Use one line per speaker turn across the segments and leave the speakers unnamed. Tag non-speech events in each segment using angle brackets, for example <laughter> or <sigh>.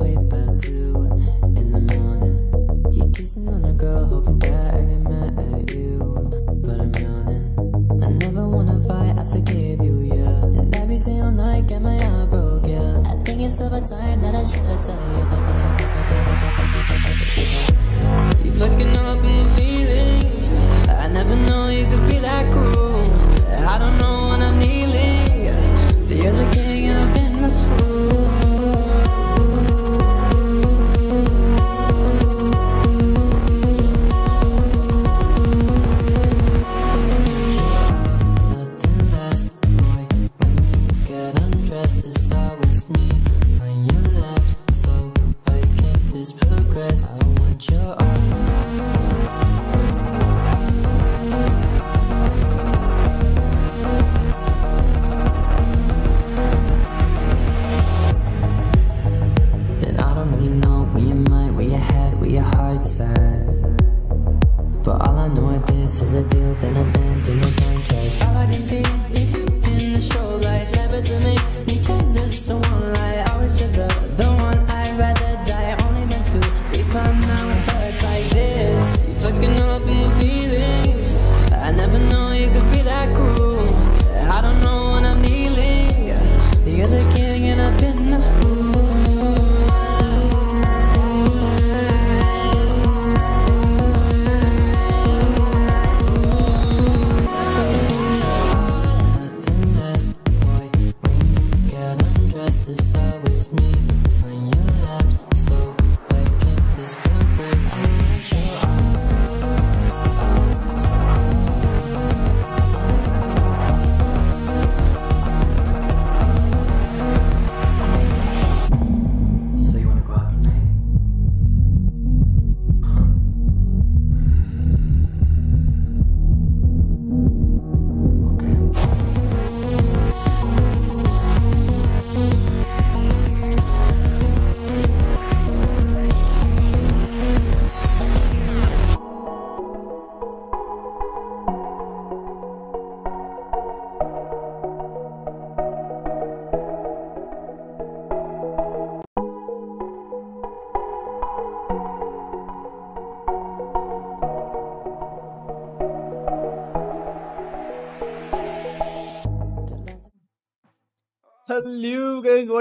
way past two in the morning. You kissing on a girl, hoping that I get mad at you. But I'm yawning. I never wanna fight, I forgive you, yeah. And every single night, get my heart broke, yeah. I think it's about time that I should tell you. You fucking up my feelings. I never know you could be that cool. I don't know when I'm kneeling. The other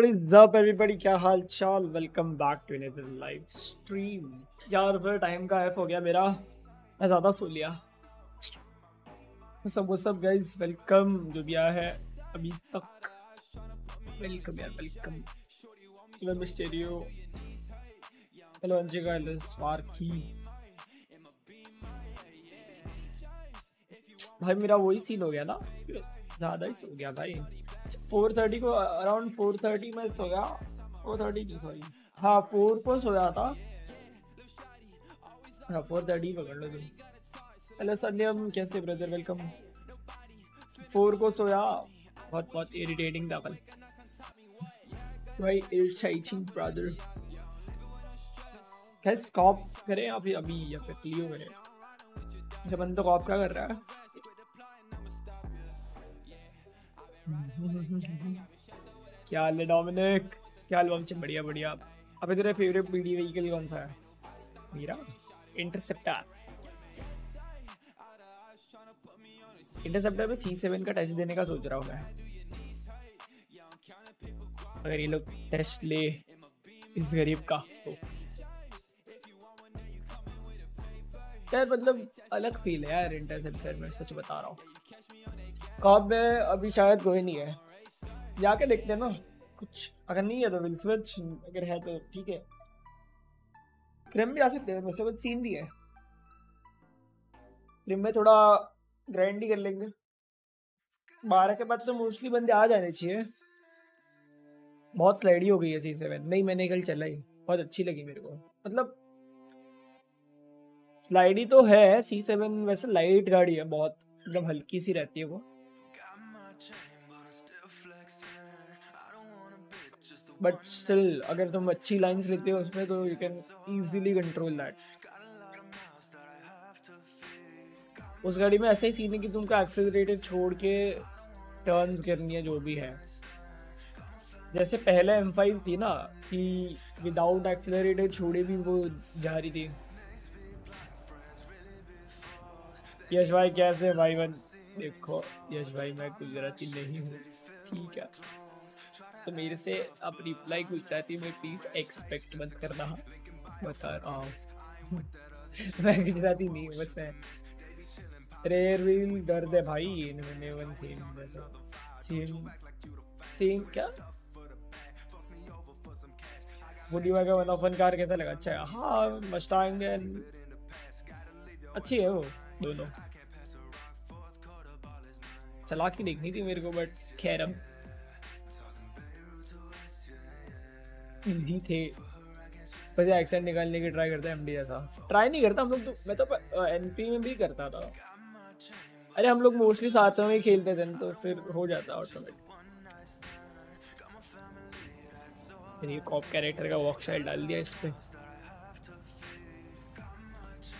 what is up
everybody क्या हाल चाल welcome back to another live stream यार, फिर time का app हो गया मेरा। मैं ज़्यादा सो लिया। सब वो सब गाइस वेलकम जो भी आया है अभी तक। वेलकम यार welcome hello Mysterio hello Anjika hello Swarthi भाई, मेरा वही सीन हो गया ना? ज़्यादा ही सो गया भाई। फोर थर्टी को अराउंड फोर थर्टी में सोया। फोर थर्टी नहीं सॉरी हाँ फोर को सोया था। हाँ फोर थर्टी पकड़ लो तुम। हेलो सत्यम कैसे ब्रदर वेलकम फोर को सोया। बहुत बहुत इरिटेटिंग था कल। भाई इरिटेटिंग ब्रदर कैसे कॉप करें या फिर अभी या फिर क्लियो करें? जब बंद तो कॉप क्या कर रहा है? <laughs> क्या है डोमिनिक? क्या हाल वंश बढ़िया बढ़िया। अबे तेरा फेवरेट पीडी व्हीकल कौन सा है? मेरा? इंटरसेप्टर इंटरसेप्टर में सी सेवन का टेस्ट देने का सोच रहा हूँ मैं। अगर ये लोग टेस्ट ले इस गरीब का तो। यार मतलब अलग फील है यार इंटरसेप्टर में, सच बता रहा हूँ। कॉब में अभी शायद कोई नहीं है। जाके देखते हैं ना। कुछ अगर नहीं है तो विल स्विच अगर है तो ठीक है। क्रिम भी आ सकते हैं। वैसे कुछ सीन भी है। क्रिम में थोड़ा ग्राइंड ही कर लेंगे। बारह के बाद तो मोस्टली बंदे आ जाने चाहिए। बहुत स्लाइडी हो गई है सी सेवन नहीं, मैंने कल चला ही। बहुत अच्छी लगी मेरे को। मतलब स्लाइडी तो है। सी सेवन वैसे लाइट गाड़ी है। बहुत एकदम हल्की सी रहती है वो। बट स्टिल अगर तुम अच्छी लाइंस लेते हो उसमें तो you can easily control that उस गाड़ी में ऐसा ही सीन है कि तुमको एक्सेलरेटर छोड़ के टर्न्स करनी है, जो भी है। जैसे पहले M5 थी ना, कि विदाउट एक्सेलरेटर छोड़े भी वो जा रही थी। यश भाई कैसे भाई बन? देखो, यश भाई मैं गुजराती नहीं हूँ, ठीक है। तो मेरे से आप रिप्लाई गुजराती में प्लीज़ एक्सपेक्ट मत करना। बता रहा हूँ। मैं गुजराती नहीं हूँ, बस मैं। रेयर व्हील दर्द है भाई इन्होंने वन सेम जैसा सेम सेम क्या? बुडी का वन ऑफ़ वन कार कैसा लगा? अच्छा है। हाँ मस्टांग अच्छी है वो, दोनों। चला के देखनी थी मेरे को बट खैर अब इजी थे। बस एक्सेंट निकालने की ट्राई करते हैं एमडी जैसा ट्राई नहीं करता, हम लोग तो मैं तो एनपी में भी करता था। अरे, हम लोग मोस्टली साथ में ही खेलते थे तो फिर हो जाता ऑटोमेटिक ये कॉप कैरेक्टर का वॉक स्टाइल डाल दिया इस पे।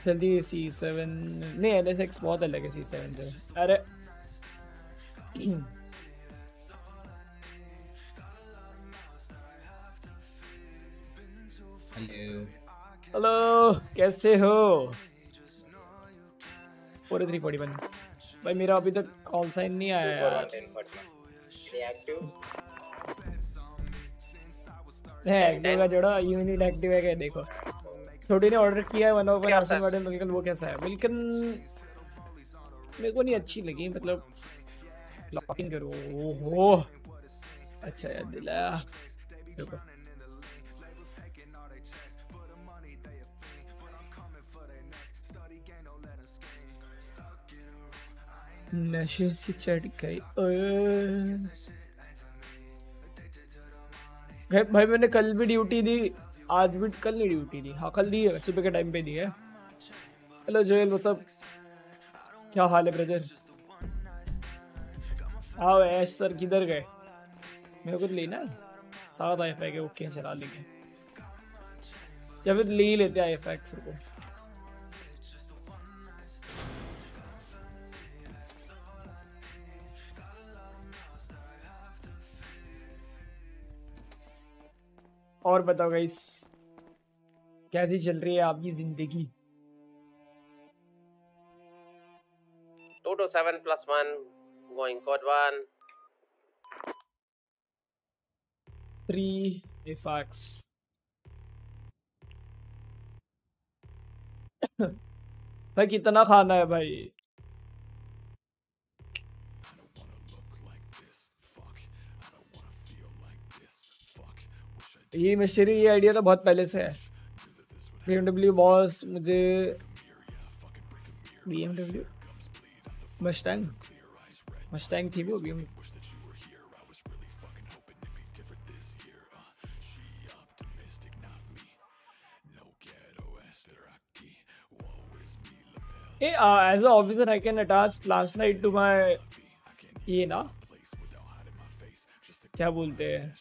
जल्दी सी सेवन नहीं एल एस एक्स बहुत अलग है सी सेवन से अरे <clears throat>
हेलो
हेलो कैसे हो? फोर थ्री फोर्टी वन भाई मेरा अभी तक कॉल साइन नहीं आया है एक्टिव का जोड़ा। यूनिट एक्टिव है क्या देखो। छोटी ने ऑर्डर किया है वन ऑफ़ वन आसन वाले मिल्कन वो कैसा है? मिल्कन मेरे को नहीं अच्छी लगी मतलब लॉक इन करो। ओहो! अच्छा यार दिलाया देखो। नशे से चढ़ गई। भाई, मैंने कल भी ड्यूटी दी, आज भी कल नहीं ड्यूटी दी। हाँ कल दी है, सुबह के टाइम पे दी है। हेलो जोएल मतलब क्या हाल है ब्रदर आओ, ऐश सर किधर गए? मेरे को तो लेना है। सारा आई एफ़ ओके चला लेंगे। या फिर ले ही लेते आई एफ़ को। और बताओ गाइस कैसी चल रही है आपकी ज़िंदगी?
Two to seven plus one, going code one.
Three <coughs> भाई कितना खाना है भाई? ये मिस्टरी, ये आइडिया तो बहुत पहले से है। बी एमडब्ल्यू बॉस मुझे बी एमडब्ल्यू मस्टैंग मस्टैंग थी वो be as officer I can attach last night to my ये ना? क्या बोलते हैं?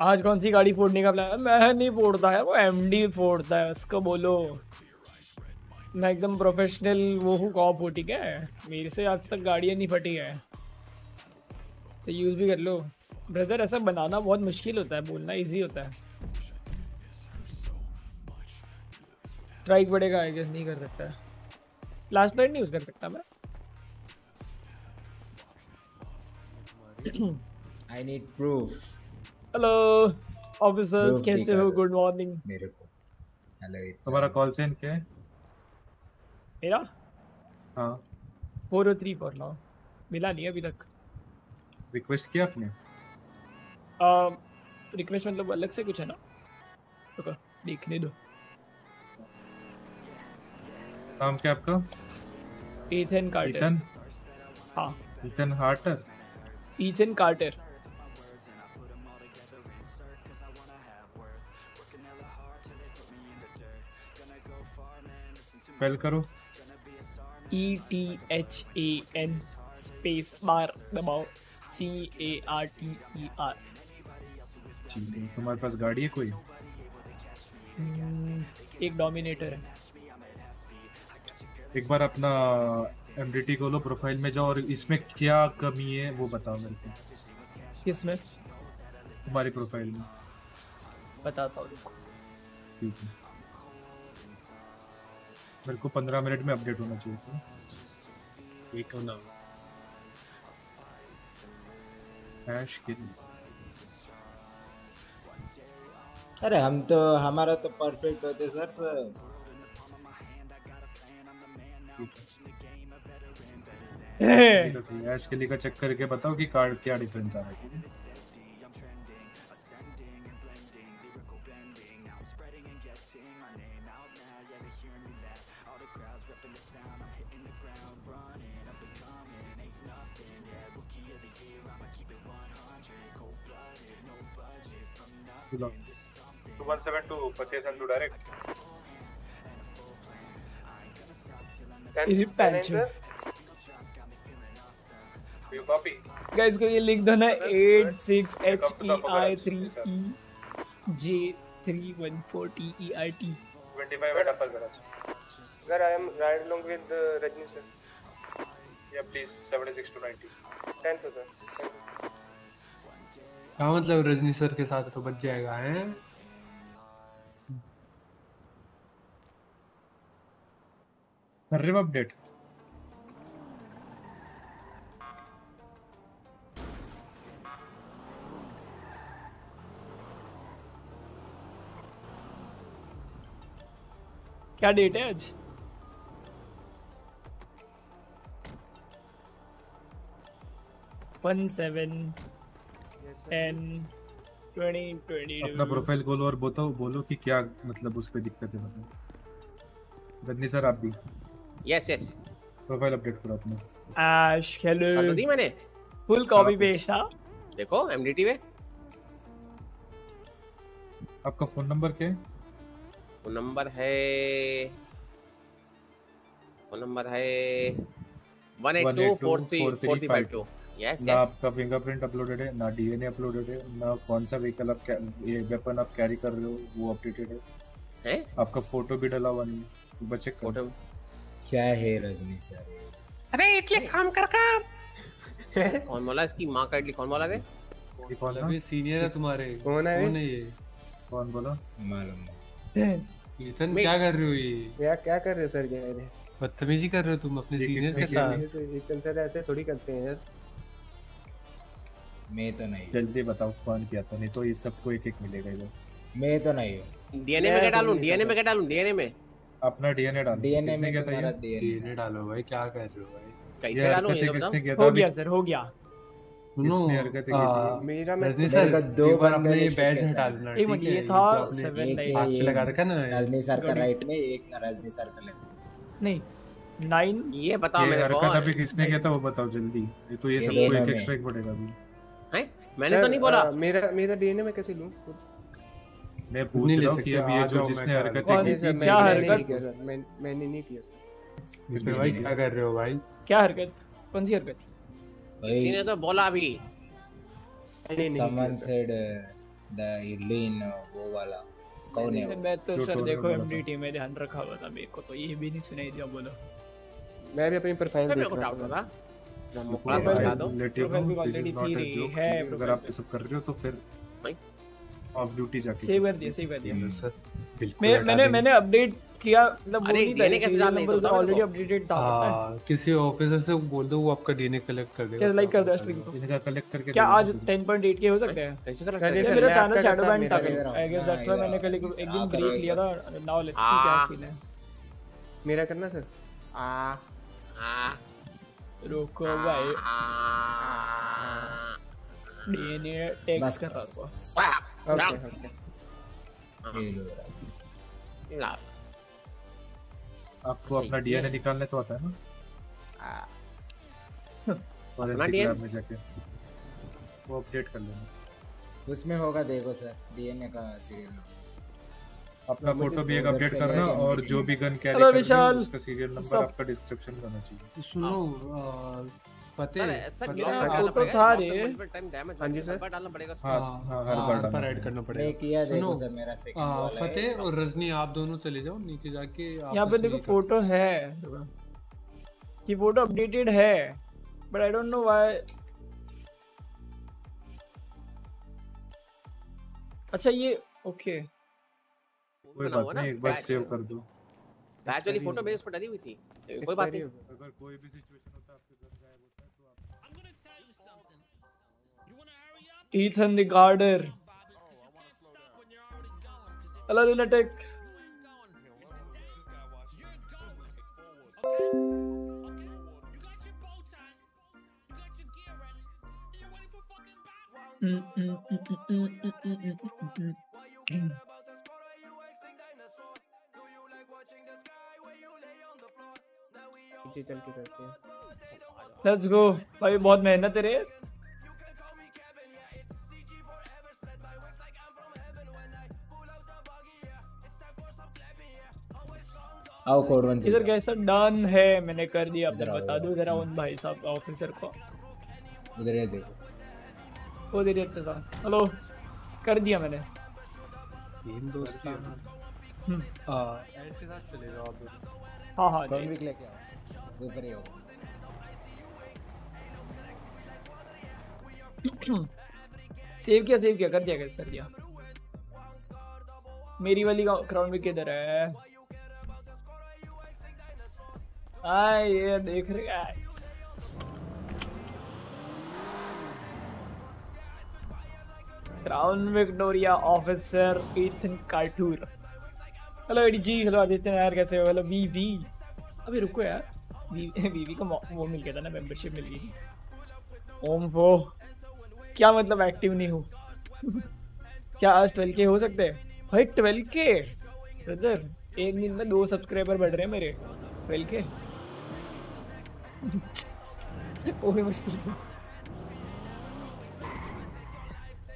आज कौन सी गाड़ी फोड़ने का प्लान मैं नहीं फोड़ता है वो एम डी फोड़ता है, उसको बोलो। मैं एकदम प्रोफेशनल वो हूँ कॉप हो, ठीक है? मेरे से आज तक गाड़ियाँ नहीं फटी है। तो यूज़ भी कर लो। ब्रदर ऐसा बनाना बहुत मुश्किल होता है, बोलना इजी होता है। स्ट्राइक बढ़ेगा आई गेस नहीं कर सकता। लास्ट लाइट नहीं यूज़ कर सकता मैं।
I need
proof hello
officers
कैसे हो? गुड मॉर्निंग
मेरे को हेलो
तुम्हारा कॉल सेन क्या है?
मेरा?
हाँ।
Four O three four now मिला नहीं अभी तक।
रिक्वेस्ट किया आपने?
रिक्वेस्ट मतलब अलग से कुछ है ना? रुको देखने दो।
नाम क्या आपका?
इथन कार्टर हाँ।
Ethan Harter
Ethan Carter
spell करो.
E T H A N space bar दबाओ. C A R T E R
ठीक है तुम्हारे पास गाड़ी है कोई?
एक डोमिनेटर है.
एक बार अपना एमडीटी खोलो प्रोफ़ाइल में जाओ और इसमें क्या कमी है वो बताओ मेरे को.
किसमें
तुम्हारी प्रोफ़ाइल में.
बताता हूँ
ठीक है. मेरे को पंद्रह मिनट में अपडेट होना चाहिए था।
एक होना
हैश किल
अरे हम तो हमारा तो परफेक्ट होते सर सर
हैश किल का चेक करके बताओ कि कार्ड क्या डिफरेंस आ रहा है। Purchase and do direct.
Is it Pancho?
You copy?
Guys को ये लिख दो ना eight six H E I three E J three one four T E
R T at Garage.
Sir, I am right along with uh, Rajni sir.
Yeah, please seventy six to ninety.
Thank you, sir. Thank you.
क्या मतलब Rajni sir के साथ तो बच जाएगा है?
कर रहे अपडेट
क्या डेट है आज? वन सेवन 10
अपना प्रोफ़ाइल खोलो और बताओ बोलो कि क्या मतलब उस पे दिक्कत है मतलब। रजनी सर आप भी।
यस यस
प्रोफ़ाइल अपडेट करो अपना।
ऐश हेलो
कर तो दी मैंने।
फुल कॉपी पेस्ट था।
देखो एमडीटी में।
आपका फ़ोन नंबर क्या है?
फ़ोन नंबर है फ़ोन नंबर है 182434352 yes,
ना
yes.
आपका फिंगरप्रिंट अपलोडेड है ना डीएनए अपलोडेड है ना कौन सा व्हीकल आप ये वेपन आप कैरी कर रहे हो वो अपडेटेड है।
है?
आपका फ़ोटो भी डला हुआ नहीं है बच्चे
फ़ोटो
क्या है रजनी सर? अरे इतने काम कर काम। <laughs>
कौन बोला इसकी? माँ का इडली कौन बोला
बे? कौन
अबे सीनियर है तुम्हारे।
कौन है?
कौन है ये?
कौन बोला?
मालूम नहीं।
इथन
क्या कर रहे हो ये?
क्या क्या कर रहे हो सर? ये
बदतमीजी कर रहे हो तुम अपने सीनियर के साथ।
ये चलते रहते थोड़ी करते हैं यार।
मैं तो नहीं
जल्दी बताओ कौन किया था? नहीं तो ये सबको एक एक मिलेगा इधर।
मैं तो नहीं हूँ।
डीएनए में क्या डालूं? डीएनए में क्या डालूं? डीएनए में?
अपना डीएनए डालो।
डीएनए में
किया था
तुम्हारा डीएनए।
डालो भाई क्या कर रहे हो भाई?
कैसे डालूं? ये तो बताओ।
हो गया सर हो गया।
सुनो
मेरा मैं
रजनी सर
को दो
बार अपने ये बैच देना
एक मिनट ये था
आपने
सेवन
एक
नाइन
हाथ
ये
से लगा रखा ना
रजनी सर का राइट में एक रजनी सर का लेफ़्ट
नहीं नाइन
ये बताओ मेरे को।
हरकत अभी किसने किया था वो बताओ जल्दी। ये तो ये सबको एक। एक स्ट्राइक पड़ेगा अभी।
मैंने तो नहीं बोला।
आ, मेरा मेरा डीएनए में कैसे लूँ?
मैं पूछ रहा हूँ कि अब ये जो जिसने हरकतें की थी
क्या हरकत?
किया सर। मैं मैंने नहीं किया सर।
ये तो भाई क्या कर रहे हो भाई?
क्या हरकत? कौन सी हरकत?
किसी ने तो बोला अभी
नहीं नहीं
समवन सेड द लीन वो वाला कौन है
मैं तो सर देखो
था।
एमडीटी में ध्यान रखा हुआ था मेरे को तो ये भी नहीं सुनाई दिया बोलो।
मैं भी अपनी प्रोफ़ाइल देख रहा
डाउट
था।
अगर आप ये सब कर रहे हो तो फिर ऑफ़ ड्यूटी जाके
सेव कर दिया सेव कर दिया।
सर
मैं मैंने मैंने अपडेट किया मतलब वो नहीं था
DNA कैसे
serial
डालना है?
number
तो
ऑलरेडी अपडेटेड था। हाँ,
किसी ऑफिसर से बोल दो वो आपका डीएनए कलेक्ट कर देगा।
लाइक कर दो स्ट्रिंग को?
इनका कलेक्ट करके
क्या आज
देना
10.8 के हो सकते हैं?
कैसे कर
मेरा चैनल शैडो बैंड था। आई गेस दैट्स व्हाई मैंने कल एक एक दिन ब्रेक लिया था नाउ लेट्स सी क्या सीन है।
मेरा करना सर?
आ आ
रुको भाई डीएनए टेक्स्ट कर रहा
ओके ओके।
आपको अपना डीएनए निकालने तो आता है ना
अपना
lab में जाके वो अपडेट कर लेना
उसमें होगा देखो सर डीएनए का सीरियल नंबर
अपना फ़ोटो भी एक अपडेट करना और जो भी गन कैरी
हेलो
कर
विशाल।
उसका सीरियल नंबर आपका डिस्क्रिप्शन में होना चाहिए
सुनो पते
सर सर
पते-
लॉक
हाँ, फ़ोटो था रे।
time damage
हाँ जी, सर।
डालना पड़ेगा।
हाँ
हाँ,
हाँ हर
हाँ,
बार डालना
ऐड
पड़ेगा।
करना पड़ेगा
किया देखो सर मेरा सेकंड वाला है
फतेह और रजनी आप दोनों चले जाओ नीचे जाके
यहाँ पे देखो फ़ोटो है ये फ़ोटो अपडेटेड है but I don't know why अच्छा ये ओके
कोई बात नहीं एक बार सेव कर दो।
बैच वाली फ़ोटो मेरे उस पर डली हुई थी? कोई बात नहीं।
अगर कोई भी सिचुएशन होता है आपके घर गायब होता है तो आप
Ethan the Garder. Hello, Lunatic.
नीचे चल के करते हैं।
Let's go. भाई बहुत मेहनत है रे।
आओ कोड वन
इधर कैसा डन है। मैंने कर दिया।
इधर
बता
इधर
दो जरा उन भाई साहब ऑफिसर को।
उधर ये देखो।
वो दे देते था हेलो कर दिया मैंने।
तीन दोस्त
हम्म,
ऐसे साथ चलेगा अब।
हाँ हाँ
कौन
दे।
भी लेके आओ। ऊपर ही हो
सेव किया सेव किया, कर दिया कैसे कर दिया। मेरी वाली क्राउन भी किधर है? आए ये देख रहे guys. Crown Victoria officer Ethan Carter hello Eddie ji hello Aditya यार कैसे हो? हेलो वी वी अभी रुको यार। वी वी का वो मिल गया था ना मेंबरशिप मिल गई। ओम वो क्या मतलब एक्टिव नहीं हूँ? <laughs> क्या आज ट्वेल्व के हो सकते हैं? भाई ट्वेल्व के ब्रदर एक दिन में दो सब्सक्राइबर बढ़ रहे हैं मेरे। ट्वेल्व के वो भी मुश्किल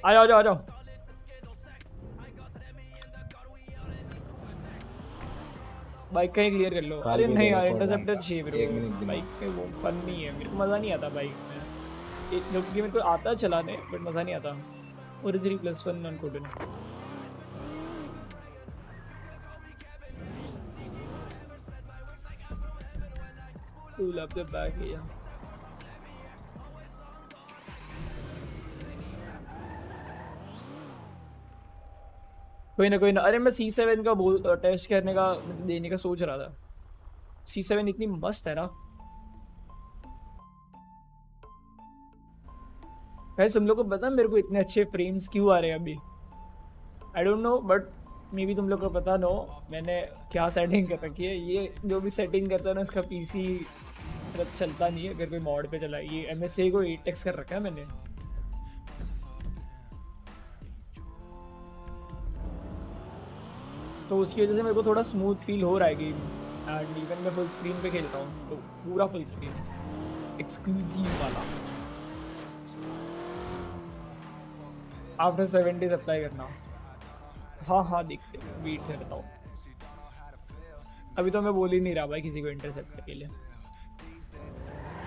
आ जाओ आ जाओ आ जाओ। बाइक का ही क्लियर कर लो। अरे नहीं यार इंटरसेप्टर चाहिए मेरे
दिन।
बाइक पे वो फन नहीं है मेरे को मज़ा नहीं आता बाइक में। एक- क्योंकि मेरे को आता चलाने बट मज़ा नहीं आता। और थ्री प्लस वन नॉन कोडन Pull up the back here. कोई ना कोई ना। अरे, मैं सी सेवन का बोल टेस्ट करने का, देने का सोच रहा था। सी सेवन इतनी मस्त है ना। वैसे तुम लोग को पता मेरे को इतने अच्छे फ्रेम्स क्यों आ रहे हैं अभी? I don't know but maybe तुम लोग को पता नो मैंने क्या सेटिंग कर रखी है। ये जो भी सेटिंग करता है ना, उसका पीसी मतलब चलता नहीं है, अगर कोई मॉड पे चला, ये एम एस ए को एट कर रखा है मैंने। तो उसकी वजह से मेरे को थोड़ा स्मूथ फील हो रहा है गेम एंड इवन मैं फुल स्क्रीन पे खेलता हूँ तो पूरा फुल स्क्रीन एक्सक्लूसिव वाला। आफ्टर सेवन डेज़ अप्लाई करना। हाँ हाँ देखते वेट करता हूँ। अभी तो मैं बोल ही नहीं रहा भाई किसी को इंटरसेप्ट के लिए।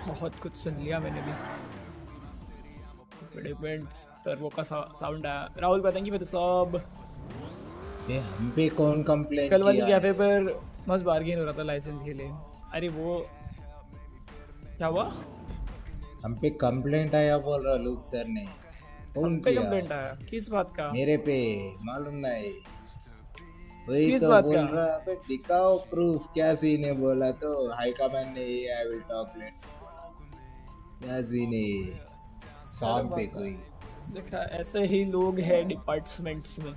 बहुत कुछ सुन लिया मैंने भी। डिपेंड टर्बो का साउंड आया। राहुल बताएँगे मैं तो सब।
ये हम पे कौन कंप्लेंट
कल वाली कैफ़े पर मस्त बार्गेन हो रहा था लाइसेंस के लिए। अरे वो क्या हुआ?
हम पे कंप्लेंट आया बोल रहा लुक सर ने। कौन
पे कंप्लेंट आया? किस बात का?
मेरे पे मालूम नहीं। वही तो
बात
बोल? रहा अबे दिखाओ प्रूफ क्या सीन है बोला तो। हाई कमांड ने ये आई विल टॉक लेट क्या सीन है? शाम पे कोई।
देखा ऐसे ही लोग हैं डिपार्टमेंट्स में।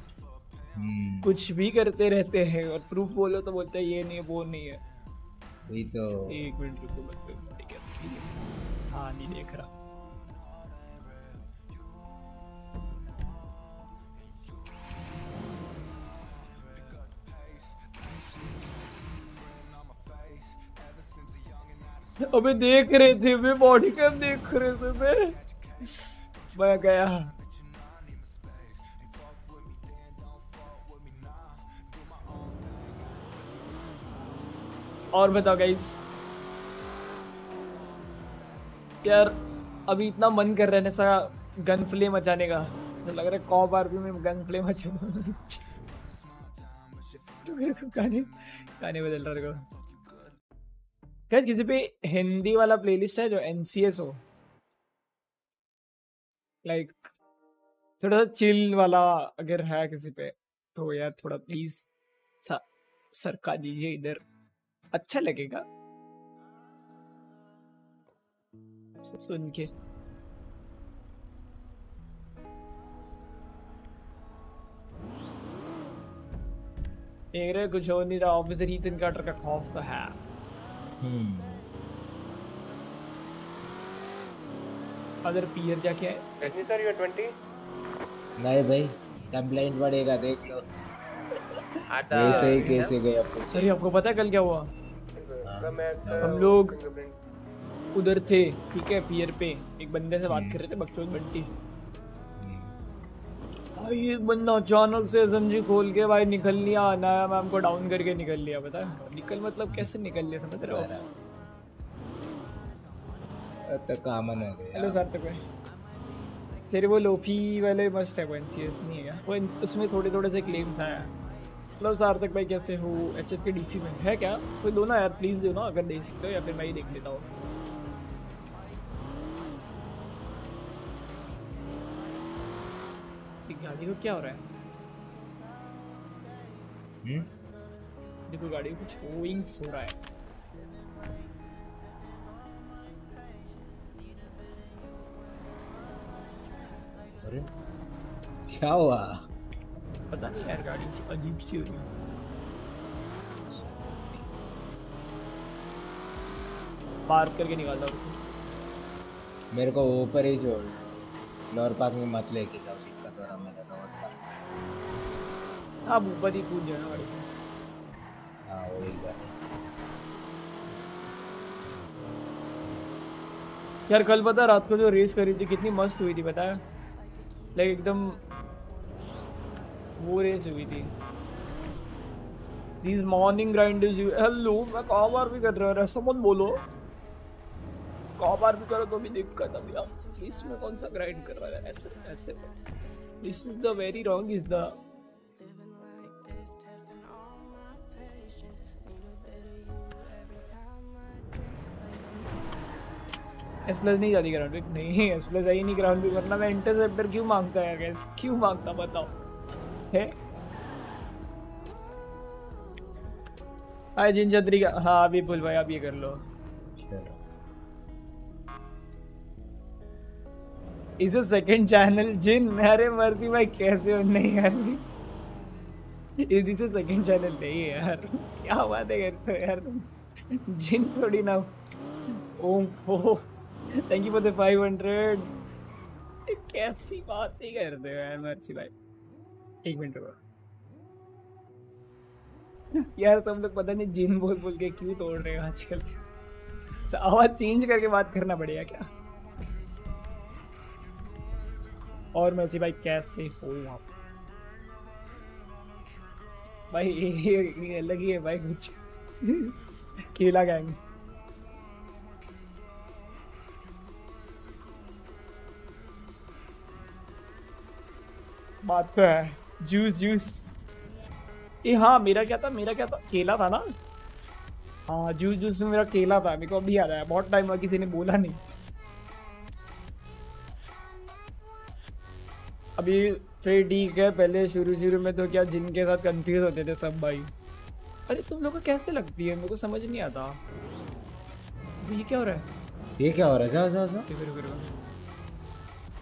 कुछ भी करते रहते हैं और प्रूफ बोलो तो बोलते हैं ये नहीं वो नहीं है.
वही तो।
एक मिनट रुको मैं ठीक है। नहीं देख रहा। अबे देख रहे थे वे बॉडी कैम देख रहे थे मैं। मैं गया। और बताओ गाइस यार, अभी इतना मन कर रहा है ना सा गन फ्लेम मचाने का। तो लग रहा है कॉप आरपी में गन फ्लेम मचा गाने बदल रहा देखो। क्या किसी पे हिंदी वाला प्लेलिस्ट है जो एनसीएस हो? लाइक थोड़ा सा चिल वाला अगर है किसी पे तो यार थोड़ा प्लीज़ सरका दीजिए इधर। अच्छा लगेगा। सुन के। देख रहे कुछ हो नहीं रहा ऑफिसर ईथन कार्टर का खौफ तो है।
हम्म।
अदर पीयर क्या क्या है?
सर यू 20
नहीं भाई कंप्लेंट बढ़ेगा देख लो। ऐसे ही कैसे गए आपको
सर आपको पता है कल क्या हुआ? हम लोग उधर थे ठीक है पियर पे। एक बंदे से बात कर रहे थे बकचोद बंटी। भाई एक बंदा अचानक से एसएमजी खोल के भाई निकल लिया नया मैम को डाउन करके निकल लिया पता है? निकल मतलब कैसे निकल लिया समझ रहे हो?
तो कॉमन हो गया
हेलो सर तक भाई फिर वो लोफी वाले मस्त है वो एनसीएस नहीं है? वो उसमें थोड़े थोड़े से क्लेम्स आया। हेलो सार्थक भाई कैसे हो? एचएफ के डीसी में है क्या? कोई दो ना यार प्लीज़ दो ना अगर दे सकते हो या फिर मैं ही देख लेता हूँ। गाड़ी को क्या हो रहा है?
हम्म?
देखो गाड़ी को कुछ हो रहा है।
अरे क्या हुआ?
पता नहीं यार गाड़ी सी- अजीब सी हो रही है पार्क करके निकालता हूँ
मेरे को ऊपर ही छोड़ दो लोअर पार्क में मत लेके जाओ हो रहा मेरा लोअर पार्क
आप ऊपर ही कूद जाना गाड़ी से।
हाँ वही कर
यार कल पता रात को जो रेस करी थी कितनी मस्त हुई थी बताया लाइक एकदम वो रेस हुई थी। दीज मॉर्निंग ग्राइंडर्स हेलो मैं कहाँ बार भी कर रहा हूँ मत बोलो। कहाँ बार भी करो तो भी दिक्कत अभी आप इसमें कौन सा ग्राइंड कर रहा है ऐसे ऐसे this is the very wrong is the S plus नहीं जाती ग्राउंड नहीं एस प्लस आई नहीं ग्राउंड पिक वरना मैं इंटरसेप्टर क्यों माँगता है गैस क्यों माँगता बताओ? है। हाय जिन छतरी का हाँ अभी बोल भाई आप ये कर लो। अ सेकंड चैनल जिन अरे मर्दी भाई कैसे हो नहीं यार। इज़ अ सेकंड चैनल नहीं है यार। क्या बातें करते हो यार। तुम जिन थोड़ी ना ओम ओ थैंक यू फॉर द 500 कैसी बातें करते हो यार मर्सी भाई। एक मिनट रुको। <laughs> यार, तुम लोग पता नहीं जिन बोल बोल के क्यों तोड़ रहे हो आजकल? आवाज़ चेंज करके बात करना पड़ेगा क्या? और मर्सी भाई कैसे हो आप भाई, ये अलग ही है भाई कुछ। <laughs> केला गैंग बात तो है। Juice juice. ये हाँ मेरा क्या था? मेरा क्या था? केला था ना? हाँ जूस जूस में मेरा केला था। मेरे को अभी याद आया। बहुत टाइम हुआ किसी ने बोला नहीं। अभी फिर ठीक है पहले शुरू शुरू में तो क्या जिनके साथ कंफ्यूज होते थे सब भाई। अरे तुम लोग को कैसे लगती है? मेरे को समझ नहीं आता। ये क्या हो रहा है?
ये क्या हो रहा है? जाओ जाओ जाओ।
रुको, रुको, रुको।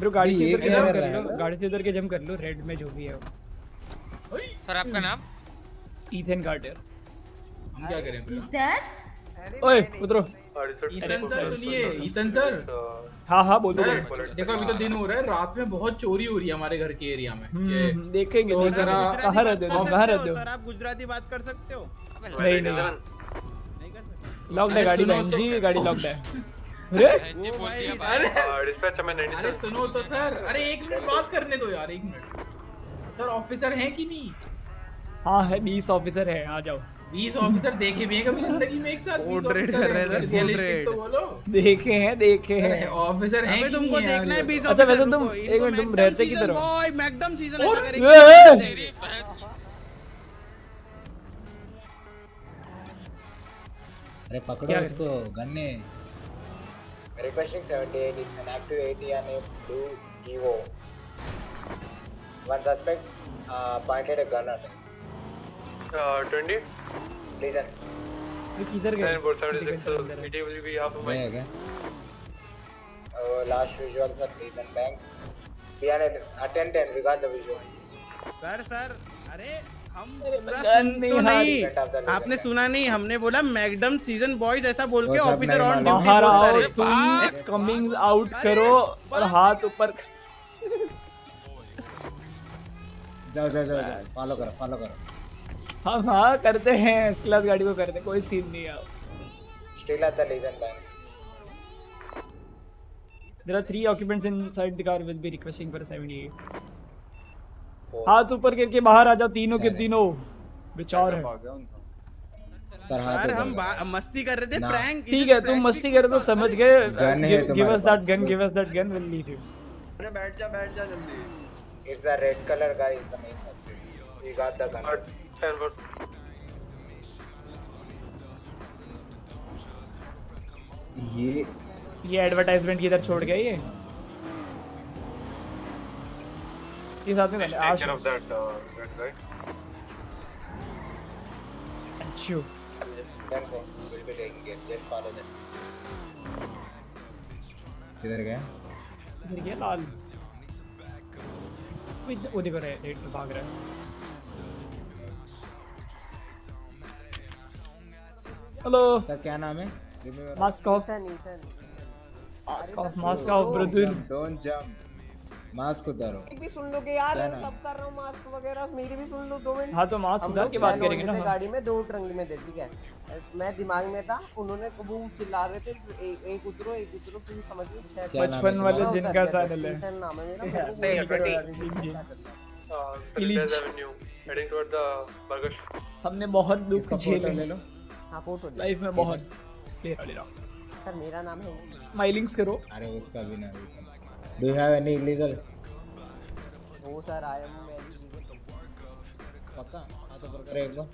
ब्रो गाड़ी से के जम
कर
लो। गाड़ी से उतर के जम कर लो। रेड में जो भी है
सर आपका नाम?
ईथन कार्टर
हम क्या करें फिर?
ओए उतरो।
ईतन सर सुनिए ईतन सर।
हाँ हाँ बोलो
देखो अभी तो दिन हो रहा है रात में बहुत चोरी हो रही है हमारे घर के एरिया में।
हम्म, देखेंगे
तो जरा-
कहाँ रहते हो? कहाँ रहते हो?
सर आप गुजराती बात कर सकते हो।
नहीं नहीं। लॉक्ड है गाड़ी बहन जी गाड़ी लॉक्ड है <laughs> अरे?
अरे अरे सुनो तो सर। अरे एक मिनट बात करने दो यार एक मिनट। सर ऑफिसर हैं कि नहीं?
हाँ है बीस ऑफिसर है आ जाओ।
बीस ऑफिसर देखे भी हैं कभी ज़िंदगी में एक साथ?
Boat
20
raid
officer
कर रहे boat
Realistic
raid।
तो बोलो।
देखे हैं देखे हैं।
ऑफिसर हैं
तुमको देखना है बीस
अच्छा, वैसे तुम- एक मिनट, तुम रहते किधर हो?
बॉय मैकडम सीज़न ऐसा! करेंगे।
अरे पकड़ो उसको गन्ने
Requesting 78 is an active ATR named Blue Evo. One suspect uh, pointed a gun at him.
Twenty
Listen.
ये किधर गए
फोर सेवेंटी
है,
six. It will be half
off क्या
Uh, last visual for Legion Bank. Behind uh, 10 10, we got the visual.
Sir sir अरे हम
gun नहीं
तो नहीं आपने सुना नहीं हमने बोला मैगडम सीज़न बॉयज़ ऐसा बोल के ऑफिसर ऑन ड्यूटी
बाहर
बहुत
आओ तुम कमिंग आउट करो और हाथ ऊपर
जाओ जाओ जाओ जाओ। फॉलो करो फॉलो करो।
हम हाँ करते हैं। इस क्लास गाड़ी को करते कोई सीन नहीं है
Still at the Legion Bank.
There are three occupants inside the car will be requesting for 78. हाथ ऊपर करके बाहर आ जाओ। तीनों के तीनों विचार है।
सर हाथ
हम मस्ती कर रहे थे प्रैंक
ठीक है तुम मस्ती करे तो समझ गए। Give us
that
gun give us that gun will lead you
अरे बैठ जा बैठ जा जल्दी।
It's the red color guy is the main suspect. We got the gun.
ये
ये एडवर्टाइजमेंट किधर छोड़ गया ये ये साथ में आश
care of that that guy
अच्छू.
किधर गया
इधर गया लाल वो देखो रहे रेड पे भाग रहा है हेलो
सर क्या नाम है?
Mask off mask off mask off brother
don't jump mask उतारो।
भी सुन लोगे यार मैं सब कर रहा हूँ मास्क वगैरह मेरी भी सुन लो दो मिनट।
हाँ तो मास्क उतार के बात करेंगे ना।
गाड़ी में दो ट्रंक में थे ठीक है। मैं दिमाग में था उन्होंने कबूल चिल्ला रहे थे एक एक उतरो एक उतरो फिर समझ लो
बचपन वाले जिनका चैनल है
नाम है मेरा
है,
वो
हमने बहुत दुख झेले।
ले लो।
हाँ ले
लाइफ में बहुत ले रहा ले रहा।
सर मेरा नाम है
स्माइलिंग्स करो।
अरे उसका भी ना do you have any illegal
वो सर आया हूँ मैं
पक्का? हाथ ऊपर करो एक बार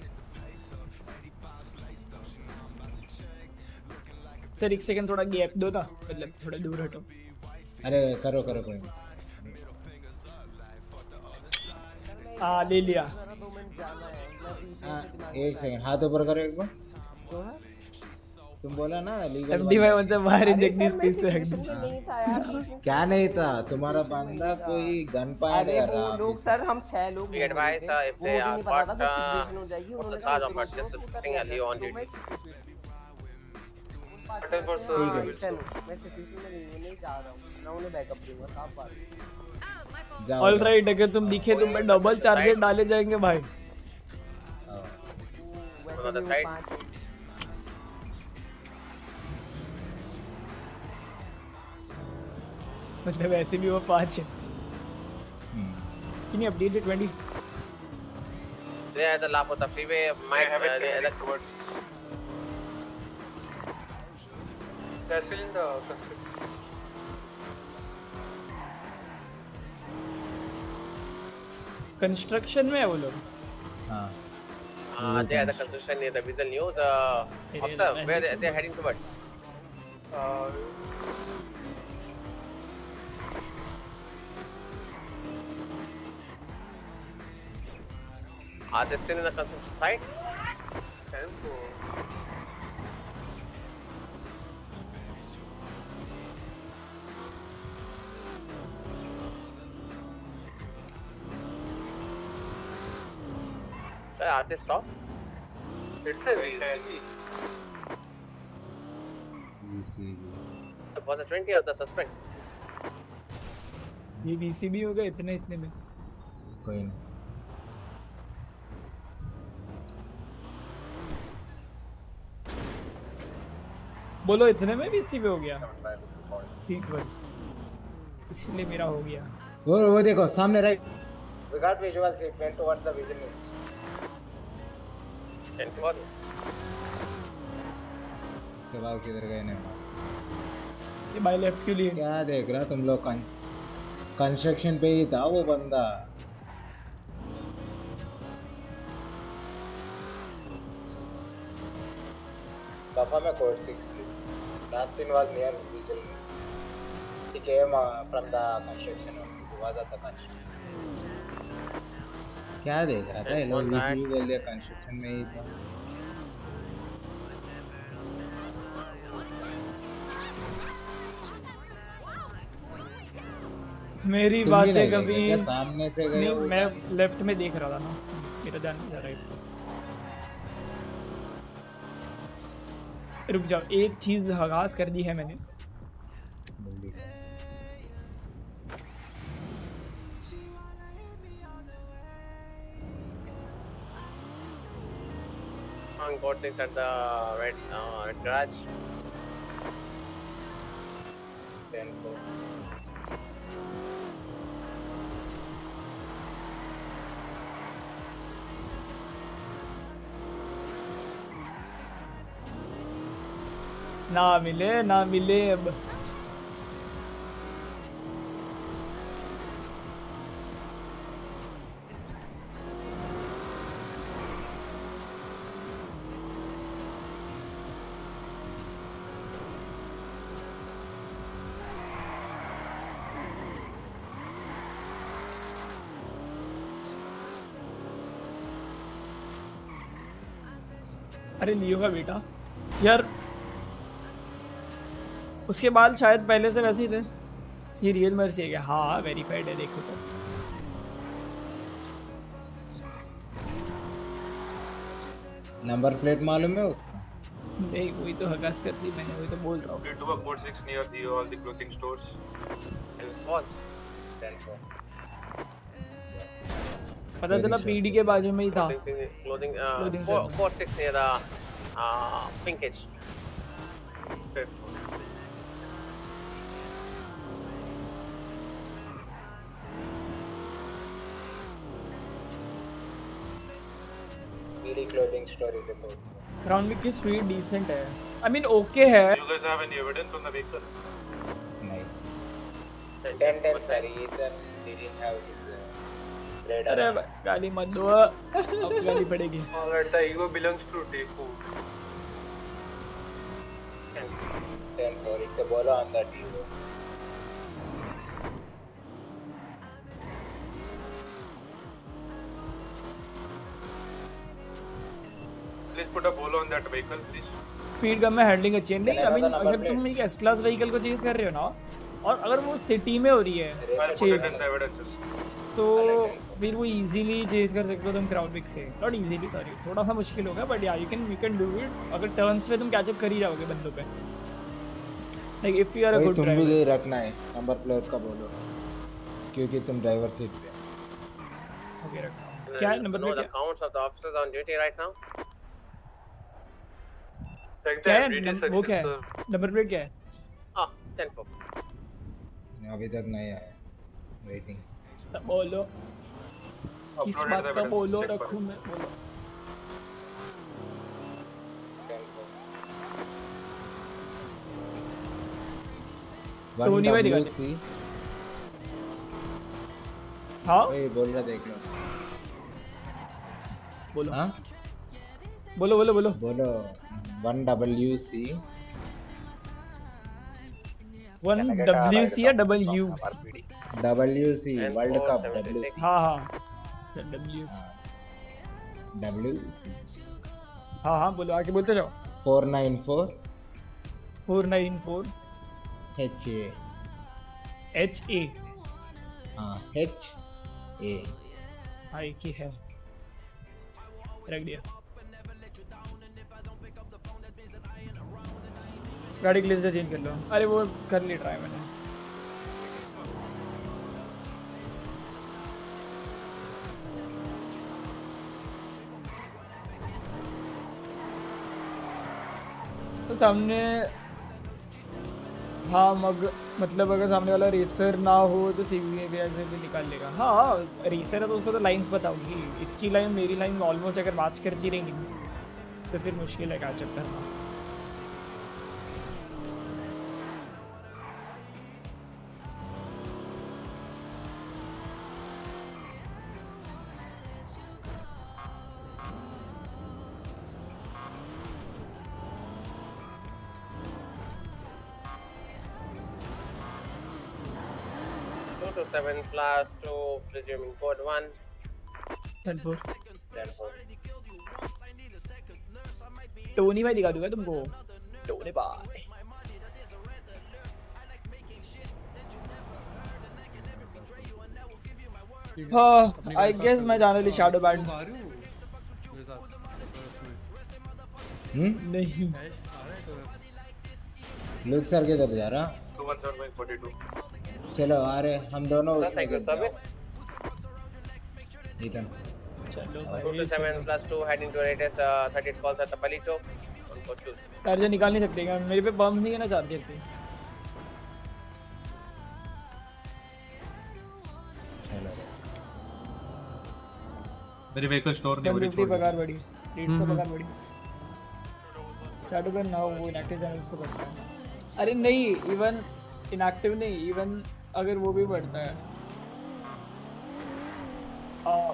सर एक सेकंड थोड़ा गैप दो ना। मतलब थोड़ा दूर हटो।
अरे करो करो कोई
हाँ ले लिया।
जाना है।
हाँ, एक सेकंड हाथ ऊपर करो एक बार।
है?
तुम बोला ना लीगल
एमडी भाई उनसे बाहर
सर
से
नहीं था यार।
क्या नहीं था? तुम्हारा बंदा कोई गन
अरे
कर
वो
रहा
लोग सर हम छह लोग
advise,
थे। था
caught,
कुछ
uh,
सिचुएशन हो जाएगी उन्होंने कहा तुम दो।
Attend for
हाँ,
the
रिटर्न। मैं सिचुएशन में नहीं नहीं जा रहा हूँ। मैं उन्हें बैकअप दूँगा साफ़ बात
जाओ।
ऑल राइट अगर तुम दिखे तो मैं डबल चार्जेस डाले जाएँगे भाई। मतलब ऐसे भी वो पाँच है
हम्म।
कितनी अपडेट है twenty
They are the Lapota freeway. Might,
have
uh,
it
they,
heading
like,
towards they're still in the construction
construction में है वो लोग
हाँ
uh, they are the construction near the Visual News. Uh,
Area
officer,
line.
where they, they're Are they still in the construction site?
tempo
Sir, are they stopped?
it's a VCG
Was the 20 of the suspect?
ये BCB हो गए इतने इतने में
कोई नहीं
बोलो इतने में बीसीबी हो गया। ठीक भाई। इसलिए मेरा हो गया।
वो वो देखो सामने
right visuals. It went towards the Visual News.
10 to 1.
उसके बाद किधर गए नहीं
ये बाई लेफ़्ट क्यों लिए?
क्या देख रहा तुम लोग? कंस्ट्रक्शन पे ही था वो बंदा।
Confirm a code 6, Last was near Weasel. He came uh, from the construction. only. He was at the construction.
क्या देख रहा था ये लोग रिसीव कर लिया कंस्ट्रक्शन में ही था
मेरी बातें कभी
सामने से गए
नहीं मैं लेफ़्ट में देख रहा था ना मेरा ध्यान जा रहा है रुक जाओ एक चीज़ हगास कर दी है मैंने
got things at the red, uh, red garage.
10 4.
ना मिले ना मिले अब। अरे लियो का बेटा। यार उसके बाद शायद पहले से वैसे ही थे। ये रियल मर्सी है क्या? हाँ वेरीफाइड है देखो तो।
नंबर प्लेट मालूम है उसका?
नहीं वही तो हकास करती मैंने वही तो बोल रहा हूँ।
Two अपोर्ट six near the all the clothing stores
एल्फोन tempo
पता चला पीडी के बाजू में ही था।
Clothing four six near the
पिंकेज clothing store is about.
Round की स्पीड डिसेंट है आई मीन ओके है
You guys have any evidence on the vehicle?
नहीं
10 10 sir. Ethan didn't have his uh, radar.
अरे गाली मत दो अब गाली पड़ेगी
Alright, the ego belongs to Deku.
10 4. It's a bolo on that ego.
Please put a bolo on that vehicle, please.
Speed कम में handling अच्छी है। नहीं
number
अगर तुम? एक एस क्लास व्हीकल को चेज कर रहे हो ना और अगर वो सिटी में हो रही है चेज. तो फिर वो इजीली चेज कर सकते हो तुम क्राउड पिक से। नॉट इजीली सॉरी थोड़ा सा मुश्किल होगा बट या you can you can do it अगर टर्न्स पे तुम कैचअप कर ही जाओगे बंदों पे। Like if you are
a
good
तुम भी ये रखना है नंबर प्लेट का बोलो। क्योंकि तुम ड्राइवर सीट पे
ओके रखना। क्या
number
plate
the counts of the officers on duty right now?
क्या है? वो क्या है. नंबर प्लेट क्या है?
Ah, 10 4.
अभी तक नहीं आया। वेटिंग
बोलो। किस बात
the
का बोलो रखूँ. मैं? बोलो।
10 4.
वन
टोनी भाई दिखा
सी
हाँ?
वही बोल रहा देख लो।
बोलो।
हाँ?
बोलो बोलो बोलो।
बोलो। One W C
one W C या W
RPD. W
C
world
cup
W
C
हाँ हाँ डब्ल्यू सी
डब्ल्यू सी
हाँ हाँ बोलो आगे बोलते जाओ
four nine four
four nine four
H A
H A
हाँ एच ए
एक ही है रख दिया गाड़ी के ग्लिच चेंज कर लो। अरे वो कर ली ट्राई मैंने। तो सामने हाँ मग मतलब अगर सामने वाला रेसर ना हो तो सी वी से भी निकाल लेगा। हाँ रेसर है तो उसको तो लाइंस बताऊँगी। इसकी लाइन मेरी लाइन ऑलमोस्ट अगर मैच करती रहेंगी तो फिर मुश्किल है कैचअप करना
blast two, presuming code 1.
Dead 4.
Dead 4.
Tony भाई दिखा दूँगा तुमको टोनी भाई हाँ आई गेस मैं जाने वाली शैडो
हम्म
नहीं
लुक सर किधर जा रहा चलो आ रहे हम दोनों उसमें
to latest uh,
निकाल नहीं सकते क्या? मेरे पे बम नहीं है ना चार्जर पे
चलो।
मेरी व्हीकल स्टोर नहीं हो रही छोड़
पगार
दो।
बढ़ी डेढ़ पगार बढ़ी। शैडो गन ना वो इनएक्टिव चैनल्स को बढ़ता है। अरे नहीं इवन इनएक्टिव नहीं इवन अगर वो भी बढ़ता है आ,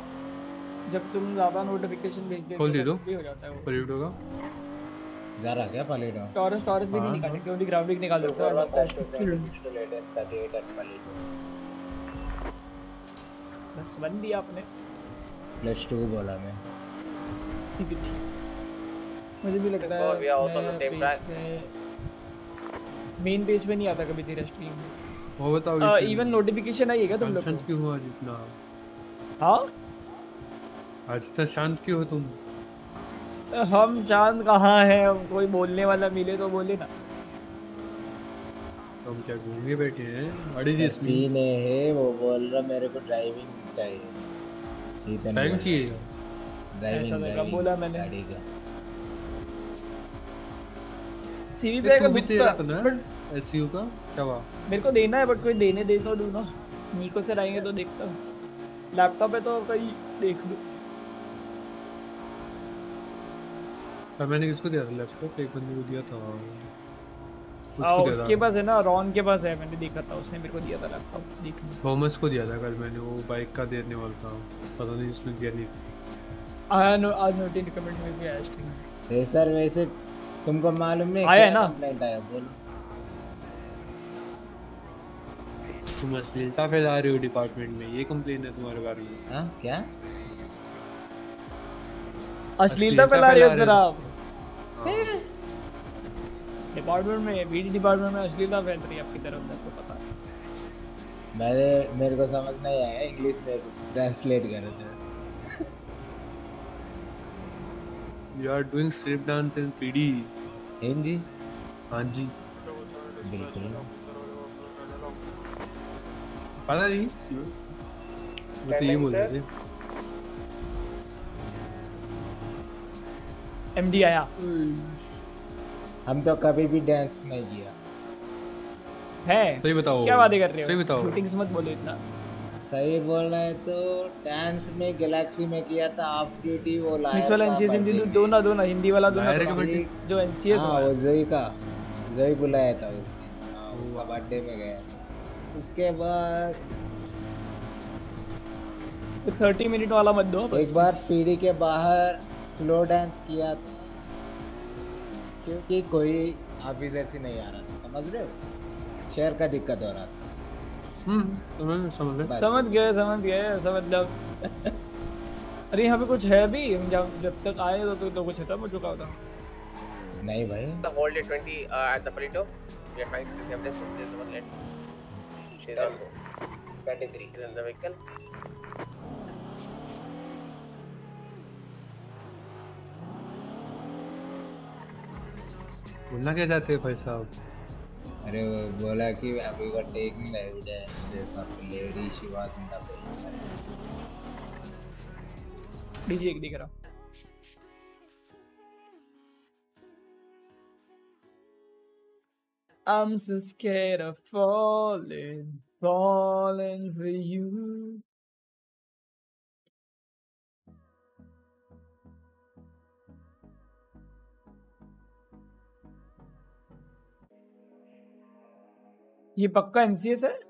जब तुम ज़्यादा नोटिफिकेशन भेज देते हो
दो
तब भी हो जाता है वो
परेड होगा
जा रहा क्या पालेडो
टॉरस टॉरस भी नहीं निकाल सकते ओनली ग्राउंडिंग निकाल सकते हो और
Palito.
बस बन दिया आपने
प्लस टू बोला मैं
ठीक है मुझे भी लगता
Oh,
है मेन पेज पे नहीं आता कभी तेरा स्ट्रीम
वो बताओ
इवन नोटिफिकेशन आई है क्या तुम लोग
शांत
को?
क्यों हो आज इतना?
हाँ?
आज इतना शांत क्यों हो तुम?
हम चाँद कहाँ हैं? हम कोई बोलने वाला मिले तो बोले ना।
तुम क्या घूमे बैठे हैं? व्हाट इज़ दिस
सीने है वो बोल रहा मेरे को ड्राइविंग चाहिए। ड्राइविंग
ऐसा
ड्राइविंग
बोला मैंने।
गाड़ी का।
सीवी पे
तू
का-
था ना एसयू का? क्या हुआ।
मेरे को देना है बट कोई देने दे तो दूँ ना निको से आएँगे तो देखता हूँ। लैपटॉप पे तो कहीं देख लूँ।
पर मैंने किसको दिया था? लैपटॉप एक बंदे को दिया था।
हाँ
उसको
पास है ना रॉन के पास है मैंने देखा था उसने मेरे को दिया था लैपटॉप देख लूँ।
थॉमस को दिया था कल मैंने वो बाइक का देने वाला था। पता नहीं उसने दिया नहीं।
आया नो आज रिकमेंड में भी आया स्ट्रीम
सर वैसे तुमको मालूम नहीं
आया ना?
कंप्लेंट आया? बोलो।
तुम अश्लीलता फैला रहे हो डिपार्टमेंट में ये कंप्लेन है तुम्हारे बारे में।
हाँ क्या?
अश्लीलता फैला रहे हो जरा। आप डिपार्टमेंट में बीडी डिपार्टमेंट में अश्लीलता फैल रही है आपकी तरफ़ से आपको पता है।
मैंने मेरे को समझ नहीं आया इंग्लिश में ट्रांसलेट कर रहे थे।
You are doing strip dance in PD
Hindi
हाँ जी।
बिल्कुल।
पता नहीं वो तो ये बोल रहे थे
एमडी आया
हम तो कभी भी डांस नहीं किया
है
सही बताओ
क्या बातें कर रहे हो
सही बताओ
शूटिंग्स मत बोलो इतना
सही बोल रहे तो डांस में गैलेक्सी में किया था ऑफ़ ड्यूटी वो लाया
मिक्स वाला एनसीएस हिंदी
birthday
दो दो ना दो ना हिंदी वाला दो ना
Direct birthday?
जो एनसीएस
हाँ वो जोई का जोई बुलाया था उसने उसका बर्थडे में गया उसके बाद
थर्टी मिनट वाला मत दो
एक बार पीढ़ी के बाहर स्लो डांस किया था। क्योंकि कोई ऑफिसर से नहीं आ रहा था समझ रहे हो? शहर का दिक्कत हो रहा था।
हम्म समझ समझ
समझ गए समझ गए ऐसा मतलब अरे यहाँ पे कुछ है भी हम जब जब तक आए तो, तो, तो कुछ खत्म हो चुका होता।
नहीं भाई।
Hold at 20 uh, at the Palito. We are trying to pick up this. There's one late. She's on 23. She's in the vehicle.
बोलना क्या चाहते हैं भाई साहब
अरे वो बोला कि we were taking evidence this of lady she was in the
DJ एक दिख रहा I'm so scared of falling, falling for you. ये पक्का एनसीएस है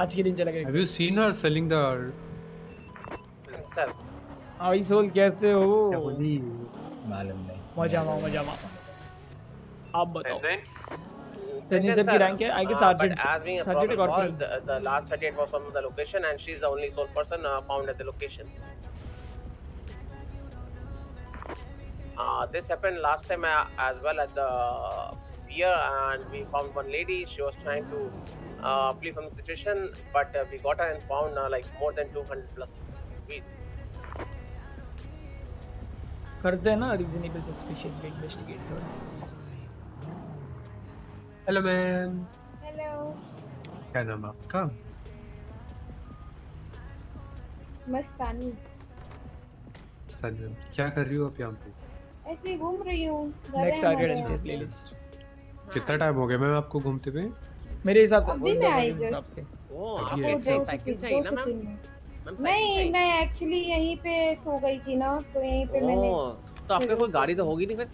आज के दिन चला गया
have you seen her selling the
Sir,
I soul कैसे हो
मालूम नहीं
मज़ा माओ मज़ा माओ आप बताओ
And then?
तनी सर की रैंक है I guess
Uh,
sergeant sergeant corporal
was, the, the last 38 was from the location and she's the only sole person uh, found at the location. Uh, this happened last time uh, as well at the pier and we found one lady. She was trying to uh, flee from the situation but uh, we got her and found uh, like more than 200 plus feet.
करते हैं ना reasonable suspicion पे investigate थोड़ा
hello ma'am
hello
क्या नाम आपका?
मस्तानी।
Sir क्या कर रही हो आप यहाँ पे?
ऐसे ही घूम रही हूँ।
नेक्स्ट टारगेट एंड प्लेलिस्ट
कितना टाइम हो गया मैम आपको घूमते हुए?
मेरे हिसाब से
मैं आई
मेरे हिसाब
just।
से।
Oh,
आप
वो
कैसे
दो से
साइकिल
दो
ना मैम?
नहीं मैं एक्चुअली यहीं पे सो गई थी ना तो यहीं पे मैंने
तो आपके कोई गाड़ी तो होगी नहीं फिर?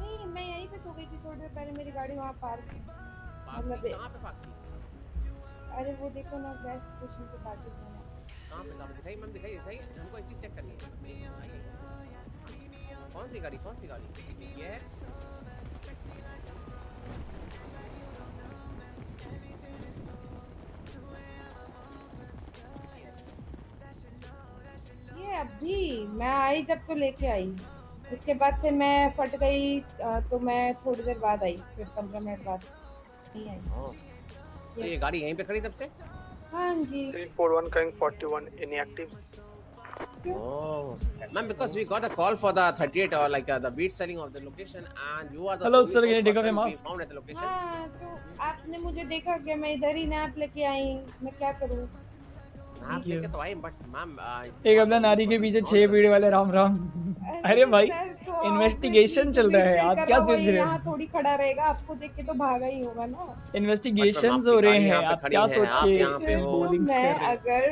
नहीं मैं यहीं पे सो गई थी थोड़ी देर पहले मेरी गाड़ी वहाँ पार्क थी। मतलब
कहाँ पे पार्क थी?
अरे वो देखो ना गैस स्टेशन पे पार्क थी।
कहाँ पे कहाँ पे? दिखाई मैम दिखाई दिखाई हमको एक चीज़ चेक करनी है। कौन सी गाड़ी कौन सी गाड़ी? ये है
ये अभी मैं आई जब तो लेके आई उसके बाद से मैं फट गई तो मैं थोड़ी देर बाद आई फिर पंद्रह मिनट बाद नहीं आई
तो ये गाड़ी यहीं पे खड़ी तब से
हाँ जी
341 going 41 inactive.
Oh, ma'am, because we got a call for the 38 or like uh, the beat selling of the location, and you are the
Hello, sir, can you take off your mask?
found at the location.
हाँ तो आपने मुझे देखा कि मैं इधर ही nap लेके आई मैं क्या करूँ
एक अपना नारी के पीछे छह पीढ़े वाले राम राम। अरे भाई
तो
इन्वेस्टिगेशन चल रहा है आप क्या सोच रहे
यहाँ
हो
थोड़ी खड़ा रहेगा आपको देख के तो भागा ही होगा ना।
इन्वेस्टिगेशन
आपकी
हो रहे
गाड़ी
हैं आप क्या सोच के
यहाँ
बोलिंग्स कर रहे
अगर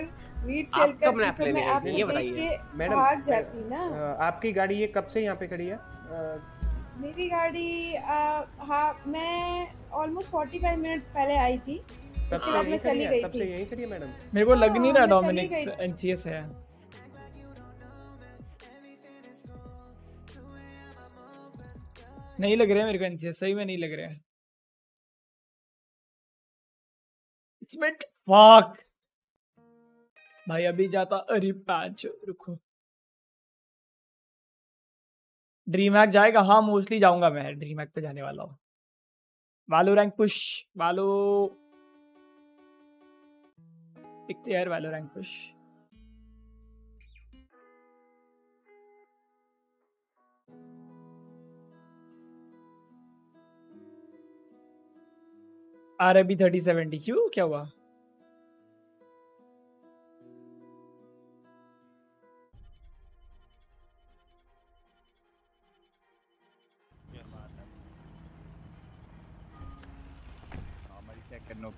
तो? आपको
गाड़ी ये कब से यहाँ पे खड़ी है?
मेरी गाड़ी हाँ मैं ऑलमोस्ट 45 मिनट्स पहले आई थी।
तब से यहीं
चली
है तब से
थी।
यहीं खड़ी है मैडम।
मेरे को लग नहीं रहा
हाँ,
डोमिनिक एनसीएस है। नहीं लग रहा है मेरे को एनसीएस सही में नहीं लग रहा। है इट्स बिट फक भाई अभी जाता अरे पैच रुको। ड्रीम हैक जाएगा? हाँ मोस्टली जाऊँगा मैं। ड्रीम हैक तो जाने वाला हूँ। वालो रैंक पुश वालो वालो रैंक पुश आर अभी थर्टी सेवेंटी क्यों? क्या हुआ?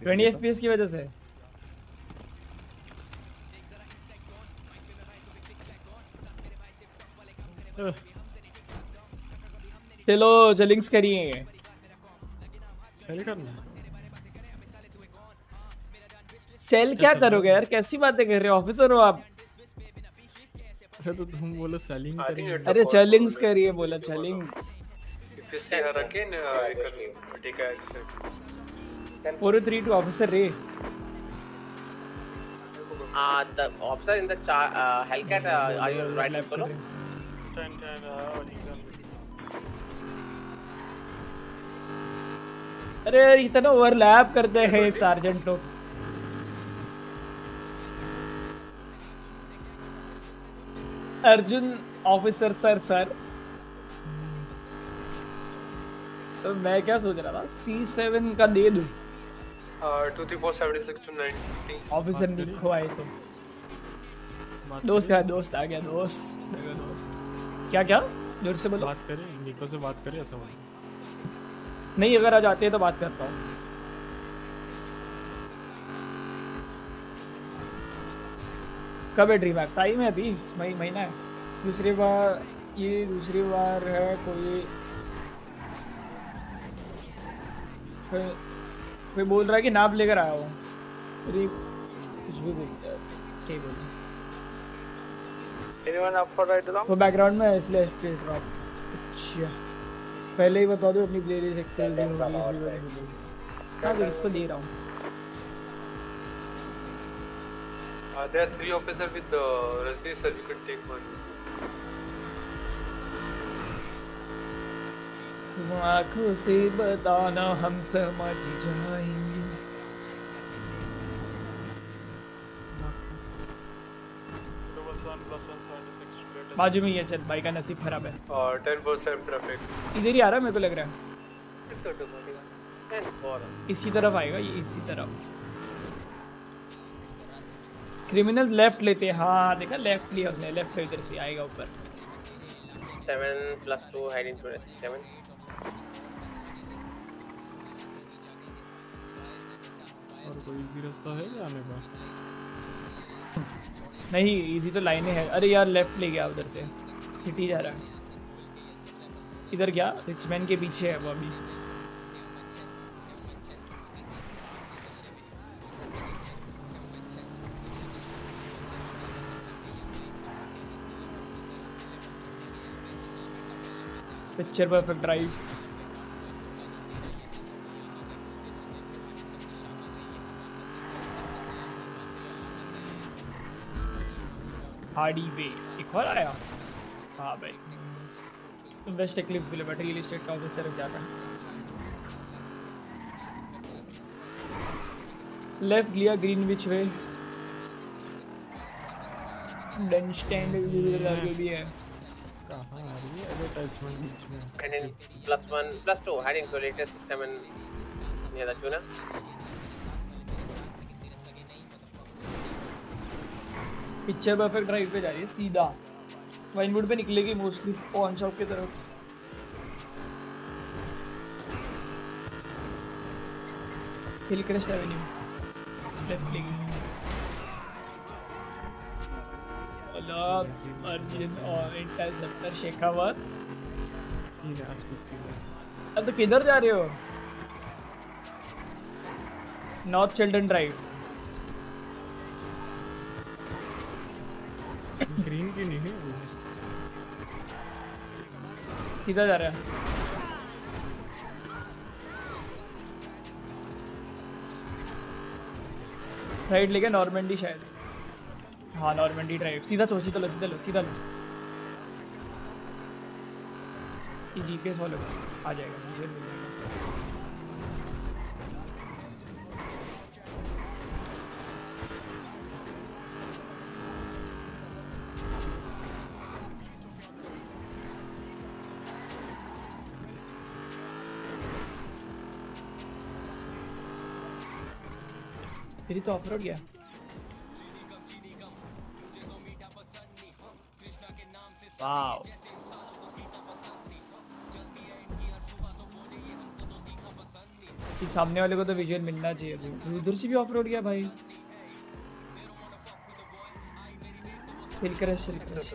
ट्वेंटी एफ़ की वजह से। चलो जलिंग्स करिए।
सेल करना
सेल क्या करोगे यार? कैसी बातें कर रहे हो? ऑफिसर हो आप।
अरे तो तुम बोलो सेलिंग
अरे चलिंग्स करिए बोला चलिंग्स फोर थ्री टू ऑफिसर रे।
Officer in the hellcat are you right
left
10, 10, हाँ
अरे यार इतना तो ओवरलैप करते हैं सार्जेंट लोग। अर्जुन ऑफिसर सर सर तो मैं क्या सोच रहा था? सी सेवन का दे दू। ऑफिसर लिखो आए तो। दोस्त का दोस्त आ गया दोस्त। दोस्त। क्या क्या ज़ोर से बोलो।
बात करें निको से बात करें ऐसा बोलो
नहीं अगर आज आते हैं तो बात करता हूँ कब है ड्रीम टाइम है अभी मई महीना है। दूसरी बार ये दूसरी बार है कोई कोई कोई बोल रहा है कि नाप लेकर आया हूँ। कुछ भी बोल क्या बोल
Anyone up for ride along?
वो बैकग्राउंड में इसलिए एसपी ड्रॉप्स अच्छा। पहले ही बता दो अपनी प्लेलिस्ट एक्सक्लूसिव होगी हाँ तो इसको ले रहा हूँ।
There are three officers with uh, Rajni, sir. You can take
तुम आँखों से बताना हम समझ जाएँगे। बाजू में ये चल भाई का नसीब खराब है
Uh, 10% traffic.
इधर ही आ रहा है मेरे को लग रहा है.
Ten four.
इसी तरफ़ आएगा ये इसी तरफ़ क्रिमिनल्स लेफ़्ट लेते हैं हाँ देखा लेफ़्ट लिया उसने लेफ़्ट इधर से आएगा ऊपर
Seven plus two heading to seven.
और कोई इजी रास्ता है जाने का
नहीं इजी तो लाइनें है। अरे यार लेफ़्ट ले गया उधर से। सिटी जा रहा है। इधर क्या? रिचमैन के पीछे है वो अभी। पिक्चर परफेक्ट ड्राइव हार्डी वे। एक और आया। हाँ भाई। तुम वेस्ट एक्लिफ भी बट रियल एस्टेट का ऑफ़िस तरफ़ जा रहा है लेफ़्ट लिया ग्रीन विच वे डन स्टैंड भी है।
कहाँ आ रही है एडवर्टाइजमेंट बीच में।
Heading plus one plus two heading to latest seven near the tuna.
Picture perfect drive पे जा रही है, सीधा। वाइनवुड पे निकलेगी मोस्टली पॉन शॉप की तरफ़। एवेन्यू
सीधा राजपूत सीधा
अब तो किधर जा रहे हो? नॉर्थ चिल्ड्रन ड्राइव
ग्रीन की नहीं है
किधर जा रहा है? राइट लेके नॉर्मेंडी शायद। हाँ नॉर्मेंडी ड्राइव सीधा तो सीधा लो सीधा लो सीधा लो। ये जीपीएस फॉलो करो आ जाएगा, मुझे फिर तो ऑफ़ रोड गया। वाओ कि सामने वाले को तो विजुअल मिलना चाहिए उधर से भी ऑफ़ रोड गया भाई। हिल क्रश हिल क्रश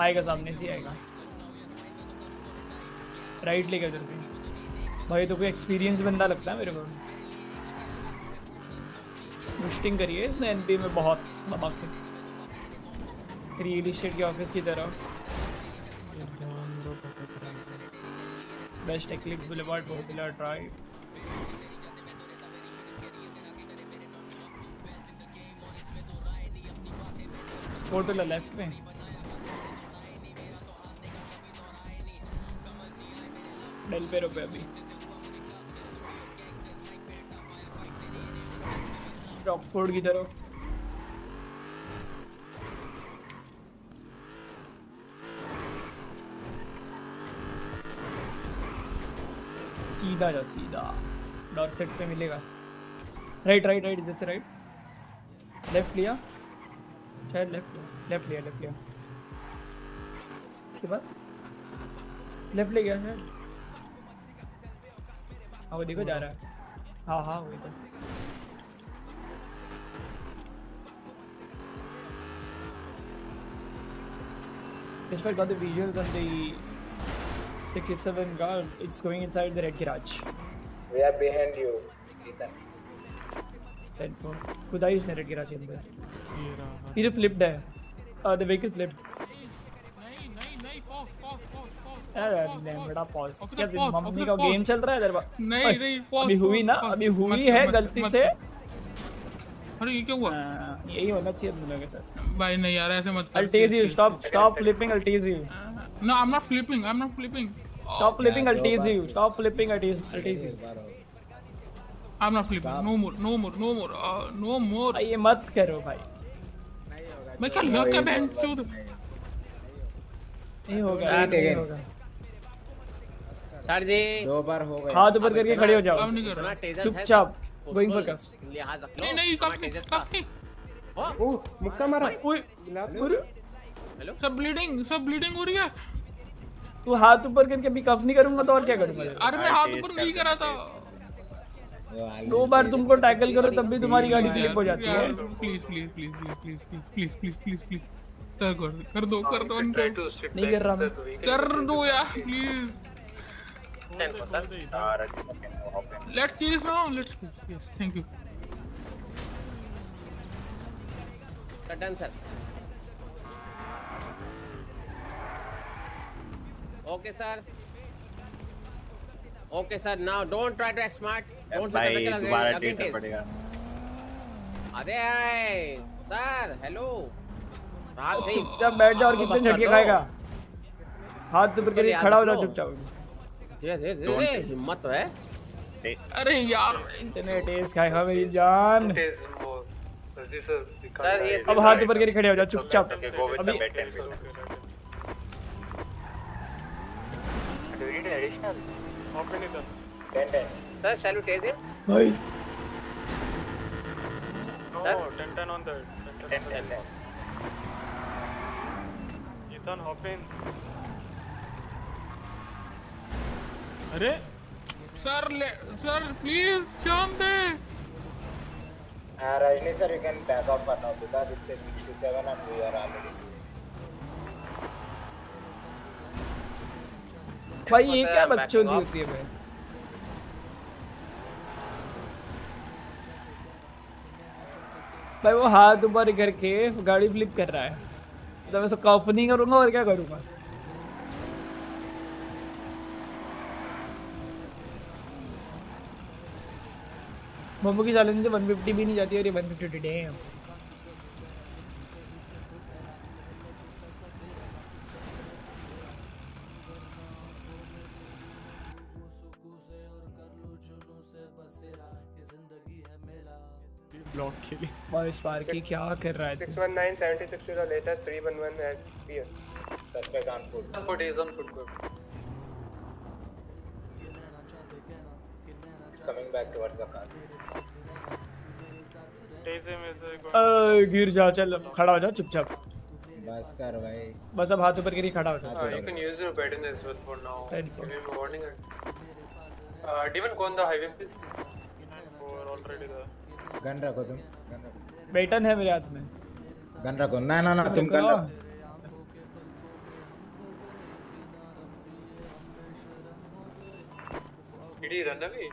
आएगा सामने से आएगा। राइट लेके उधर से। भाई तो कोई एक्सपीरियंस बंदा लगता है मेरे को। बुस्टिंग करी है इसने एनपी में बहुत धमाक रियल इस्टेट के ऑफ़िस की तरफ़ बेस्ट एक्लिप्स बुलेवार्ड बहुबिला ड्राइव फ़ोटो लेफ़्ट में। डेल पे रुपए अभी रॉकफोर्ड की तरफ़ सीधा जाओ सीधा डॉर्सेट पे मिलेगा राइट राइट राइट इधर से राइट लेफ़्ट लिया शायद लेफ़्ट लेफ़्ट लिया लेफ़्ट लिया उसके बाद लेफ़्ट ले गया शायद हाँ वो देखो जा रहा है हाँ हाँ वही तो Despite got the visuals on the 67 car, it's going inside the red garage.
We are behind you, Ethan.
10 4. खुदा ही उसने रेड गिरा के अंदर ये जो फ्लिप्ड है uh, the vehicle flipped
लेमड़ा पॉज
क्या मम्मी का गेम चल रहा है इधर
नहीं नहीं
अभी हुई ना अभी हुई है गलती से।
अरे ये क्या हुआ?
हाँ, यही होना चाहिए मुझे के साथ।
भाई नहीं यार ऐसे मत कर
tease you stop stop flipping I tease you
no I am not flipping I am not flipping
stop flipping I tease you stop flipping I tease I tease you
I am not flipping no more no more no more no more
ये मत करो भाई।
मैं क्या लग का bench चूत
नहीं होगा। नहीं होगा।
सर जी।
दो बार हो गया
हाथ ऊपर करके खड़े हो जाओ।
अब नहीं कर रहा।
चुपचाप गोइंग फॉर कस
लिहाज रख लो।
नहीं नहीं काफ़ी काफ़ी
ओह मुक्का मारा।
सब ब्लीडिंग सब ब्लीडिंग हो रही है?
तू हाथ ऊपर करके अभी कफ नहीं करूँगा तो और क्या करूँगा?
अरे मैं हाथ ऊपर नहीं करा था।
दो बार तुमको टैकल करो तब भी तुम्हारी गाड़ी फ्लिप हो जाती है।
Please please please please please please please please please कर कर कर दो कर दो
नहीं कर रहा मैं।
कर दो यार
please Let's do this now.
Let's do. Yes, thank you.
Cut Done, sir. Okay, sir. Okay, sir. Now don't try to act smart. Don't
भाई दोबारा
टेस्ट
पड़ेगा।
अरे हाय सर हेलो रात भाई
जब बैठ जा और कितने झटके खाएगा हाथ तो
करीब
खड़ा हो
जाओ
चुपचाप
हिम्मत है।
अरे यार
इंटरनेट मेरी जान। अब हाथ ऊपर करके खड़े हो जा चुपचाप। अभी
Sir, shall we tell him?
अरे।
सर सर प्लीज़ शाम दे।
Rajni sir you can back off करना because it's a big issue seven and we are already
भाई ये क्या बच्चों
की
होती है? भाई भाई वो हाथ ऊपर करके गाड़ी फ्लिप कर रहा है। तो मैं तो कफ नहीं करूँगा और क्या करूँगा? मोमो की सालन से 150 भी नहीं जाती और ये 150 फिफ्टी डे
ब्लॉक
और इस बार की क्या कर रहा है?
61976 लेटेस्ट 311
एट सर पे
Kanpur Kanpur is on foot court
coming back towards the car.
गिर जा चल खड़ा हो जा चुपचाप।
बस कर भाई।
बस अब हाथ ऊपर करिए खड़ा हो जा।
You can use your bat in this with four now give me warning डिवन कौन द हाईवे पे? और ऑलरेडी द
गन रखो तुम। गन रखो
बैटन है मेरे हाथ में।
गन रखो। ना ना ना तुम गन रखो।
Did he run away?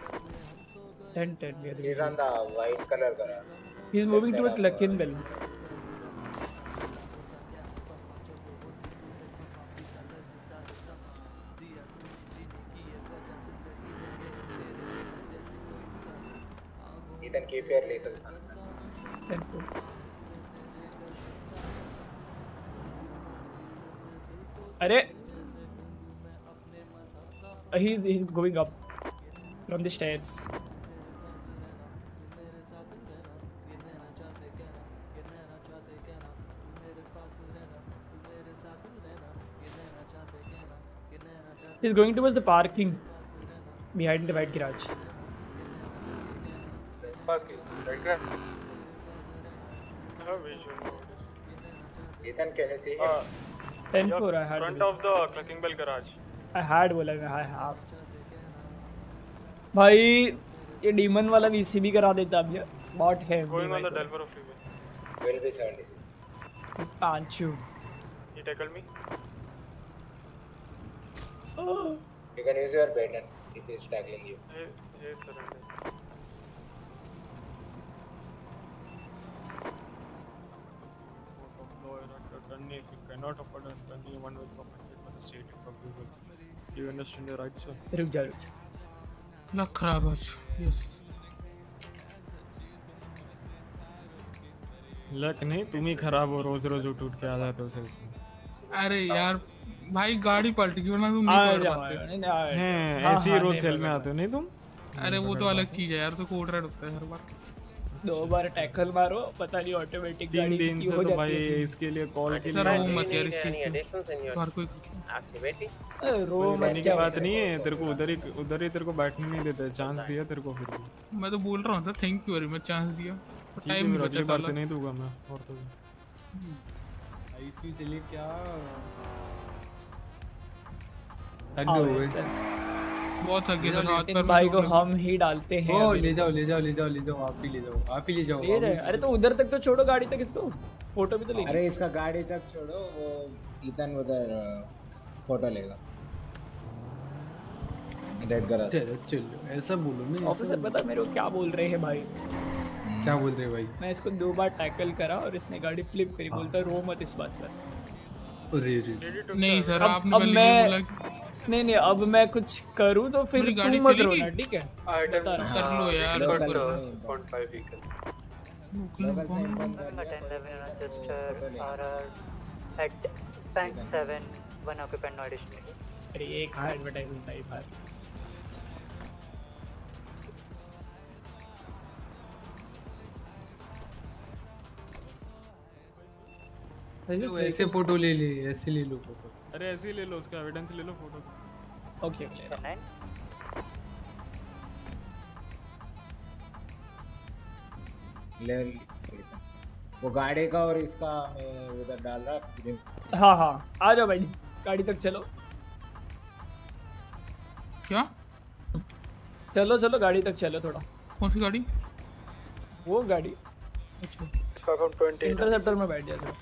Ten, ten, we are
He's on the white color car.
Uh, he's moving towards Luckinville.
Ethan, keep your lethal.
Ten, two. अरे he's he's going up from the stairs. He's going towards the parking behind the white garage.
Parking. Right grab. Oh, visual.
Ethan, can you see him?
Uh,
Ten
yeah,
four I had.
front of the clucking bell garage.
I had बोला मैं I have. भाई ये demon वाला VCB करा देता अब ये बहुत है
Going on the Delboro freeway.
Will be 70.
Panchu
He tackled me.
You can use your baton if he's tackling you.
if you cannot afford an attorney, one will appointed by the state if applicable. Do you understand your rights, sir?
रुक जा रुक जा
luck खराब है आज yes
luck नहीं तुम ही खराब हो रोज रोज उठ उठ के आ जाते हो सेल्स में
अरे यार भाई गाड़ी पलट गई वरना तुम नहीं पलट पाते
हैं
हाँ,
ऐसे ही
हाँ,
रोज सेल में आते हो नहीं तुम?
अरे वो तो अलग चीज़ है यार तो कोड रेड होता है हर बार।
दो बार टैकल मारो पता नहीं ऑटोमेटिक
तीन
गाड़ी
दिन से तो भाई इसके लिए कॉल के लिए
मत यार इस चीज़ पे
additions
हर कोई?
रो मत
की बात नहीं है तेरे को उधर ही उधर ही तेरे को बैठने नहीं देते चांस दिया तेरे को फिर।
मैं तो बोल रहा हूँ था thank you very much chance दिया। टाइम नहीं बचा
बार से
साला।
नहीं दूँगा मैं और तो
आईसी चलिए क्या
हाँ,
थक गए।
सर।
बहुत थक
भाई को हम ही डालते हैं
ओ ले जाओ ले जाओ ले जाओ ले जाओ आप ही ले जाओ आप ही ले जाओ
ले रहे अरे तो उधर तक तो छोड़ो गाड़ी तक इसको। फ़ोटो भी तो ले
अरे इसका गाड़ी तक छोड़ो वो ईतन उधर फ़ोटो लेगा। डेड गराज
चलो चलो ऐसा बोलो नहीं
ऑफिसर पता मेरे को क्या बोल रहे हैं भाई?
क्या बोल रहे भाई?
मैं इसको दो बार टैकल करा और इसने गाड़ी फ्लिप करी। बोलता है रो मत इस बात पर।
अरे
नहीं सर
अब,
आपने
अब
पहले
मैं
बोला
नहीं नहीं अब मैं कुछ करूँ तो फिर तुम मत रोना ठीक है? रहा हूँ।
कर लो यार
लोकल
कर लो।
से ही
Point five vehicle.
लोकल से इन्फॉर्म कर दिया
at bank 7 one occupant no additional
अरे ये कहाँ एडवर्टाइजमेंट बाहर
लो, ऐसे फ़ोटो ले ले ऐसे ले लो फ़ोटो
अरे ऐसे ही ले लो उसका एविडेंस ले लो फ़ोटो
ओके ले रहा हूँ।
ले वो गाड़ी का और इसका मैं उधर डाल रहा
हाँ हाँ। आ जाओ भाई गाड़ी तक चलो।
क्या?
चलो चलो गाड़ी तक चलो थोड़ा।
कौन सी गाड़ी?
वो गाड़ी। अच्छा। इंटरसेप्टर में बैठ जाओ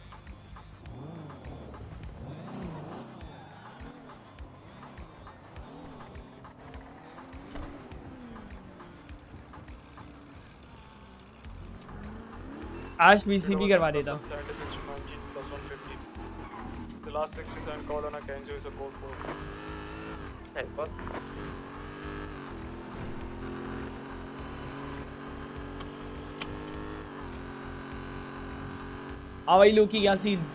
आज पीसी करवा देता हूँ।
हाँ
भाई लोकी क्या सीन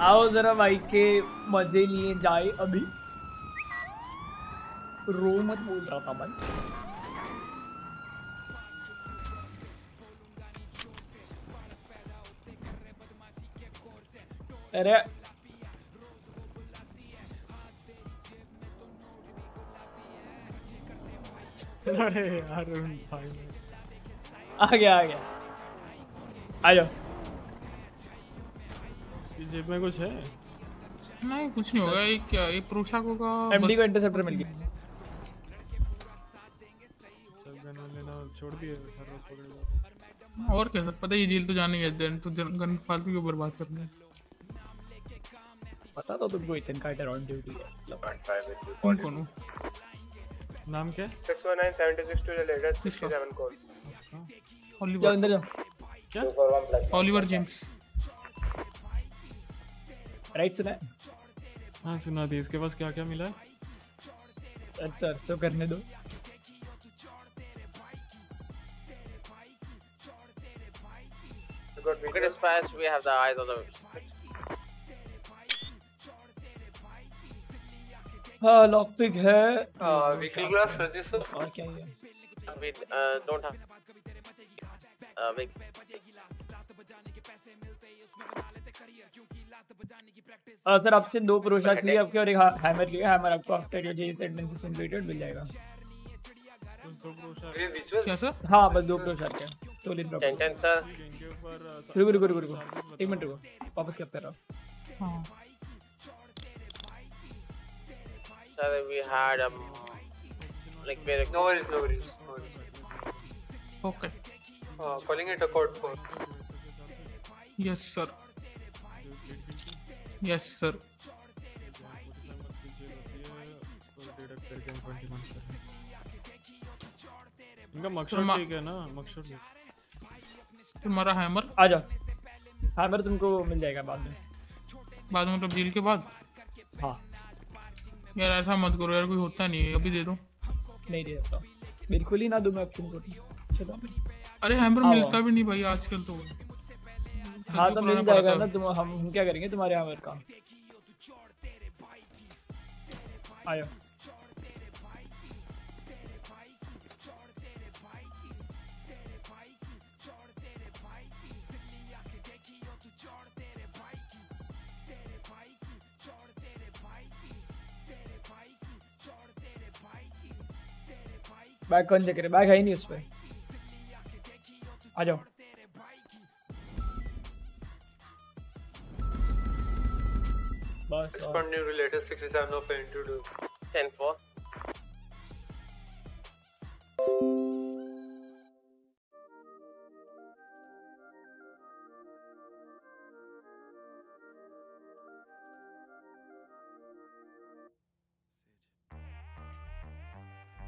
आओ जरा बाइक के मज़े लिए जाए अभी। रो मत बोल रहा था भाई अरे.
अरे यार भाई
आ गया आ गया. आ जाओ.
जेब में कुछ है?
नहीं कुछ नहीं होगा एक क्या एक पोशाक होगा
एमडी को इंटरसेप्टर मिल गया.
छोड़ दिए हर रोज पकड़
और क्या सर पता है ये जेल तो जाने गए देन तो गन फालतू क्यों बर्बाद करने हैं?
पता तो तुमको इतन का ऑन ड्यूटी है।
Vehicle.
कौन कौन हो?
नाम क्या?
Six one nine seventy six to the latest sixty seven call.
जाओ
ओलिवर
अंदर जाओ।
one plus.
Oliver James
right सुना है?
हाँ सुना दी। इसके पास क्या क्या मिला? है
सर सर्च तो करने दो।
You got
Okay, dispatch, we have the eyes on the
हाँ लॉक पिक है
glass register.
बस और क्या है?
We uh, don't have. Uh, we,
हाँ सर आपसे दो पोशाक लिए आपके और एक हा- हैमर लिए हैमर आपको after your jail sentence completed मिल जाएगा।
क्या सर?
हाँ बस दो पोशाक है तो
ten, sir.
इनके ऊपर
रुको रुको रुको रुको एक मिनट रुको वापस क्या कर रहा हूँ
हाँ
had um, like we're
No worries, no worries. No worries.
Okay
Uh, calling it a code for.
Yes sir
yes sir
इनका मकसद
मा-
ठीक है ना मकसद
तुम्हारा हैमर
आ जाओ। हैमर तुमको मिल जाएगा बाद में।
बाद में मतलब डील के बाद?
हाँ।
यार ऐसा मत करो यार कोई होता नहीं है अभी दे दो।
नहीं दे सकता। बिल्कुल ही ना दूँ मैं अब तुमको चलो
अरे हैमर
आओ,
मिलता भी नहीं भाई आजकल तो।
हाँ तो मिल जाएगा ना तुम हम क्या करेंगे तुम्हारे हैमर का? आयो। बैग कौन चेक करे बैग है ही नहीं उस पे आ जाओ बस बस
new related 67 of into
10 4.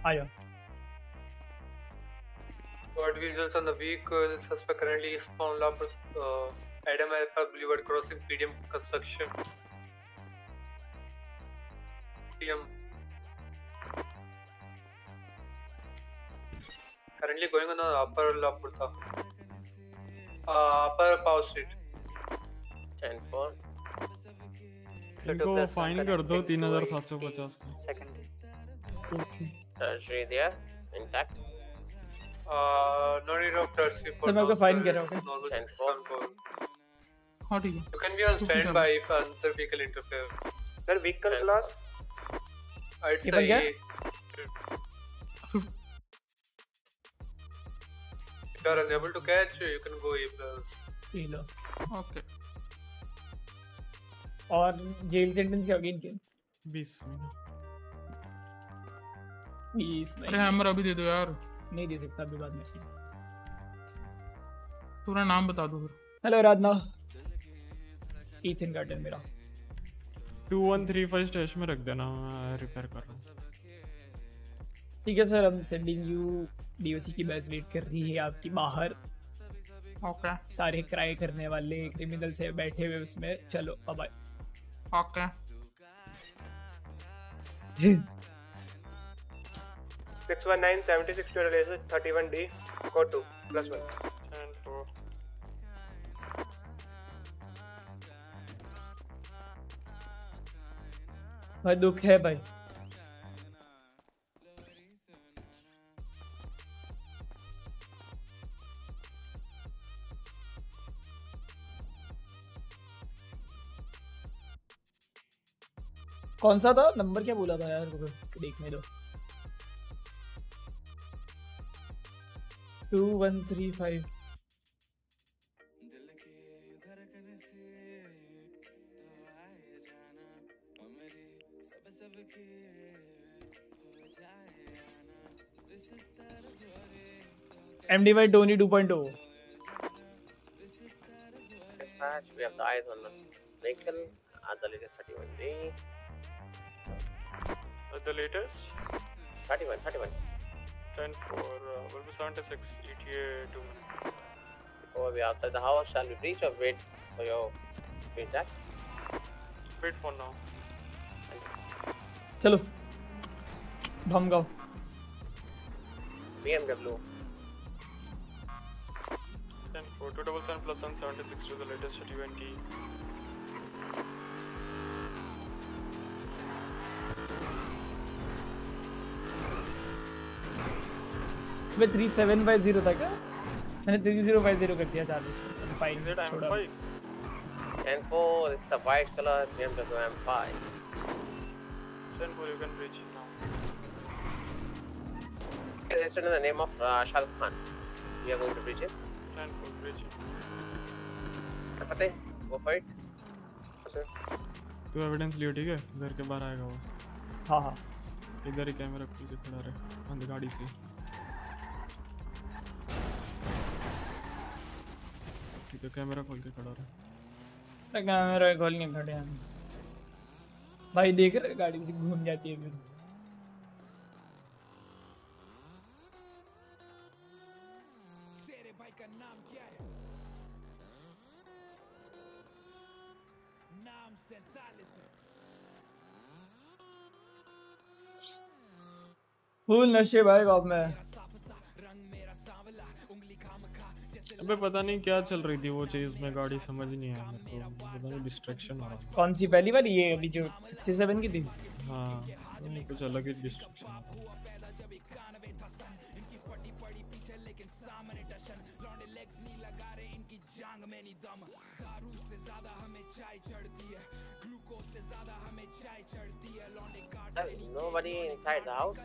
आ जाओ
What visuals on the vehicle? Suspect currently is found up uh, Adam Alpha Boulevard crossing PDM construction. PDM. Currently going on the upper Lapurta. Uh, upper Power Street.
10 4.
इनको fine कर दो तीन हज़ार सात सौ पचास का
Treasury there, intact.
Uh, of tertiary for
तो मैं आपको फाइन. कर रहा हूँ
call.
हाँ ठीक है
You can be on
50,000.
standby if another vehicle interferes.
Sir, vehicle class?
I'd
ये बन गया?
say if you are unable to catch, you can go plus.
ये लो
ओके
और जेल सेंटेंस क्या होगी इनके
बीस मिनट
बीस
अरे
नहीं
हैमर अभी दे दो यार
नहीं दे सकता अभी बाद में।
पूरा नाम बता दो फिर।
हेलो राधना ईथन गार्डन मेरा।
Two one three five stash में रख देना मैं रिपेयर कर रहा हूँ।
ठीक है सर हम सेंडिंग यू डीओसी की बस वेट कर रही है आपकी बाहर।
ओके
सारे क्राई करने वाले क्रिमिनल से बैठे हुए उसमें। चलो bye
okay <laughs>
619 76 to relation 31D. Code 2. Plus 1.
And four.
भाई दुख है भाई कौन सा था नंबर क्या बोला था यार देखने दो 2135 MD by Tony 2.0
match we have the eyes on Lincoln at the latest 31 day
at the latest?
31 31
10 for uh, will be 76 ETA 2 minutes.
Before we outside the house, shall we breach or wait for your feedback?
Wait for now.
चलो भम गाओ
BMW.
10 for 277 plus 176 to the latest 20.
मैं three seven five zero था क्या मैंने three zero five zero कर दिया charges fine
Is it I'm
छोड़ा
5?
10 4, it's a white color BMW M5.
10 for you can reach now.
It's listed in the name of uh, Shah Rukh Khan. We are going to breach it.
10 for reach.
Fateh, go for it.
तू evidence लियो ठीक है घर के बाहर आएगा वो
हाँ हाँ
इधर ही कैमरा खुल के खड़ा रहे बंद गाड़ी से सीधा कैमरा खोल के खड़ा रहे।
कैमरा खोल नहीं खड़े हैं। भाई देख रहे गाड़ी से घूम जाती है फिर। फूल नशे भाई कब में।
अबे पता नहीं क्या चल रही थी वो चीज़ में गाड़ी समझ नहीं आया मेरे को। पता नहीं डिस्ट्रैक्शन हो रहा
कौन सी पहली वाली? ये अभी जो 67 की थी?
हाँ नहीं कुछ अलग ही distraction
Nobody inside the house.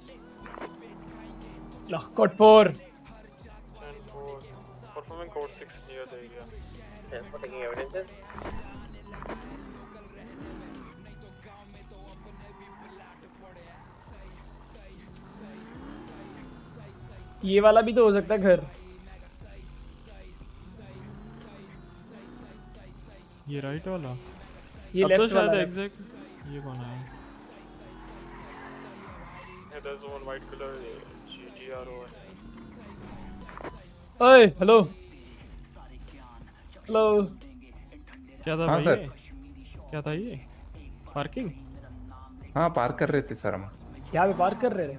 Code 4.
And for performing code 6 near the area.
Thanks for taking evidence.
ये वाला भी तो हो सकता है घर।
ये राइट वाला?
ये
अब तो शायद एग्जैक्ट ये कौन है? ये दस वन व्हाइट कलर जीजीआर वाला
ओए हेलो हेलो
क्या था
हाँ,
भाई
सर।
क्या था ये? पार्किंग
हाँ पार्क कर रहे थे सर हम।
यहाँ पे पार्क कर रहे थे?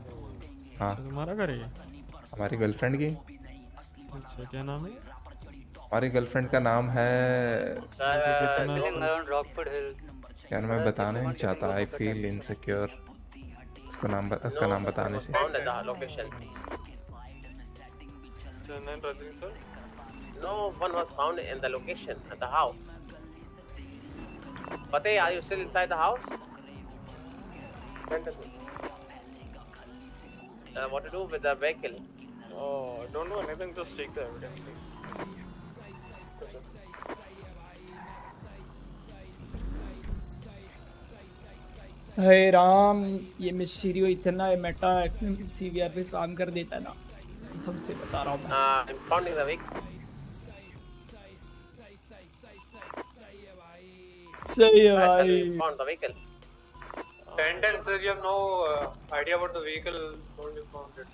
हाँ।
तुम्हारा घर है ये?
हमारी गर्लफ्रेंड की।
अच्छा क्या नाम है?
हमारी गर्लफ्रेंड का नाम है. यार मैं बताना नहीं चाहता आई फील इनसिक्योर उसका नाम उसका नाम बताने से।
No one was found in the location at the house. Fateh, are you still inside the house? Uh, what to do with the vehicle?
Oh, I don't do anything, just take the evidence.
हे राम ये Mysterio इतना है Meta CVR पे spam कर देता है ना सबसे बता रहा हूँ मैं
Uh, I'm founding the vehicle.
सही है
Right, sir,
भाई
we found the vehicle.
10 10 sir, you have no uh, idea about the vehicle. Don't you found it?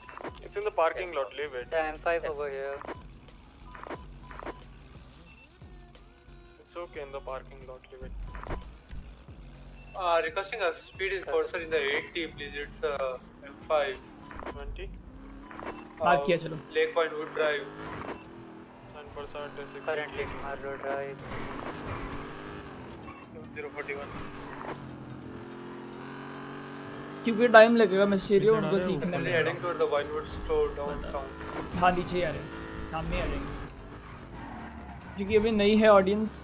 It's in the parking lot, leave it.
Yeah, M5 over here.
It's okay in the parking lot, leave it.
Uh, requesting a speed enforcer in the 80, please. It's uh, M5.
20?
बात किया चलो
Lake Point Wood Drive.
10% is
Currently Marrow Drive.
041.
क्योंकि time लगेगा Mysterio उनको सीखने में
heading toward the Winewood store downtown.
हाँ नीचे आ रहे सामने आ जाएँगे क्योंकि अभी नई है ऑडियंस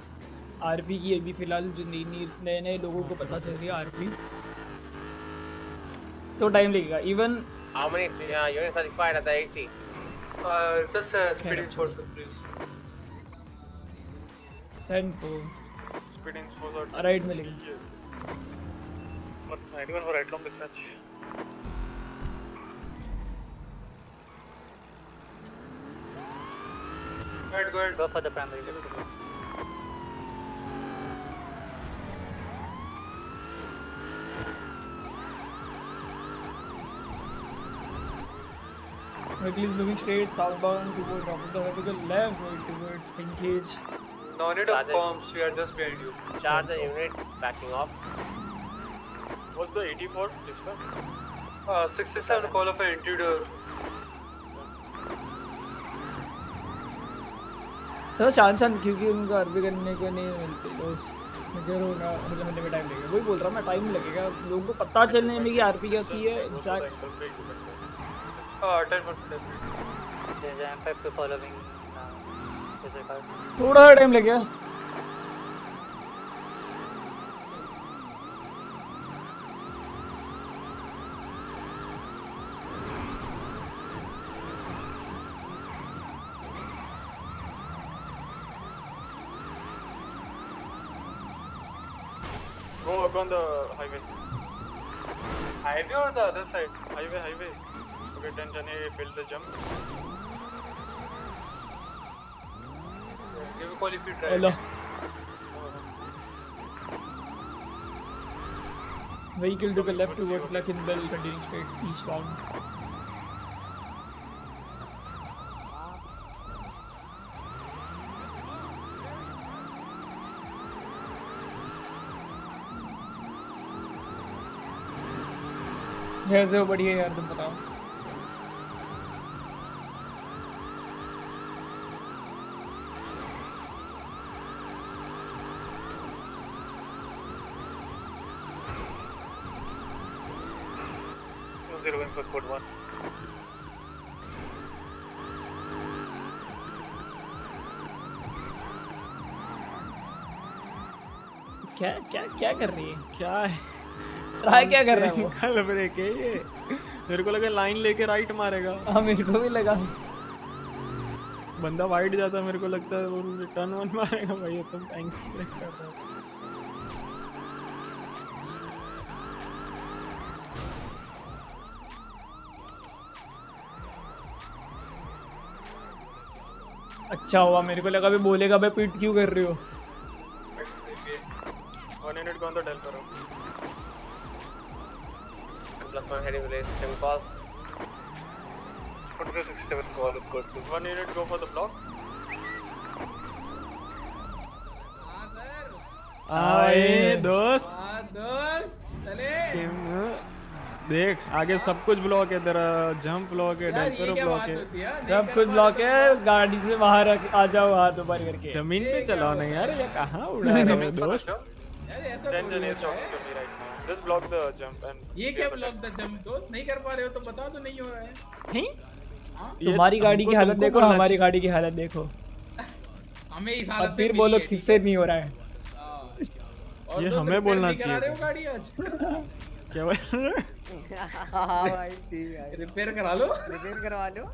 आरपी की अभी फ़िलहाल जो नई नई नए नए लोगों को पता चल रही है आरपी तो टाइम लगेगा even
How many uh, units are required at the 80?
Uh, just a speed enforcer, please.
Ten को
Speed enforcer.
राइट मिलेगा
But anyone for right long dispatch?
Go ahead, go ahead.
Go for the primary.
Vehicle is moving straight southbound towards top of the vertical left going towards Pinkage.
No need of comms, we are just behind you.
Charge the unit, backing off.
What's the 84 dispatch?
Uh, 67 call of an intruder.
तो शान शान क्योंकि उनको अरबी करने को नहीं मिलते दोस्त मुझे रोना होने होने में टाइम लगेगा वही बोल रहा हूँ मैं टाइम लगेगा लोगों को पता चलने में कि आरपी क्या होती है एग्जैक्ट थोड़ा टाइम लगेगा
Go up on the highway.
Highway or the other side?
Highway, highway. bit and then he build the jump.
Yeah, give a
Vehicle to the left towards Black Hill Bell, continuing straight eastbound. है जो here यार तुम बताओ क्या कर रही है?
क्या है?
ट्राई क्या कर रहा है
कल ब्रेक है ये। मेरे को लगा लाइन लेके राइट मारेगा।
हाँ मेरे को भी लगा।
बंदा वाइड जाता मेरे को लगता है वो टर्न वन मारेगा। भाई तुम टाइम ब्रेक कर रहे हो।
अच्छा हुआ मेरे को लगा भी बोलेगा भाई पीट क्यों कर रहे हो?
Unit gone to Del Perro.
Plus one heading relay system call.
Put the 67 call is good. One unit go for the block?
आए दोस्त
दोस्त चले
देख आगे सब कुछ ब्लॉक है तेरा जंप ब्लॉक है ब्लॉक है
है?
सब कुछ ब्लॉक है गाड़ी से बाहर आ- जाओ हाथ ऊपर करके
ज़मीन पे चलाओ ना यार ये कहाँ उड़ा रहे हो <laughs> दोस्त
है। ये क्या ब्लॉक द जंप दोस्त नहीं कर पा रहे हो तो नहीं हो रहा है। हाँ?
तुम्हारी गाड़ी की हालत देखो हमारी गाड़ी की हालत देखो।
हमें इस हालत में
फिर बोलो किससे नहीं हो रहा है?
और
ये हमें बोलना चाहिए
रहे हो गाड़ी आज? <laughs>
क्या बोल रहे हो?
हाँ भाई ठीक
रिपेयर करा लो।
रिपेयर करवा लो।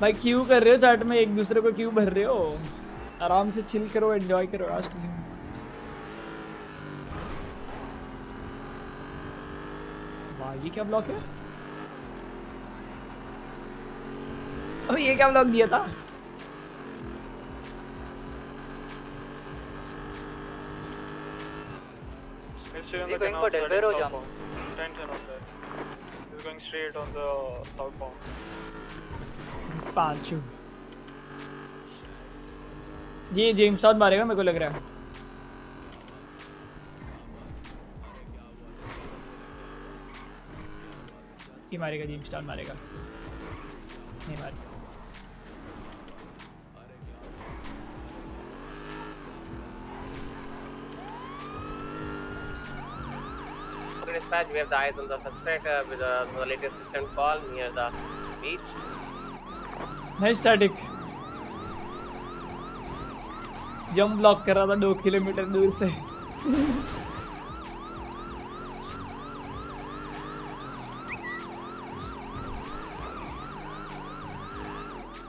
भाई क्यों कर रहे हो चैट में? एक दूसरे को क्यों भर रहे हो? आराम से चिल करो एंजॉय करो आज के दिन वाह ये क्या ब्लॉक है अबे ये क्या ब्लॉक दिया था
going for.
Tension on that. He's going straight on the southbound.
Panchu ये जेम्स टाउन मारेगा मेरे को लग रहा है ये मारेगा जेम्स टाउन मारेगा नहीं मार
dispatch, we have the eyes on the suspect uh, with uh, the latest system call near the beach.
नहीं स्टैटिक जंप ब्लॉक कर रहा था दो किलोमीटर दूर से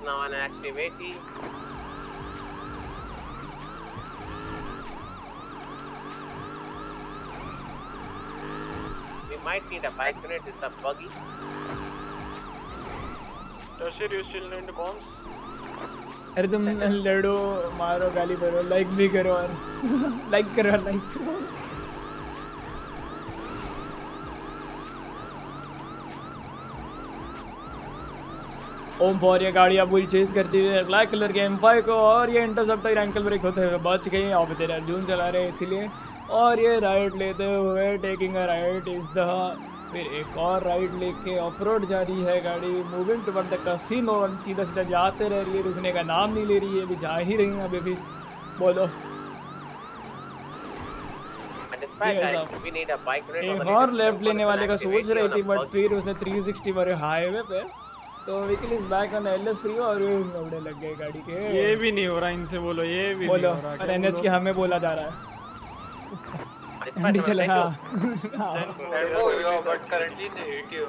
Now. We might need a bike unit. It's a buggy.
Tashir, you still need bombs?
अरे तुम लड़ो, मारो, गाली करो लाइक भी करो और <laughs> लाइक करो लाइक ओम फॉर ये गाड़ी पूरी चेज करती हुई ब्लैक कलर के M5 को और ये इंटरसेप्टर एंकल ब्रेक होते हुए बच गई। और तेरा जून चला रहे हैं, इसीलिए। और ये राइट लेते हुए taking a right is the फिर एक और राइट लेके ऑफ़ रोड जा रही है गाड़ी। मूविंग टू द कसिनो सीधा सीधा जाते रह रही है। रुकने का नाम नहीं ले रही है। अभी जा ही रही है अभी भी। बोलो। एक और लेफ़्ट लेने वाले का सोच रही थी बट फिर उसने 360 सिक्सटी वाले हाईवे पे तो vehicle is back on LS free और उड़ने लग गए गाड़ी के।
ये भी नहीं हो रहा इनसे बोलो ये भी
बोलो।
नहीं हो
और एनएच के हमें बोला जा रहा है। एमडी चले हाँ हाँ
Oh, but currently in the 80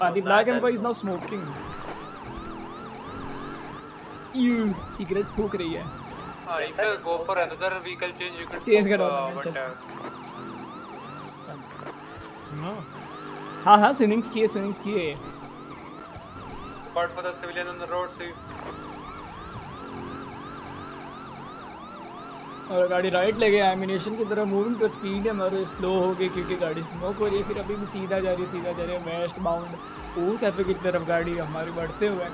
Uh, the black empire is now smoking. You cigarette फूक रही है
Uh, you go for another vehicle change, you can
Change
smoke,
करो,
uh.
सुनो
हाँ हाँ स्विमिंग्स किए स्विमिंग्स किए
But for the civilian on the road, so you,
और गाड़ी राइट ले गई एमिनेशन की तरफ़ मूविंग टू स्पीड है मगर स्लो हो गई क्योंकि गाड़ी स्मोक हो रही है। फिर अभी भी सीधा जा रही है सीधा जा रही है। वेस्ट बाउंड ऊ कैफ़े की तरफ़ गाड़ी हमारी बढ़ते हुए।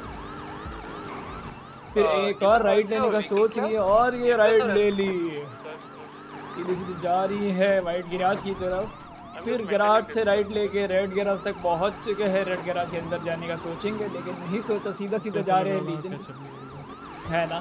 फिर एक और राइट लेने का सोच रही है और ये राइट ले ली। सीधी सीधी जा रही है वाइट गिराज की तरफ़। फिर गराज से राइट लेके रेड गराज तक पहुँच चुके हैं। रेड गराज के अंदर जाने का सोचेंगे लेकिन नहीं सोचा सीधा सीधा जा रहे हैं लीजन है ना?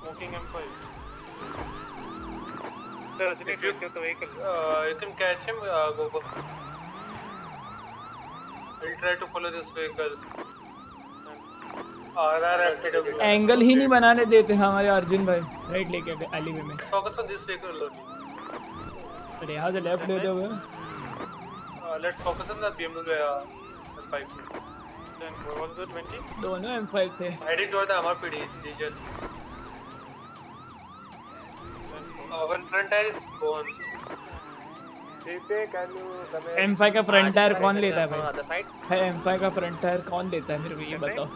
The smoking M5.
Sir, if you, uh, you can catch him, uh, go, go. I'll try to follow this vehicle.
Angle ही नहीं बनाने देते हमारे अर्जुन भाई राइट लेके गए एलिवे में
Focus on this vehicle only.
और यहाँ से लेफ़्ट लेते हुए
Uh, let's focus on the BMW uh, M5.
Then what was the 20?
दोनों M5 थे
Heading toward the MRPD region. Uh, one front tire is gone.
M5 का front tyre कौन लेता है भाई? है M5 का फ्रंट टायर कौन लेता है मेरे को ये बताओ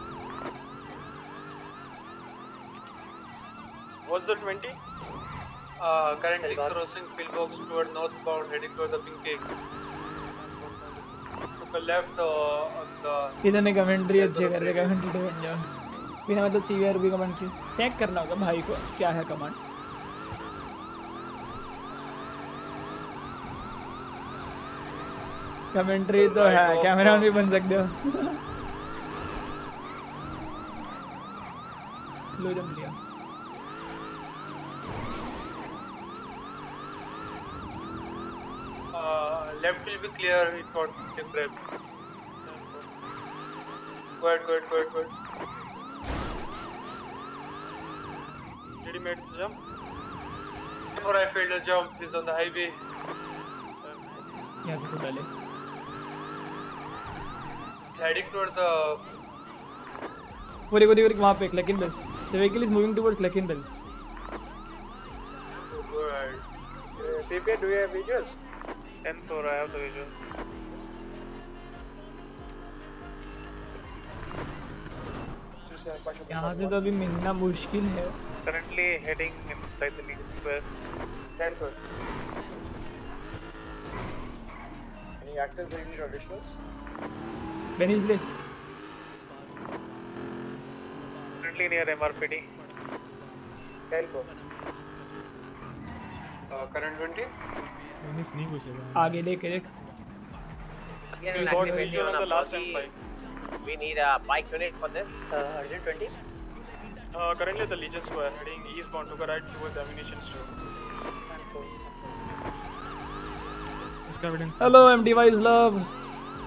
What's the 20?
Uh, currently crossing pillbox toward northbound, heading toward the pink cake. Took a left uh, on the.
इधर ने कमेंट्री अच्छे कर रहे कमेंट्री तो बन जाओ बिना मतलब सीवीआर भी कमेंट की चेक करना होगा भाई को क्या है कमेंट कमेंट्री तो है कैमरा भी बन सकते हो लो जम लिया
Uh, grab. Go ahead, go ahead, go ahead, go ahead.
Did he make the jump?
Before I failed a jump, he's on the highway.
यहाँ से तो वहाँ पे
क्लैकिंग बेल्ट्स तो वहीं के लिए moving toward clacking belts
TP से तो अभी मिलना मुश्किल है।
Currently heading actors
Benny's play
Currently near MRPD. 10 4.
Uh, current 20.
Benny's नहीं घुसेगा
आगे देख देख
Again,
We got
activity on
the last. M5.
We need a bike unit for this. Uh, Urgent 20.
Uh, currently the Legion Square heading eastbound took a right towards ammunition store.
Hello M device love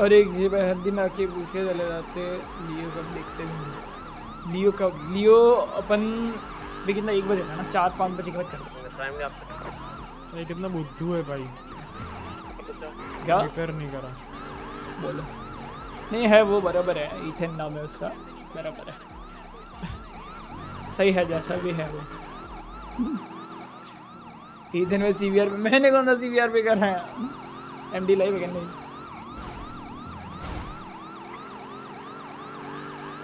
और एक जी भाई हर दिन आके पूछ के चले जाते लियो कब देखते हैं लियो कब लियो अपन भी कितना एक बजे था ना? चार पाँच बजे के बाद कर
ये कितना बुद्धू है भाई।
क्या?
रिपेयर नहीं करा।
बोलो। नहीं है वो बराबर है। इथेन नाम है उसका। बराबर है। सही है जैसा भी है वो। इथेन में सीवीआर पे मैंने कौन सा सीवीआर पे कर रहा है एमडी लाइव है नहीं।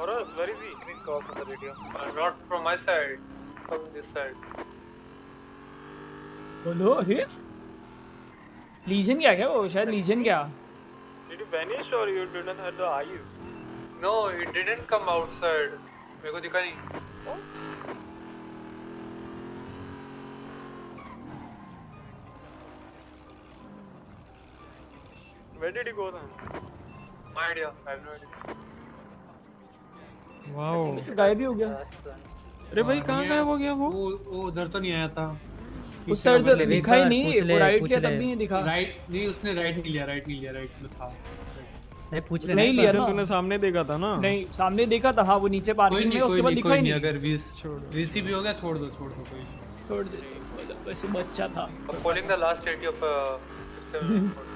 Taurus, where is he? Please call from the radio.
Uh, not from my side, from this side.
बोलो अरे लीजन क्या क्या वो शायद लीजन क्या
Did you vanish or you didn't have the eyes?
No, he didn't come outside. मेरे को दिखा नहीं.
Where did he go then?
No idea. I have no idea.
Wow
तो गायब ही हो गया।
अरे भाई कहाँ गायब हो गया वो?
वो वो उधर तो नहीं आया था।
उस साइड से दिखा ही नहीं वो राइट किया तब भी नहीं दिखा।
राइट नहीं उसने राइट नहीं लिया राइट नहीं लिया राइट में था।
नहीं पूछ
ले। नहीं लिया
तूने सामने देखा था ना?
नहीं सामने देखा था हाँ वो नीचे पार्किंग
नहीं
में उसके बाद दिखा ही
नहीं अगर वीस वीसी भी हो गया छोड़ दो छोड़ दो कोई
छोड़ दे मतलब वैसे बच्चा था।
I'm calling the last 80 <laughs>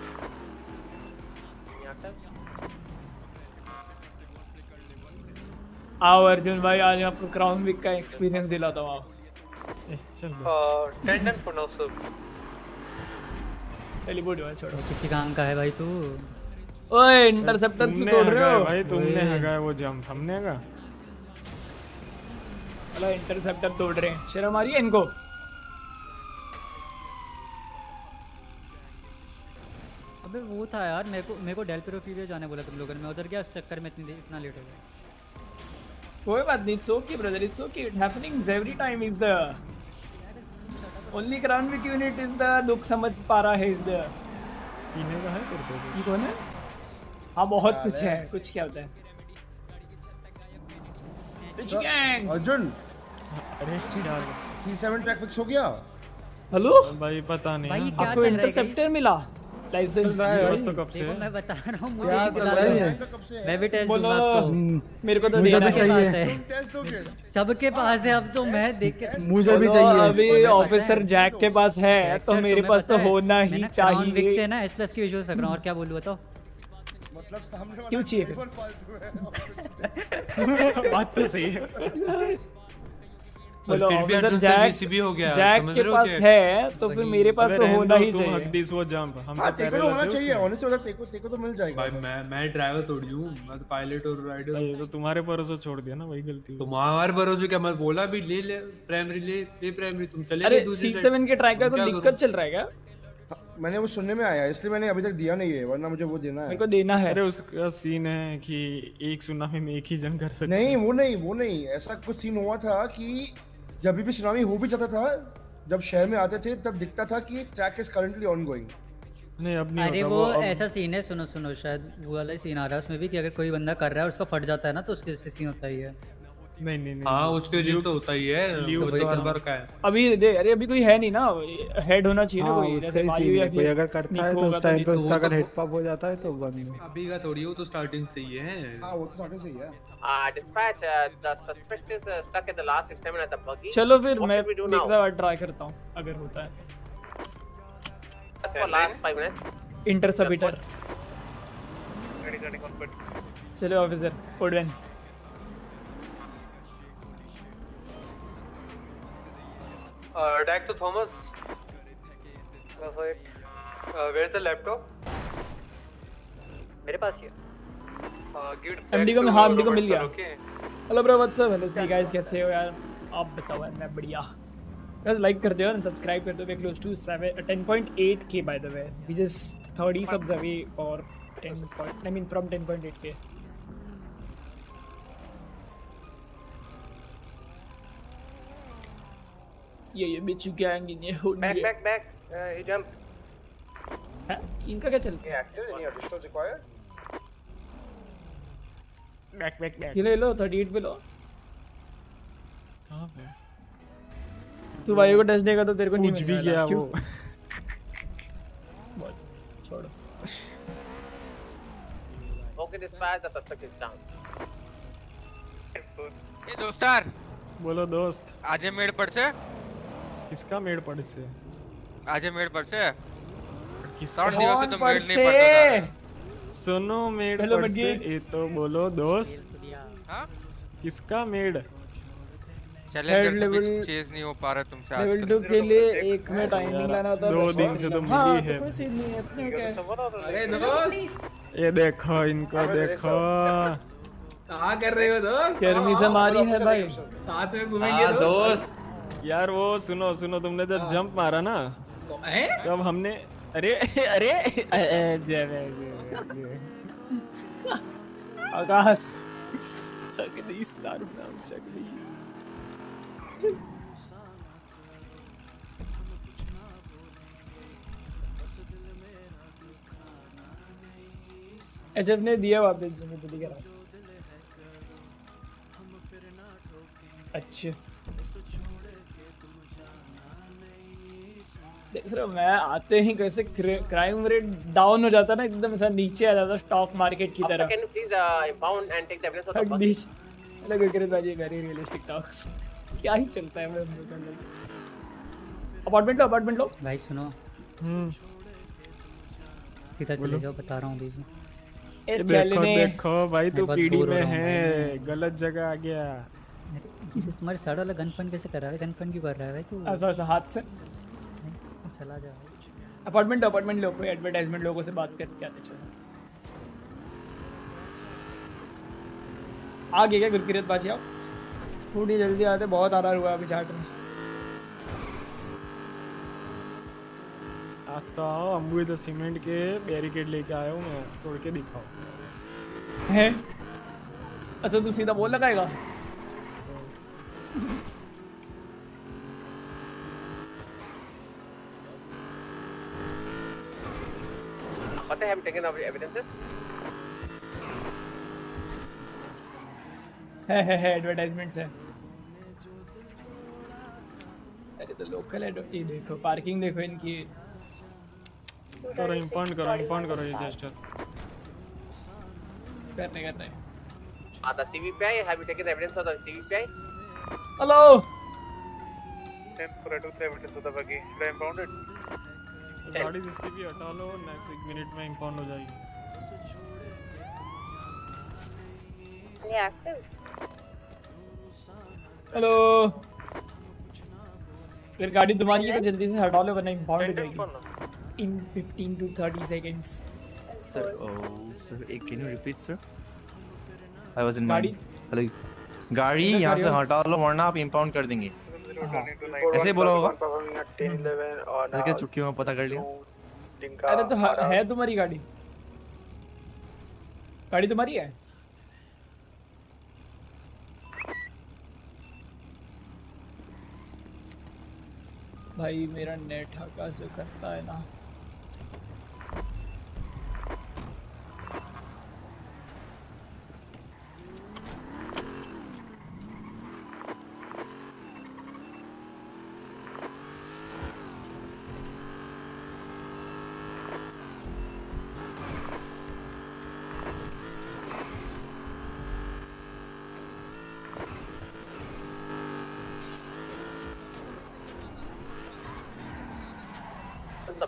आओ अर्जुन भाई आज मैं आपको क्राउन वीक का एक्सपीरियंस दिलाता हूँ आओ
चल
10 10 for now, sir.
टेलीपोर्ट हुआ छोड़ो।
किसी काम का है भाई तू?
ओए इंटरसेप्टर क्यों तोड़ रहे हो?
भाई तुमने हगाया वो जंप हमने हगा
चलो इंटरसेप्टर तोड़ रहे हैं। शर्म आ रही है इनको?
अबे वो था यार मेरे को मेरे को डेल फीवर जाने बोला तुम लोगों ने। मैं उधर गया उस चक्कर में इतनी इतना लेट हो गया।
कोई बात नहीं it's okay brother it's okay it happenings every time is the only crown week unit is the दुख समझ पा रहा है इज़ द
पीने का है तेरे को
ये कौन है? हाँ बहुत कुछ है कुछ क्या होता है? Bitch gang!
अर्जुन
अरे क्या
सी ट्रैक फिक्स हो गया?
हेलो
भाई पता नहीं
भाई
आपको
चल रहा है
इंटरसेप्टर मिला? लाइसेंस
बस तो कब से
मैं बता रहा हूँ मुझे
क्या
भी
चल
दिला
रहा
दो।
है?
मैं भी टेस्ट
बोलो। मेरे को तो देना
सबके
चाहिए।
है सबके पास है अब तो मैं देख के
मुझे भी चाहिए।
अभी ऑफिसर जैक के पास है तो मेरे पास तो होना ही
से
चाहिए।
ना एस प्लस की विजुअल रहा हूँ और क्या बोलूँ बताओ।
मतलब सामने वाला
क्यों चाहिए? <laughs>
बात तो सही है। <laughs>
बोलो ऑफिसर जैक
VCB हो गया,
जैक के पास है तो फिर मेरे पास तो होना ही
हक
चाहिए।
दिस वो जंप हम
हाँ
तो
तो होना चाहिए ऑनेस्ट मतलब तो मिल जाएगा।
भाई मैं मैं ड्राइवर थोड़ी हूँ मैं तो पायलट और राइडर
ये तो तुम्हारे भरोसे छोड़ दिया ना वही गलती
तो हमारे भरोसे क्या? मैं बोला भी ले ले प्राइमरी ले ले प्राइमरी तुम चले
अरे
गए दूसरी
सी
side।
सेवन के ट्राई का तो दिक्कत चल रहा है क्या?
हाँ, मैंने वो सुनने में आया इसलिए मैंने अभी तक दिया नहीं है वरना मुझे वो देना है।
मेरे को देना है।
अरे उसका सीन है कि एक सुनामी में एक ही जंग कर सकते
नहीं वो नहीं वो नहीं ऐसा कुछ सीन हुआ था कि जब भी सुनामी हो भी जाता था जब शहर में आते थे तब दिखता था कि track is currently on going
नहीं अब नहीं
अरे
होता
वो
अब-
ऐसा सीन है सुनो सुनो शायद वो वाला सीन आ रहा है उसमें भी कि अगर कोई बंदा कर रहा है और उसका फट जाता है ना तो उसके सीन होता ही है।
नहीं नहीं नहीं
हाँ उसके लिए तो होता ही है वो तो हर बार का है
अभी दे अरे अभी कोई है नहीं ना हेड होना चाहिए ना
हाँ,
कोई जैसे
ही
वायु
सीन
या
है कोई
फिर
अगर करता है तो उस टाइम पे
निक
उसका। अगर हिट पॉप हो जाता है तो बंद
अभी का थोड़ी वो तो स्टार्टिंग से ही है
हाँ वो तो साढ़े सही है
uh, the suspect is uh, stuck at the last examiner at the buggy.
चलो फिर मैं एक? बार ट्राई करता हूँ अगर होता है
for last five minutes.
Interceptor.
चलो ऑफिसर ओडवेन
Uh, Dak to Thomas. Perfect. Uh, where's the laptop?
मेरे पास ही है
Uh,
एमडी को
to
हाँ एमडी को मिल गया? Hello bro what's up hello स्नी guys कैसे हो यार आप बताओ यार मैं बढ़िया बस लाइक कर दो और सब्सक्राइब कर दो we close to 7 10.8 k by the way we just 30 subs away or 10 point I mean from 10.8 ये ये बिचू गैंग इन ये
बैक बैक बैक ये
जंप इनका क्या चल
ये एक्टिव नहीं है restore required
back back back
ये ले लो 38 पे लो।
कहाँ पे?
तू भाई को टेस्ट नहीं करता तेरे को नीचे
भी गया वो।
ओके
दिस फायर द तक इज़ डाउन
ए दोस्तार
बोलो दोस्त।
आज मेड पड़ से?
किसका मेड़ पड़ से
आजे मेड़ पर से
किसका
दिवस से तो मेड़ नहीं पड़ता था
सुनो मेड़
हेलो
पड़ से ये तो बोलो दोस्त।
हाँ?
किसका मेड़?
चैलेंजर से भी
level-
चेज नहीं हो पा रहा तुमसे
लेवल
आजकल
टू के लिए एक में टाइमिंग लाना होता है
दो दिन से तो मिली
हाँ,
है।
तो कोई सीन नहीं है अपने क्या?
अरे दोस्त।
ये देखो इनको देखो।
कहा कर रहे हो दोस्त?
गर्मी से मारी है भाई।
साथ में घूमेंगे
हाँ,
दोस्त।
यार वो सुनो सुनो तुमने जब जंप मारा ना तब हमने अरे अरे।
आकाश।
जगदीश तारू नाम जगदीश
एचएफ ने दिया वापस तो दिख अच्छा। देख रहे हो मैं आते ही कैसे क्राइम रेट डाउन हो जाता ना एकदम ऐसा नीचे आ जाता स्टॉक मार्केट की तरह।
uh?
डिश हेलो गुरकिरत भाई वेरी रियलिस्टिक टॉक्स क्या ही चलता है मैं अपार्टमेंट लो अपार्टमेंट लो।
भाई सुनो। सीधा चले जाओ बता रहा हूँ अभी। मैं।
ए
देखो
चलने।
देखो भाई तू
हो
में
है
गलत जगह आ गया।
तुम्हारे साइड वाला गन फन कैसे कर रहा है? गन फन क्यों कर रहा है भाई तू?
ऐसा ऐसा हाथ से।
चला जा
अपार्टमेंट अपार्टमेंट लो कोई एडवर्टाइजमेंट लोगों से बात करके आते चलो। आ गए क्या गुरकिरत बाजी आओ थोड़ी जल्दी आते बहुत आरार हुआ अभी चाट में।
आता हूँ अम्बू इधर सीमेंट के बैरिकेड लेके आया हूँ मैं तोड़ के दिखाओ।
है? अच्छा तू सीधा बोल लगाएगा?
Fateh, have you taken the evidences?
है है है एडवर्टाइजमेंट्स है अरे तो लोकल एडवर्ट ये देखो पार्किंग देखो इनकी
करो इम्पाउंड करो इम्पाउंड करो ये जस्टर
करने करने
Uh, the CVPI, have you taken the evidence of the CVPI?
Hello
Ten for two evidence of the buggy. Should I impound it?
गाड़ी जिसकी भी हटा लो नेक्स्ट एक मिनट में इम्पाउंड हो जाएगी।
हेलो अगर गाड़ी तुम्हारी है तो जल्दी से हटा लो वरना इम्पाउंड हो जाएगी। In 15 to 30 seconds
Sir, oh, sir, eh, can you repeat, sir? I was in
गाड़ी-
Hello. गाड़ी यहाँ से हटा लो वरना आप इम्पाउंड कर देंगे। ऐसे ही बोला होगा। अरे क्या चुटकी में पता कर लिया।
अरे तो है, है तुम्हारी गाड़ी? गाड़ी तुम्हारी है? भाई मेरा नेट हका जो करता है ना।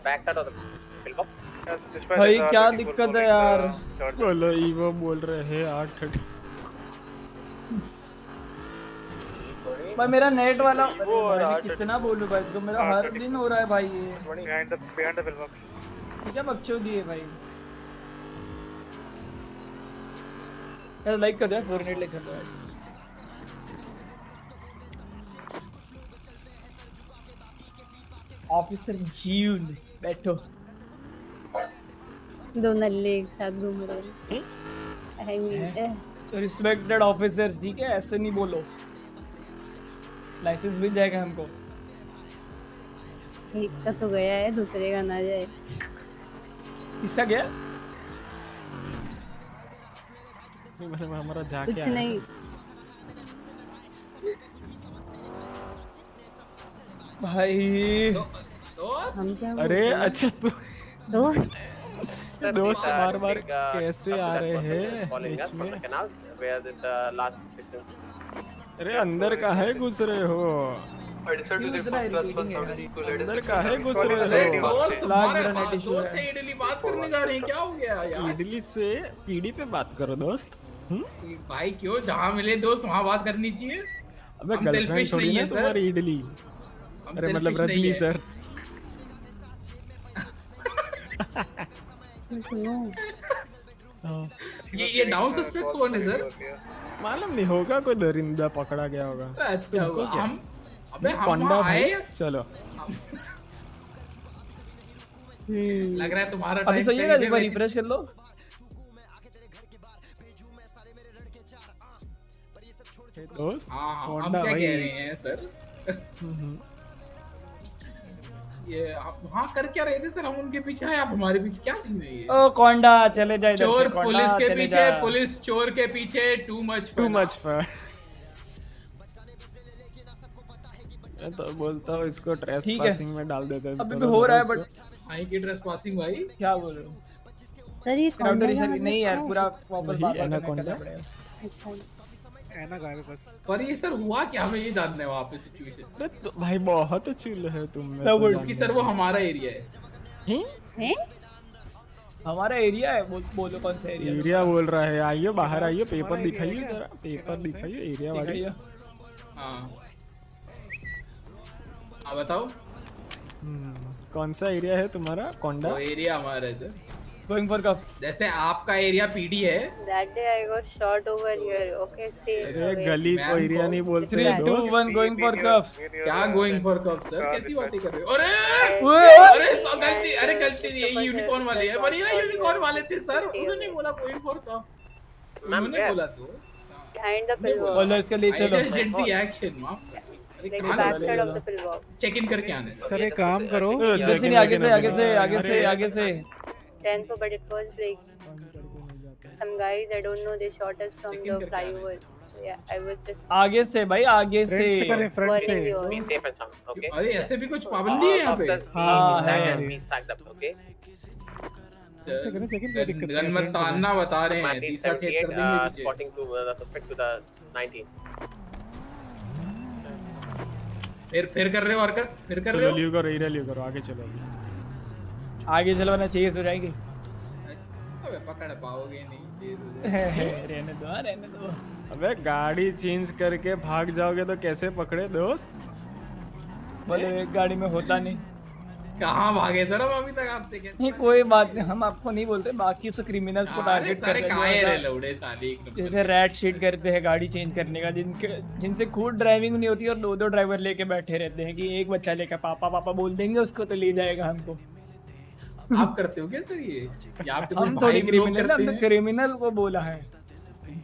Back side of
भाई क्या दिक्कत है यार?
बोलो ईवो बोल रहे हैं आठ
भाई मेरा नेट वाला भाई, कितना बोलूँ भाई? तो मेरा हर दिन हो रहा है भाई ये।
Behind the behind the pillbox.
क्या बकचोदी है भाई? यार लाइक कर दो फोर मिनट लाइक कर दो यार। ऑफिसर जीवन बैठो।
दो नल्ले एक साथ घूम रहे हैं।
रिस्पेक्टेड ऑफिसर ठीक है? ऐसे नहीं बोलो। लाइसेंस मिल जाएगा हमको।
एक का तो गया है दूसरे का ना जाए।
किसका गया?
मैंने हमारा जाके
कुछ नहीं।
भाई।
अरे अच्छा तू
दोस्त? <laughs>
दोस्त बार बार
uh,
कैसे आ रहे हैं बीच में. अरे अंदर काहे घुस रहे हो?
Equal
अंदर काहे घुस रहे हो?
मेरा है।
है। इडली बात करने जा रहे हैं क्या हो गया यार?
इडली से पीढ़ी पे बात करो दोस्त। हम्म?
भाई क्यों जहाँ मिले दोस्त वहाँ बात करनी चाहिए।
अबे गर्लफ्रेंड थोड़ी
नहीं है,
तुम्हारी इडली। अरे मतलब रजनी सर हाँ।
ये ये डाउन सस्पेक्ट कौन है सर
मालूम नहीं होगा कोई दरिंदा पकड़ा गया होगा।
अच्छा हम अबे हम आए।
चलो।
लग रहा है तुम्हारा
अभी सही है ना एक बार रिफ्रेश कर लो।
दोस्त
हाँ हाँ, हम क्या कह रहे हैं सर ये वहाँ कर क्या रहे थे सर? हम उनके पीछे हैं आप हमारे पीछे क्या सीन है ये?
ओ कोंडा चले जाए
चोर पुलिस के पीछे पुलिस चोर के पीछे टू मच
टू मच फर मैं तो बोलता हूँ इसको ट्रेस पासिंग में डाल देते हैं
अभी भी हो रहा है बट
आई की ड्रेस पासिंग भाई।
क्या बोल रहे हो?
सर ये
क्राउड नहीं यार पूरा वापस
एनाकोंडा।
करना पड़ेगा।
एना गायब बस।
पर ये सर हुआ क्या? हमें ये जानना है वहाँ पे सिचुएशन
अरे तो भाई बहुत चिल है तुम में
तो
तो
सर वो हमारा एरिया है।
हैं?
हमारा एरिया है? बोल, बोलो कौन सा एरिया
एरिया बोल रहा है। आइए बाहर आइए पेपर दिखाइए जरा। पेपर दिखाइए। एरिया वाली।
दिखाइए।
हाँ। हाँ बताओ।
हम्म, कौन सा एरिया है तुम्हारा? कोंडा?
एरिया हमारा है सर
गोइंग फॉर कप्स
जैसे आपका एरिया पीडी है।
That day I got shot over here. Okay, stay
अरे गली को एरिया नहीं बोलते
three
two
one going for cops
क्या गोइंग फॉर कप सर कैसी बातें कर रहे हो? अरे
ओए!
अरे सो गलती अरे गलती ये यूनिकॉर्न वाले हैं। पर ये ना यूनिकॉर्न वाले थे सर उन्होंने बोला गोइंग फॉर कप उन्होंने बोला तो।
Behind the pill
बोलो इसके लिए चलो।
just did the action माफ़. चेक इन करके आने
सर एक काम करो।
से आगे से आगे से आगे से आगे से।
Ten for, but it was like some guys I don't know. They shot us from the flyover. Yeah, I was just
आगे से भाई आगे से
फ्रंट करे?
अरे ऐसे भी कुछ पाबंदी है यहाँ पे
हाँ, है।
गन मत तानना बता रहे हैं तीसरा चेक कर देंगे
uh,
पीछे
spotting to uh, the suspect to the 19.
फिर फिर कर रहे हो हरकत फिर कर रहे हो
लीव करो एरिया लीव करो आगे चलो अभी
आगे चलवाना चाहिए तो जाएँगे।
अबे पकड़ पाओगे नहीं हो जाएगा। <laughs>
रहने दो हाँ, रहने दो।
अबे गाड़ी चेंज करके भाग जाओगे तो कैसे पकड़े दोस्त?
बोले एक गाड़ी में होता नहीं।
कहाँ भागे सर हम अभी तक आपसे? कहते
नहीं कोई बात नहीं हम आपको नहीं बोलते बाकी से क्रिमिनल्स को टारगेट करते
काहे रे
हैं
लौड़े साले एक नंबर
जैसे रैट शीट करते हैं गाड़ी चेंज करने का जिनके जिनसे खुद ड्राइविंग नहीं होती और दो दो ड्राइवर लेके बैठे रहते हैं कि एक बच्चा लेकर पापा पापा बोल देंगे उसको तो ले जाएगा हमको।
आप करते हो क्या सर ये? आपके
हम थोड़ी क्रिमिनल हमने क्रिमिनल को बोला है।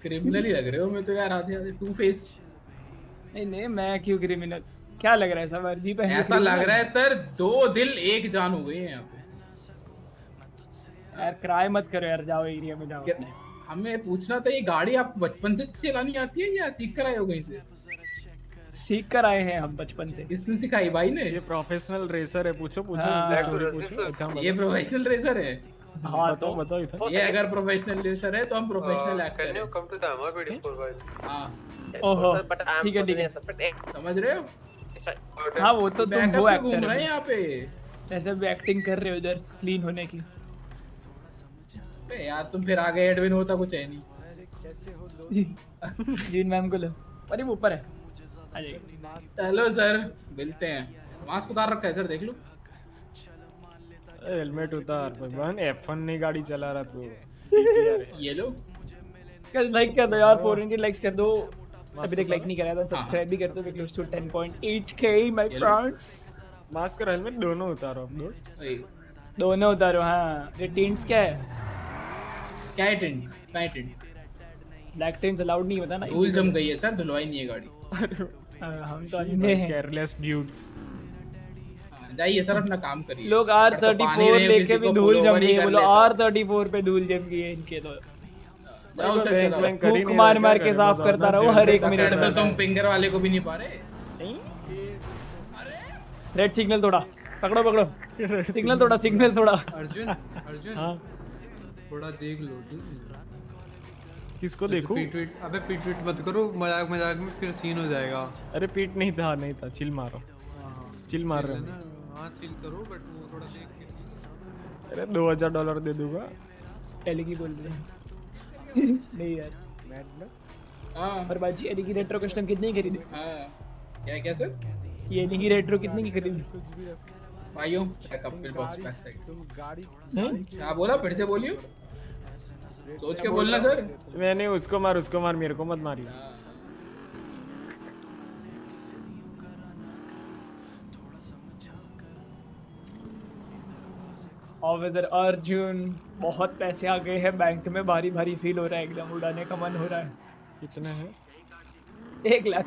क्रिमिनल ही लग रहे हो मैं तो यार आधे आधे टू फेस
नहीं नहीं मैं क्यों क्रिमिनल क्या लग रहा है सब वर्दी पहन
ऐसा लग रहा है? सर दो दिल एक जान हो गए हैं यहाँ पे।
यार क्राई मत करो यार जाओ एरिया में जाओ।
हमें पूछना था ये गाड़ी आप बचपन से चलानी आती है या सीख कर आए हो कहीं से?
सीख कर आए हैं हम बचपन से।
किसने सिखाई? भाई ने?
ये प्रोफेशनल रेसर है पूछो पूछो
हाँ,
इसकी
हाँ, हाँ,
पूछो अच्छा
ये प्रोफेशनल रेसर है?
हाँ
बताओ बताओ इधर।
ये अगर प्रोफेशनल रेसर है तो हम प्रोफेशनल एक्टर
you
हैं।
come to the MRPD for a while?
हाँ।
ओहो ठीक है ठीक है।
समझ रहे हो?
हाँ वो तो तुम वो एक्टर
रहे हैं।
हो
यहाँ पे।
ऐसे भी एक्टिंग कर रहे हो इधर क्लीन होने की।
यार तुम फिर आगे एडविन होता कुछ है नहीं। <laughs>
जीन मैम को लो। अरे वो ऊपर है।
चलो सर। मिलते हैं। मास्क उतार रखा है सर देख लो।
हेलमेट उतार बहन F1 नहीं गाड़ी चला रहा तू। <laughs>
ये लो।
गाइस लाइक कर दो यार 400 लाइक्स कर दो। अभी तक लाइक नहीं करा था सब्सक्राइब भी कर दो we close to 10.8k my friends
mask और हेलमेट दोनों उतारो दोस्त
दोनों उतारो हाँ। ये टिंट्स क्या है?
क्या है टिंट्स क्या है टिंट्स
ब्लैक टिंट्स अलाउड नहीं होता ना।
धूल जम गई है सर धुलवाई नहीं है गाड़ी।
हाँ, हम तो
केयरलेस ड्यूड्स
हाँ, जाइए सर अपना काम करिए।
लोग आर
तो
थर्टी फोर लेके भी धूल जम
ही
गई बोलो आर थर्टी फोर पे धूल जम गई है इनके तो। फूक
नहीं
मार मार के साफ़ करता रहो हर एक मिनट
तो तुम फिंगर वाले को भी नहीं पा रहे
रेड सिग्नल थोड़ा। पकड़ो पकड़ो। सिग्नल थोड़ा सिग्नल थोड़ा।
अर्जुन अर्जुन
हाँ
थोड़ा देख लो
किसको देखूँ?
पीट अबे पीट वीट मत करो मज़ाक मज़ाक में फिर सीन हो जाएगा।
अरे पीट नहीं था नहीं था चिल मारो। चिल मार रहे
है
हैं।
हाँ चिल करो बट वो थोड़ा देख के
अरे दो हज़ार डॉलर दे दूँगा।
पहले की बोल रहे <laughs> नहीं यार
हाँ।
और बाजी एनी की रेट्रो कस्टम कितने की खरीदी?
हाँ। क्या क्या सर
ये एनी की रेट्रो कितने की खरीदी?
भाइयों कपिल बॉक्स बैक साइड
गाड़ी
क्या बोला फिर से बोलियो। सोच के बोलना सर।
मैंने उसको मार उसको मार मेरे को मत मारी
ऑफिसर अर्जुन बहुत पैसे आ गए हैं। बैंक में भारी भारी फील हो रहा है एकदम उड़ाने का मन हो रहा है।
कितने हैं?
एक लाख।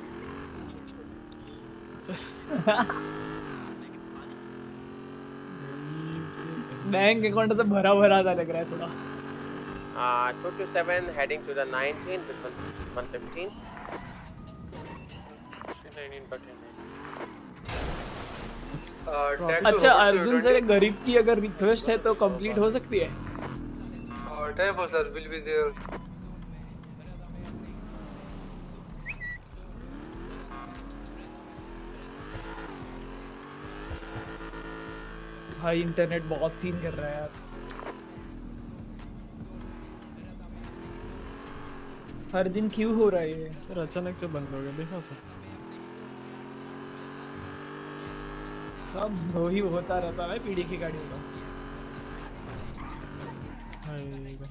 बैंक अकाउंट तो भरा भरा सा लग रहा है थोड़ा।
Uh, 227 heading to the 19 with 115.
19 per 10.
अच्छा अर्जुन सर गरीब की अगर रिक्वेस्ट है तो कंप्लीट हो सकती है
Uh, Typho sir will be
भाई इंटरनेट बहुत सीन कर रहा है यार हर दिन क्यों हो रहा है ये?
फिर अचानक से बंद हो गया देखा सर।
सब वही होता रहता है पीढ़ी की गाड़ी का।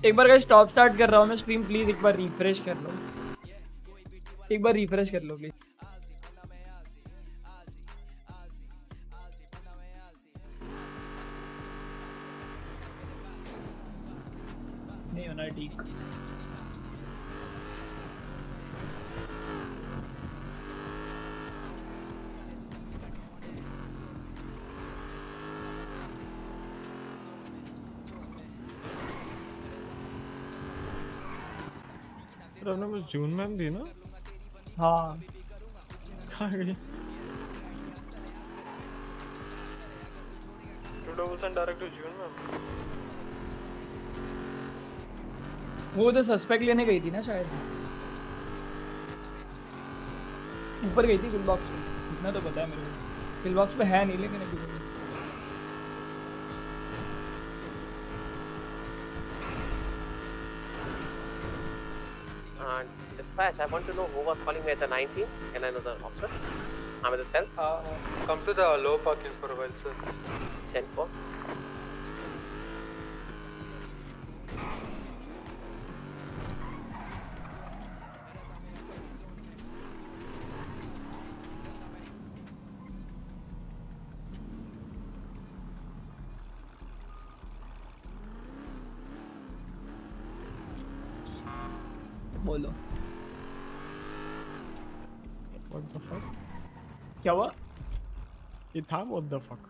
एक बार गाइस स्टॉप स्टार्ट कर रहा हूँ मैं स्ट्रीम प्लीज़ एक बार रिफ्रेश कर लो। एक बार रिफ्रेश कर लो प्लीज़ नहीं होना ठीक।
फिर हमने बस जून मैम दी ना?
हाँ।
कहाँ गई।
2000 direct to June ma'am.
वो तो सस्पेक्ट लेने गई थी ना शायद। ऊपर गई थी फिल बॉक्स में इतना तो पता है मेरे को। फिल बॉक्स पे है नहीं लेकिन अभी
Uh, dispatch, I want to know who was calling me at the 19. Can I know the officer? I'm at the cell.
Uh, come to the low parking for a while, sir.
10 4.
क्या हुआ?
ये था what the fuck?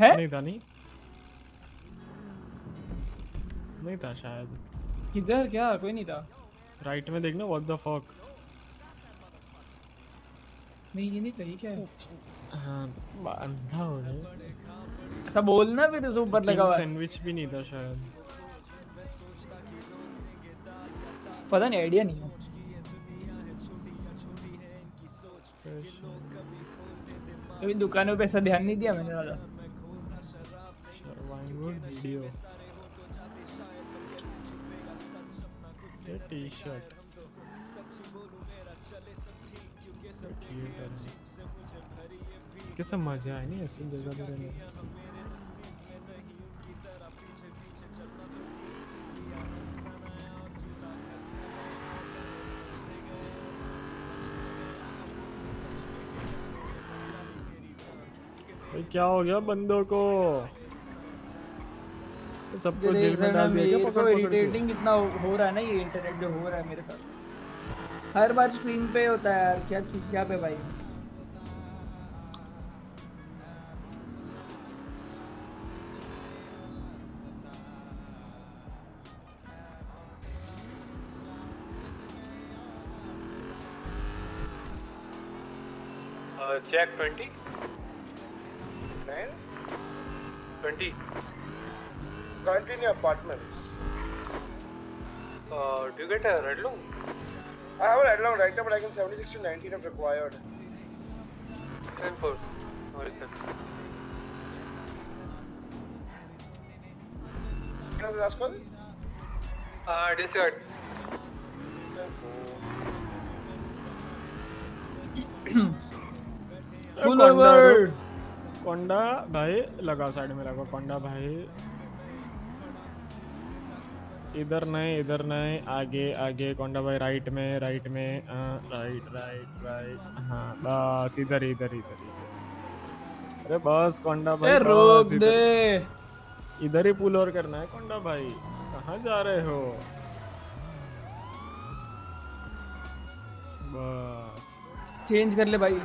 है?
नहीं था नहीं। नहीं था शायद।
किधर? क्या? कोई नहीं था।
राइट में देखना what the fuck?
नहीं ये नहीं था ये क्या है?
हाँ अंधा हो गया।
ऐसा बोलना फिर उस ऊपर लगा हुआ है।
सैंडविच भी नहीं था शायद।
पता नहीं आइडिया नहीं है। अभी दुकानों पे ऐसा ध्यान नहीं दिया मैंने ज़्यादा।
वीडियो टी शर्ट कैसा मज़ा है नहीं, ऐसी जगह पर रहने। क्या हो गया बंदों को सबको जेल में डाल दिया क्या पकड़ पकड़ के?
इरिटेटिंग कितना हो रहा है ना ये इंटरनेट जो हो रहा है मेरे साथ हर बार स्क्रीन पे होता है यार क्या क्या पे भाई
Jack 20. 20.
Currently in your apartment.
Uh, do you get a red loan?
I have a red long right now, but I can 76 to 19 if required.
10 4. What is that?
Can I ask one?
Uh, discard.
Pull over.
Konda भाई लगा side में लगा कोंडा भाई। इधर नहीं इधर नहीं आगे आगे कोंडा भाई राइट में राइट में हाँ, राइट राइट राइट हाँ बस इधर इधर इधर अरे बस कोंडा भाई
रोक दे।
इधर ही पुल और करना है कोंडा भाई। कहाँ जा रहे हो? बस।
चेंज कर ले भाई।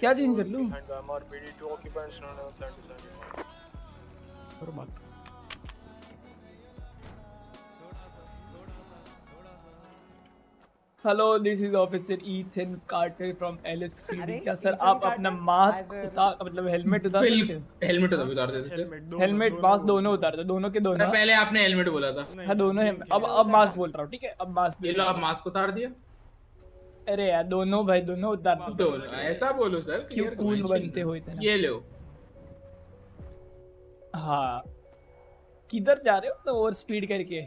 क्या चेंज कर लूँ?
एमआरपीडी बात
hello this is officer Ethan Carter from LSPD
अरे,
क्या सर आप अपना मास्क उतार मतलब हेलमेट उतार सकते
हेलमेट उतार उतार देते सर
हेलमेट मास्क दोनों उतार दो दोनों के दोनों।
पहले आपने हेलमेट बोला था।
हाँ दोनों है अब अब मास्क बोल रहा हूँ ठीक है? अब मास्क
ये लो आप मास्क उतार दिया।
अरे यार दोनों भाई दोनों उतार दो।
ऐसा बोलो सर
क्यों कूल बनते हो इतना?
ये लो।
हाँ। किधर जा रहे हो? तो ओवर स्पीड करके।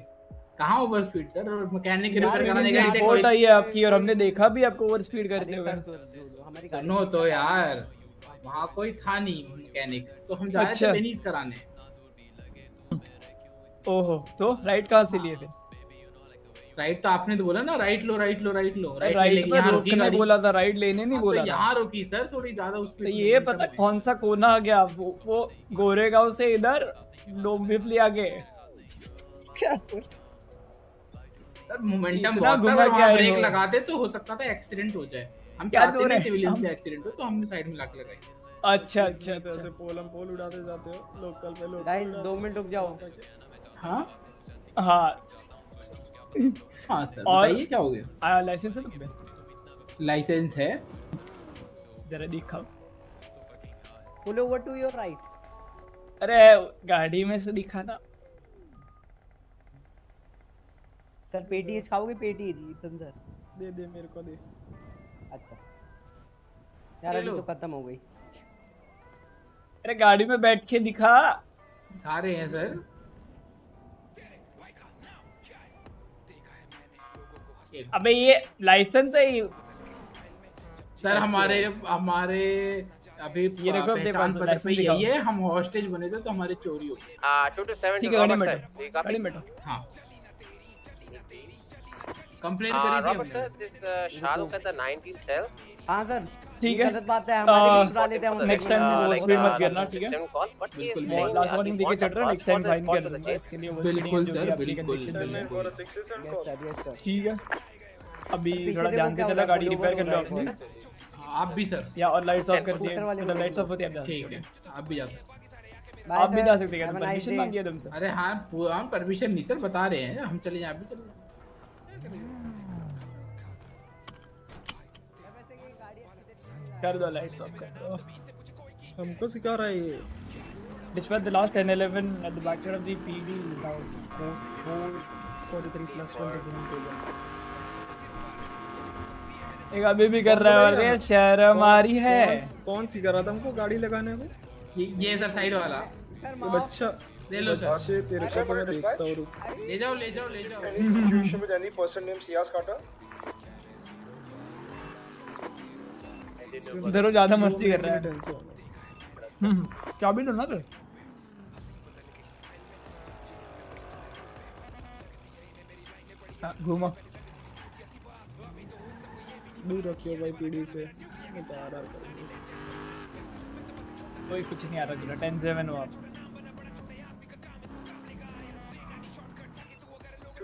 कहाँ over speed sir
mechanic
repair कराने गए थे कोई
आई है आपकी और हमने देखा भी आपको ओवर स्पीड करते हुए।
सुनो तो यार वहाँ कोई था नहीं मैकेनिक तो हम जा रहे
अच्छा।
थे बेनीज कराने।
ओहो तो राइट कहाँ से लिए थे?
राइट तो आपने तो बोला ना राइट लो राइट लो राइट लो। राइट
राइट
यहाँ रुकी
रोकने
गाड़ी।
बोला था राइट लेने नहीं
हाँ, तो
बोला था।
यहाँ रुकी सर थोड़ी ज़्यादा उस
तो ये पता कौन सा कोना आ गया? वो, वो गोरेगांव से इधर डोंबिवली आगे। क्या
सर मोमेंटम बहुत था अगर वहाँ ब्रेक। लगाते तो हो सकता था एक्सीडेंट हो जाए। हम
क्या
चाहते नहीं
है?
सिविलियन से एक्सीडेंट हो तो हमने साइड में लाके लगाई
अच्छा अच्छा
ऐसे
अच्छा।
पोलम पोल उड़ाते जाते हो लोकल पे लोकल
गाइस दो मिनट रुक जाओ।
हाँ?
हाँ।
हाँ सर
और-
बताइए क्या हो गया?
आया लाइसेंस है तुम पे
लाइसेंस है।
जरा दिखाओ।
Pull over to your right
अरे गाड़ी में से दिखाना
सर पेटीज खाओगे? पेटीज इतन सर।
दे दे मेरे को दे।
अच्छा। यार अभी तो खत्म हो गई।
अरे गाड़ी में बैठ के दिखा।
आ रहे हैं सर।
अबे ये लाइसेंस है
सर हमारे हमारे अभी
ये अपने
पहचान पत्र पे। यही है हम हॉस्टेज बने थे तो हमारे चोरी हो गई।
to seven
ठीक है गाड़ी में बैठो? गाड़ी में बैठो।
हाँ। कंप्लेन
Uh,
करी थी हमने
uh, Shahrukh at the 19th cell.
हाँ सर
ठीक है।
गलत बात है हमारे भी लेते हैं
नेक्स्ट टाइम वो
like,
मत करना ठीक है?
बिल्कुल,
लास्ट वार्निंग देके चल रहा नेक्स्ट टाइम फाइन कर दूँगा इसके लिए वो
बिल्कुल सर बिल्कुल
ठीक है। अभी थोड़ा ध्यान से चला गाड़ी रिपेयर कर लो अपनी
आप भी सर
या और लाइट्स ऑफ़ कर दिए मतलब लाइट्स ऑफ़ होती है आप
ठीक है आप भी जा सकते
हो। आप भी जा सकते हैं परमिशन मांगी है तुमसे।
अरे हाँ हम परमिशन नहीं सर बता रहे हैं। हम चले जाए आप भी चले।
कर दो लाइट्स ऑफ़ कर दो
हमको सिखा रहा है ये।
Dispatch the last 10 11 at the backside of the PD now 4 4 43 plus 1 एक अभी भी कर रहा है और ये शर्म आ रही है।
कौन- कौन सिखा रहा था हमको गाड़ी लगाने को?
ये सर साइड वाला।
ये बच्चा
ले लो सर।
बच्चे तेरे को तो मैं देखता हूँ रुक।
ले जाओ ले जाओ ले जाओ।
situation with any person named Siyas Carter?
इधर वो ज़्यादा मस्ती कर रहा है।
टेंशन
हम्म, चाबी लो ना तो घूमो।
दूर रखियो भाई पीढ़ी से। मैं आ रहा
कोई कुछ नहीं आ रहा जीरा। टेन सेवन हो आप।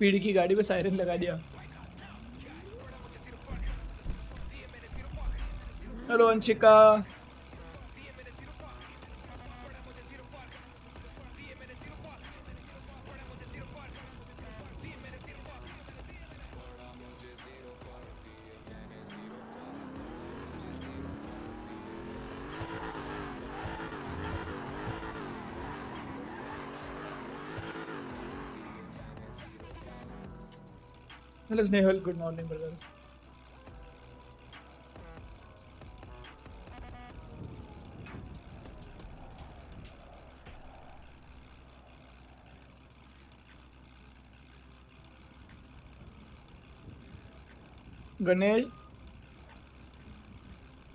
पीढ़ी की गाड़ी में सायरन लगा दिया। Hello Anshika. Hello Snehal good morning brother Ganesh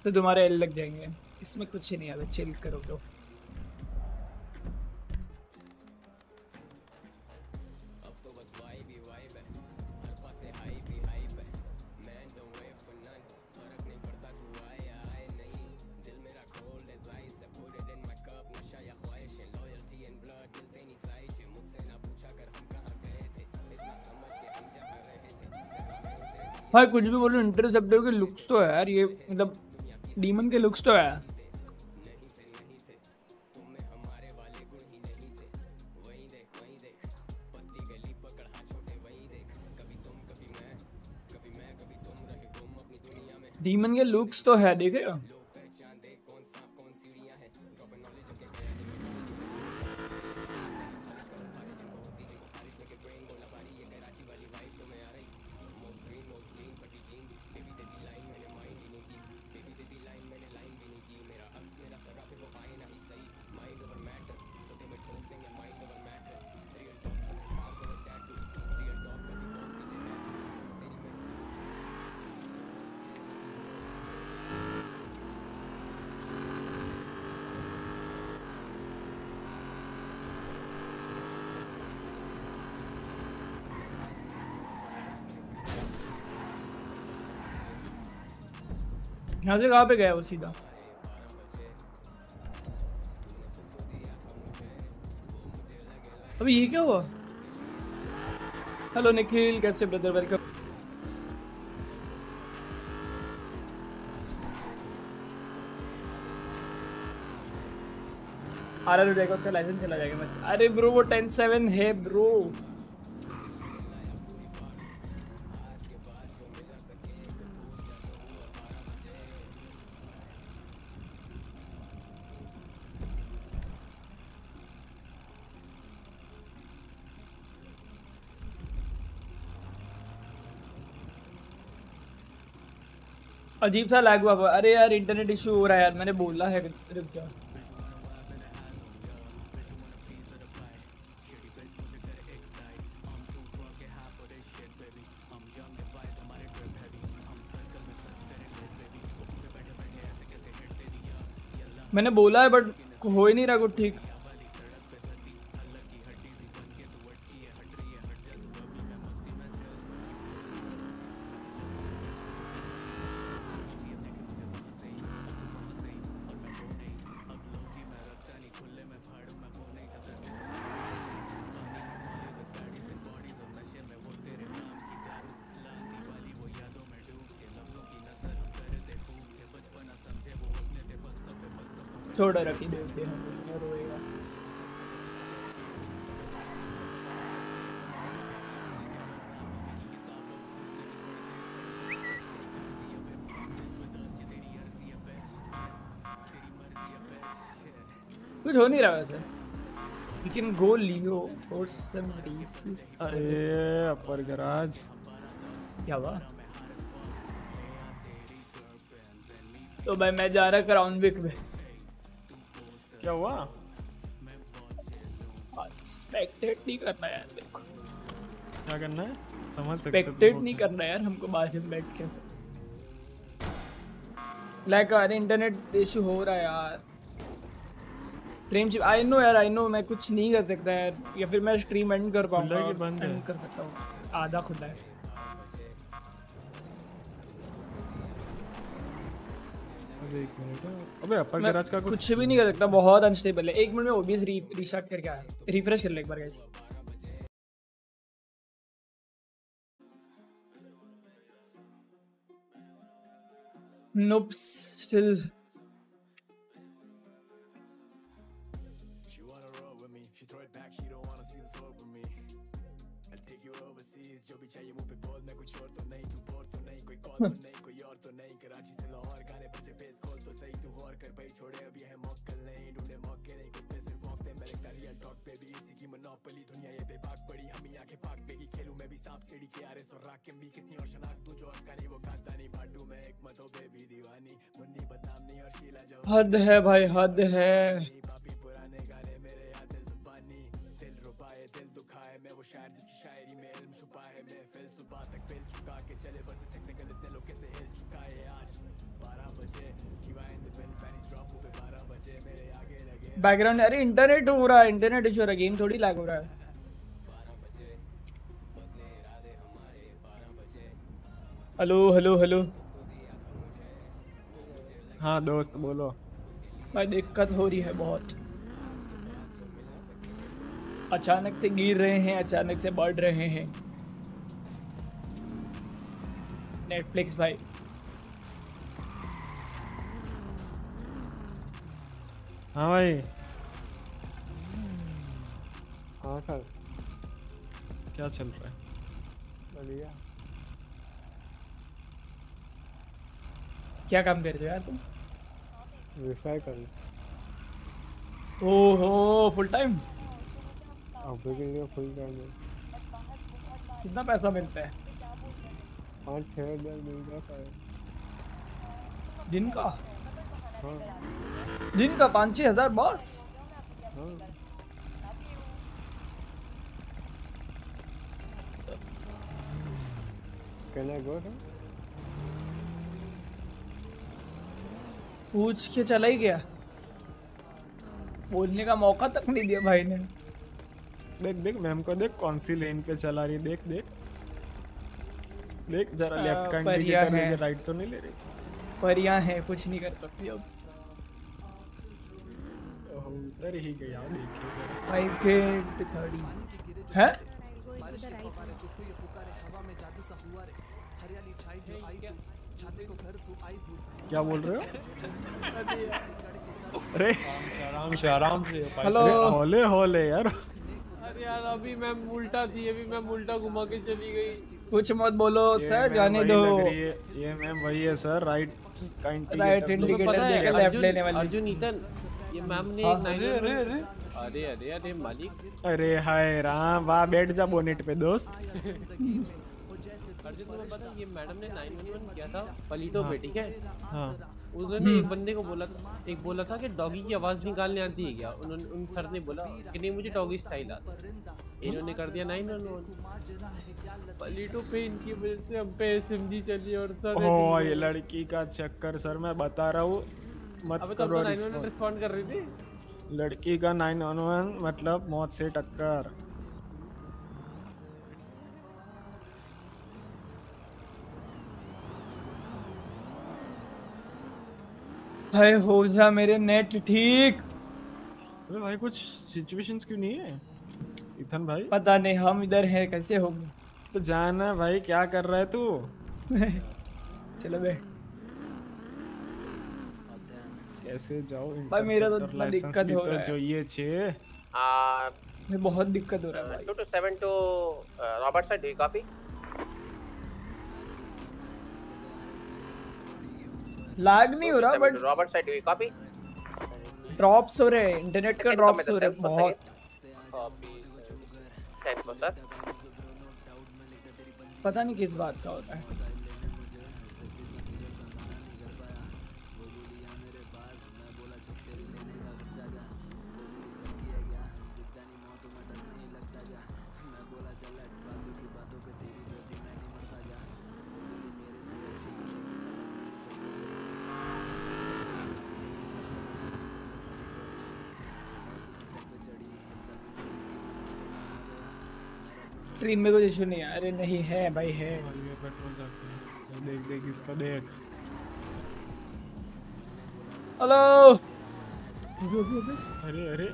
तो तुम्हारे एल लग जाएँगे। इसमें कुछ ही नहीं आता चिल करो तो भाई, कुछ भी बोलो इंटरसेप्टर के लुक्स तो है यार, ये मतलब डीमन के लुक्स तो है। डीमन के लुक्स तो है, देख रहे हो? यहाँ से कहाँ पे गया वो सीधा? अभी ये क्या हुआ? हेलो निखिल कैसे ब्रदर वेलकम आ रहा जाएगा लाइसेंस चला जाएगा अरे ब्रो वो टेन सेवन है ब्रो अजीब सा लैग हुआ। अरे यार इंटरनेट इशू हो रहा है यार, मैंने बोला है, रुक मैंने बोला है बट हो ही नहीं रहा कुछ ठीक देते हैं रोएगा कुछ हो नहीं रहा वैसे। We can go Leo for some races
अरे अपर गराज।
क्या हुआ? तो भाई मैं जा रहा क्राउन विक में।
क्या हुआ?
स्पेक्टेट नहीं करना यार देखो।
क्या करना है? समझ सकते हो
नहीं करना यार हमको बाजू में बैठ के लाइक अरे इंटरनेट इशू हो रहा है यार। प्रेम जी आई नो यार आई नो मैं कुछ नहीं कर सकता यार। या फिर मैं स्ट्रीम एंड कर पाऊँगा
बंद
कर सकता हूँ। आधा खुला है।
हाँ। अबे अपर गैराज का कुछ,
कुछ भी नहीं कर सकता बहुत अनस्टेबल है। एक मिनट में ओबीएस री, रीस्टार्ट करके आया। रिफ्रेश कर लो एक बार गाइस nope still she पली दुनिया ये बेबाक बड़ी हम हमी आँखें पाक बेगी। खेलू मैं भी सांप सीढ़ी के आर और राख के भी कितनी और शनाक तू जो अक्कानी वो कातानी बाटू मैं एक मतो बेबी दीवानी। मुन्नी बदनाम नहीं और शीला जो हद है भाई हद है। बैकग्राउंड अरे इंटरनेट हो रहा है इंटरनेट इशू हो रहा है गेम थोड़ी लैग हो रहा है। हेलो हेलो हेलो
हाँ दोस्त बोलो।
भाई दिक्कत हो रही है बहुत। अचानक से गिर रहे हैं अचानक से बढ़ रहे हैं। नेटफ्लिक्स भाई।
हाँ भाई।
हाँ सर।
क्या चल रहा है?
बढ़िया।
क्या काम कर रहे हो यार तुम?
विफाई कर
ओहो फुल टाइम
अभी के लिए फुल टाइम है।
कितना पैसा मिलता है?
पाँच छः हज़ार मिल जाता है।
दिन का? दिन का पाँच छः हज़ार बस। पूछ के चला ही गया। बोलने का मौका तक नहीं दिया भाई ने।
देख देख मैम को देख कौन सी लेन पे चला रही है। देख देख। देख जरा लेफ़्ट
है।
राइट तो नहीं ले रही।
परियाँ हैं कुछ नहीं कर सकती अब।
उधर ही गया देखिए जरा।
फाइव गेट थर्टी है?
क्या बोल रहे हो? अरे।
आराम से आराम से
हेलो।
होले होले यार।
अरे यार अभी मैम उल्टा थी अभी मैम उल्टा घुमा के चली गई।
कुछ मत बोलो सर जाने दो।
है, ये मैम वही है सर राइट का
राइट
इंडिकेटर
देकर लेफ़्ट लेने वाली।
अर्जुन ईतन ये मैम ने
हाँ।
एक नाइन
अरे, अरे,
अरे अरे अरे अरे मालिक।
अरे हाय राम वाह बैठ जा बोनेट पे दोस्त। <laughs>
अर्जुन तुम्हें पता ये मैडम ने 911 किया था पलीटो पे ठीक है?
हाँ।
उन्होंने एक बंदे को बोला एक बोला था कि डॉगी की आवाज़ निकालने आती है क्या? उन्होंने उन सर ने बोला कि नहीं मुझे डॉगी स्टाइल आता है। इन्होंने कर दिया नाइन वन पलीटो पे इनकी वजह से हम पे एसएमजी चली और सर
ओ ये लड़की का चक्कर सर मैं बता रहा हूँ। मत
अबे तो
करो
नाइन
response।
रिस्पॉन्ड कर रही थी।
लड़की का नाइन वन वन मतलब मौत से टक्कर।
भाई हो जा मेरे नेट ठीक।
अरे भाई कुछ सिचुएशंस क्यों नहीं है? इथन भाई।
पता नहीं हम इधर हैं कैसे होंगे?
तो जाना भाई क्या कर रहा है तू? <laughs>
चलो बे
कैसे जाओ
भाई मेरा तो इतना दिक्कत हो
तो
रहा है।
जो ये छे।
आ
मैं बहुत दिक्कत हो रहा है
two two seven two Robert sir D copy.
Lag नहीं हो रहा
but Robert sir D copy.
Drops हो रहे हैं इंटरनेट का ड्रॉप्स हो रहे हैं बहुत।
कॉपी सेंड सर
पता नहीं किस बात का होता है। ट्रेन में कोई इशू नहीं है अरे नहीं है भाई है।
देख देख इसको देख
हेलो।
अरे अरे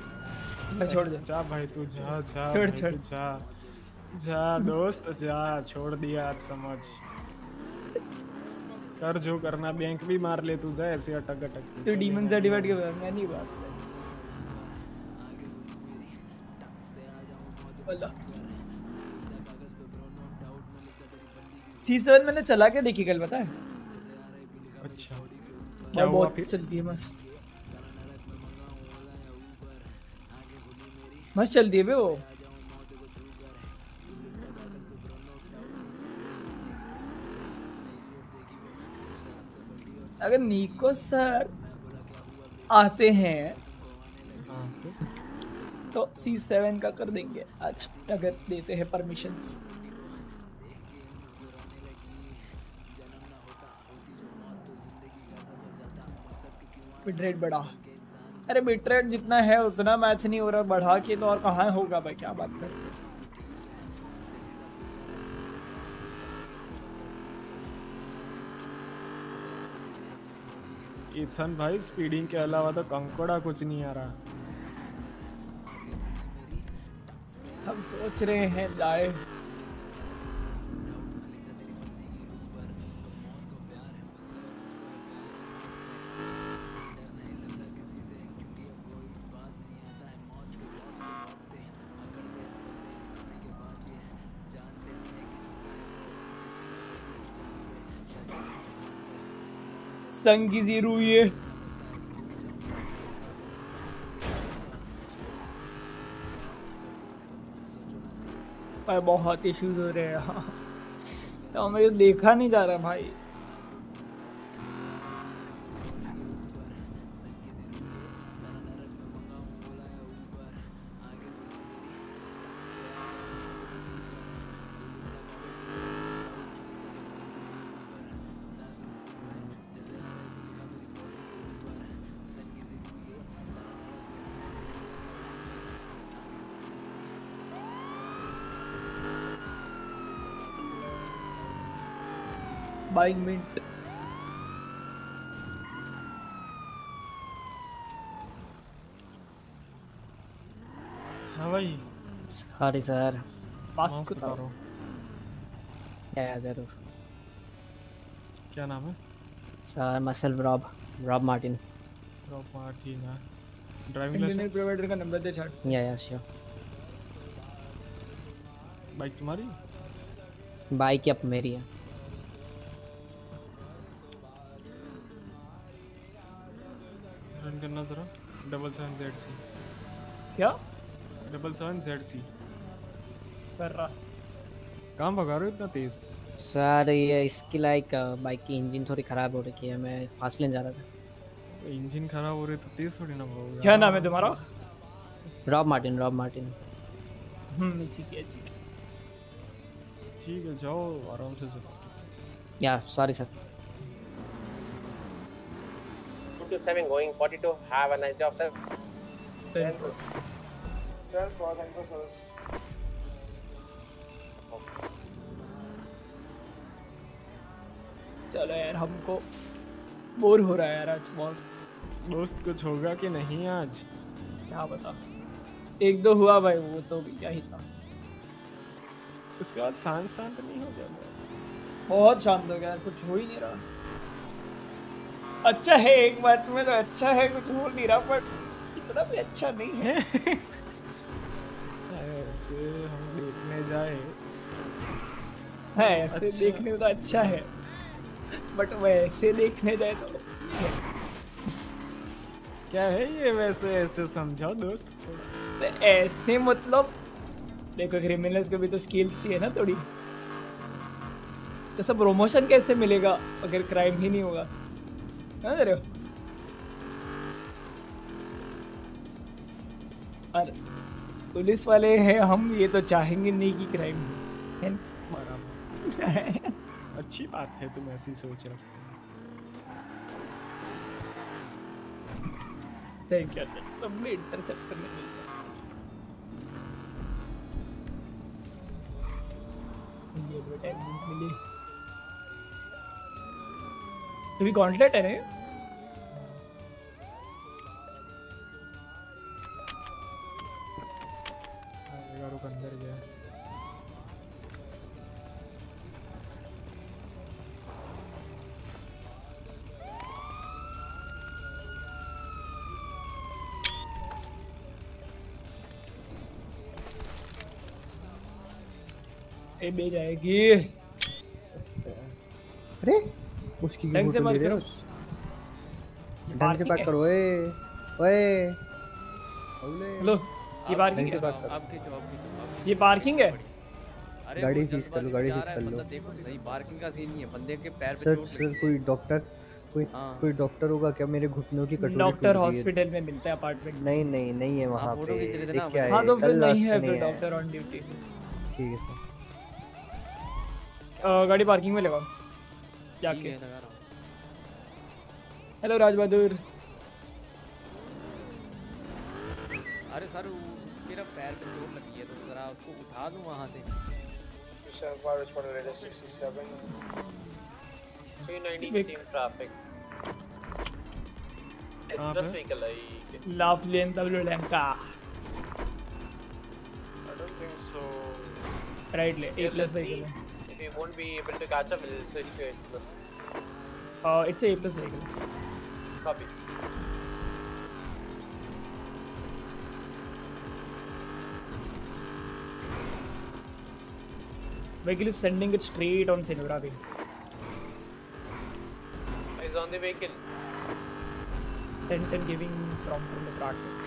मैं छोड़ दे।
जा भाई तू जा जा
छोड़, छोड़।
जा। जा दोस्त जा छोड़ दिया आज समझ। कर जो करना बैंक भी मार ले तू जा ऐसे अटक अटक
तू डीमन
जाएँगे।
सर्टिफिकेट के बारे में नहीं बात बोला। सी सेवन मैंने चला के देखी कल पता है?
अच्छा।
क्या
हुआ
बहुत चलती है मस्त। मस्त चलती है बे वो। अगर नीको सर आते हैं हाँ, तो सी सेवन का कर देंगे। आज अगर देते हैं परमिशंस बिटरेट बढ़ा। अरे बिटरेट जितना है उतना मैच नहीं हो रहा। बढ़ा के तो और कहाँ होगा भाई क्या बात करते हो?
इथन भाई स्पीडिंग के अलावा तो कंकोड़ा कुछ नहीं आ रहा।
हम सोच रहे हैं जाए। जीरू ये भाई, बहुत इश्यूज़ हो रहे हैं। यहाँ तो हमें देखा नहीं जा रहा भाई। बाइंग मिंट
हाँ भाई।
सॉरी सर
पास
माउस
को
उतारो
या ज़रूर।
क्या नाम है?
Sir muscle Rob Rob Martin
Rob Martin हाँ। ड्राइविंग लाइसेंस
प्रोवाइडर का नंबर दे छाट।
या या श्योर
बाइक तुम्हारी?
बाइक अब मेरी है।
करना जरा? डबल सेवन जेड सी
क्या?
डबल सेवन जेड सी
कर रहा।
कहाँ भगा रहे हो इतना तेज?
सर ये इसकी लाइक बाइक की इंजन थोड़ी ख़राब हो रखी है मैं फास्ट लेन जा रहा था।
इंजन खराब हो रहे तो तेज थोड़ी ना भगाओगे
क्या नाम है तुम्हारा?
रॉब मार्टिन रॉब मार्टिन
हम्म इसी के इसी
ठीक है जाओ आराम से चलो।
या sorry sir
227 going 42. Have a nice job, sir.
चलो यार हमको बोर हो रहा है यार आज बहुत।
दोस्त कुछ होगा कि नहीं आज?
क्या बता एक दो हुआ भाई वो तो भी क्या ही था।
उसके बाद शांत शांत नहीं हो गया?
बहुत शांत हो गया कुछ हो ही नहीं रहा। अच्छा है एक बात में तो अच्छा है कुछ हो नहीं रहा पर इतना भी अच्छा नहीं है। <laughs>
ऐसे हम देखने जाए।
है ऐसे
अच्छा।
देखने में तो अच्छा है। बट वैसे देखने जाए तो
क्या है ये वैसे ऐसे समझाओ दोस्त।
ऐसे मतलब देखो क्रिमिनल्स को भी तो स्किल्स चाहिए ना थोड़ी। तो सब प्रमोशन कैसे मिलेगा अगर क्राइम ही नहीं होगा? समझ रहे हो और पुलिस वाले हैं हम ये तो चाहेंगे नहीं कि क्राइम हो।
अच्छी बात है तुम ऐसी सोच रखते हो।
थैंक यू भी इंटरसेप्ट करने मिलता ये मिली। अभी गॉन्टलेट है ए बे जाएगी।
उसकी
ढंग से
ले रहे
करो।
ढंग से बात करो ओए ओए।
हेलो ये पार्किंग है।
बात करो।
आप खींचो आप खींचो आप
ये पार्किंग है?
अरे
गाड़ी सीज कर लो गाड़ी सीज कर लो।
देखो सही पार्किंग का सीन नहीं है। बंदे के पैर पे
सर
चोट
सर कोई डॉक्टर
कोई कोई डॉक्टर होगा क्या? मेरे घुटनों की कटोरी
डॉक्टर
है।
हॉस्पिटल में मिलता है अपार्टमेंट
नहीं नहीं नहीं है वहाँ पे। देख क्या
हाँ?
है
तो फिर नहीं है
नहीं है।
डॉक्टर ऑन ड्यूटी
ठीक है सर
गाड़ी पार्किंग में लगाओ। जाके हेलो राज बहादुर
अरे सर मेरा पैर पे चोट लगी है तो जरा उसको उठा दूँ वहाँ से
Vic.
traffic.
कहाँ
Express
पे?
vehicle है ये।
लेन लंका
I don't think so.
Right ले ए प्लस व्हीकल है
won't be able to catch up, we'll situation. to Uh,
it's A plus regular.
Copy.
Vehicle is sending it straight on Senora wings.
Is on the vehicle.
10 10 giving from, from the
tractor.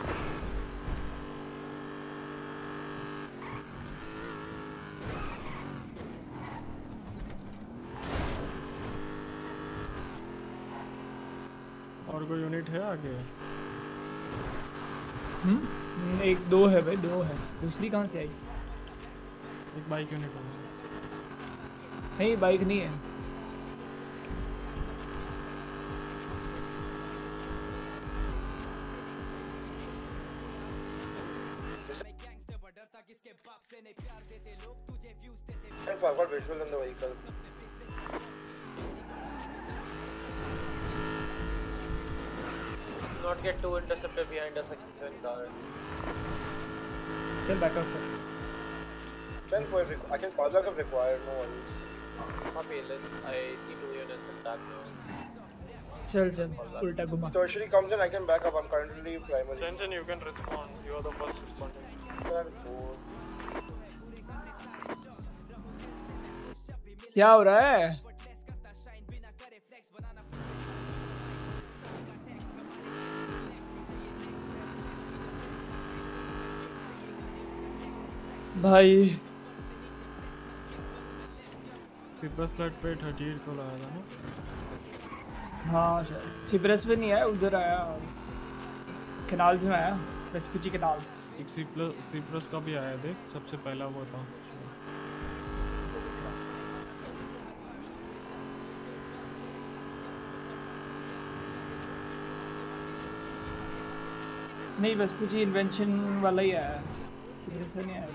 कोई unit है आगे।
हम्म? एक दो है भाई दो है। दूसरी कहाँ से आई?
एक बाइक यूनिट होगा
नहीं बाइक नहीं है।
I've got visual on the vehicle.
Not get too intercepted behind us. Car.
चल बैकअप कर
Can for I can call back if required, no worries.
Copy. Let's. I see two units in back now.
चल चल उल्टा घुमा
Tertiary comes in, I can back up. I'm currently primary.
Jensen, you can respond. You are the first respondent.
क्या हो रहा है भाई।
Cypress flat पे थर्टी एट को लगाया था ना?
हाँ शायद। छिब्रस पे नहीं आया उधर आया। कनाल में आया वेस्पिची कनाल।
एक सिप्रस सिप्रस का भी आया देख। सबसे पहला वो था।
नहीं वेस्पिची इन्वेंशन वाला ही आया। सीरियस नहीं आया।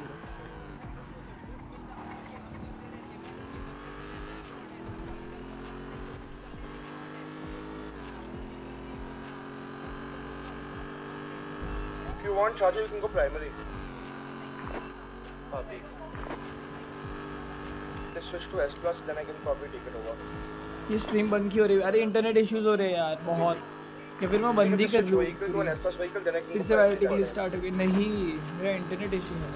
want charger, you can go primary.
Okay.
Let's switch to S plus, then I can probably take it over.
ये स्ट्रीम बंद क्यों हो रही है। अरे इंटरनेट इश्यूज़ हो रहे हैं यार बहुत। या फिर मैं बंद ही तो कर लूँ?
तो
फिर से
वाइटिकली
स्टार्ट हो गई। नहीं मेरा इंटरनेट इश्यू है।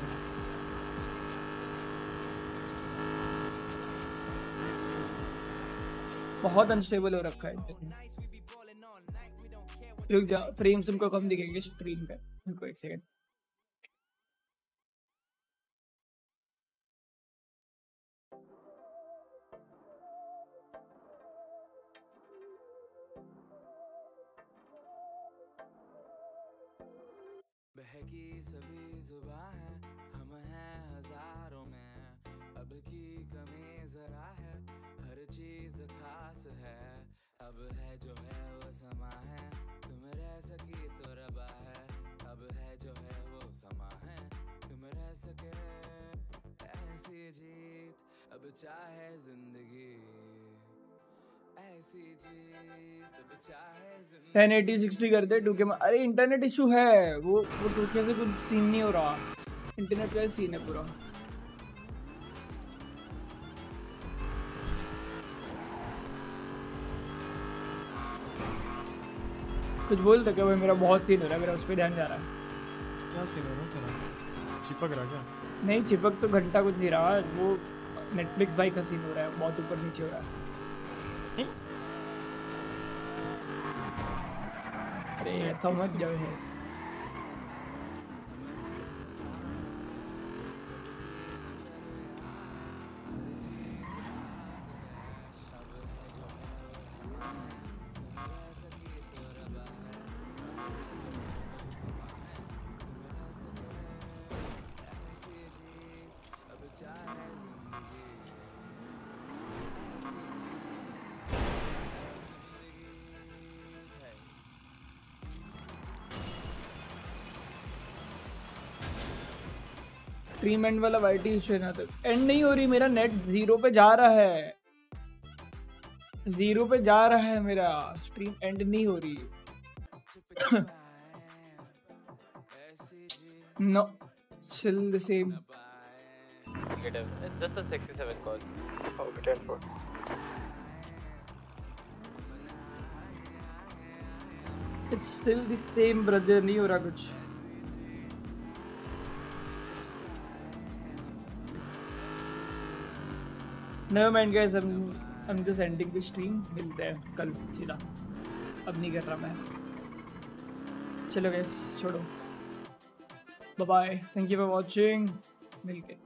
बहुत अनस्टेबल हो रखा है। रुक जा फ्रेम्स तुमको कम दिखेंगे स्ट्रीम पे। रुको एक सेकंड
बहकी सभी जुबा है, हम हैं हज़ारों में। अब की कमी जरा है, हर चीज़ खास है। अब है जो है वो समा है। ऐसी जीत अब चाहे ज़िंदगी। ऐसी जीत अब चाहे ज़िंदगी।
1080 60 कर दे 2K में। अरे इंटरनेट इशू है। वो वो 2K से कुछ सीन नहीं हो रहा। इंटरनेट का सीन है पूरा। कुछ बोल तो क्या भाई? मेरा बहुत सीन हो रहा है। मेरा उस पर ध्यान जा रहा है।
क्या सीन हो रहा है चिपक रहा क्या?
नहीं चिपक तो घंटा कुछ नहीं रहा। वो नेटफ्लिक्स भाई का सीन हो रहा है बहुत ऊपर नीचे हो रहा है। अरे ऐसा मत जाओ स्ट्रीम एंड वाला वाइटी इशू है ना तो एंड नहीं हो रही मेरा नेट ज़ीरो पे जा रहा है ज़ीरो पे जा रहा है मेरा स्ट्रीम एंड नहीं हो रही <coughs> no chill the same
Negative. It's just a 67 call.
Okay, 10 4.
it's still the same brother नहीं हो रहा कुछ never mind guys I am just ending the stream मिलते हैं कल सीधा। अब नहीं कर रहा मैं। चलो गाइस छोड़ो। Bye bye thank you for watching मिलते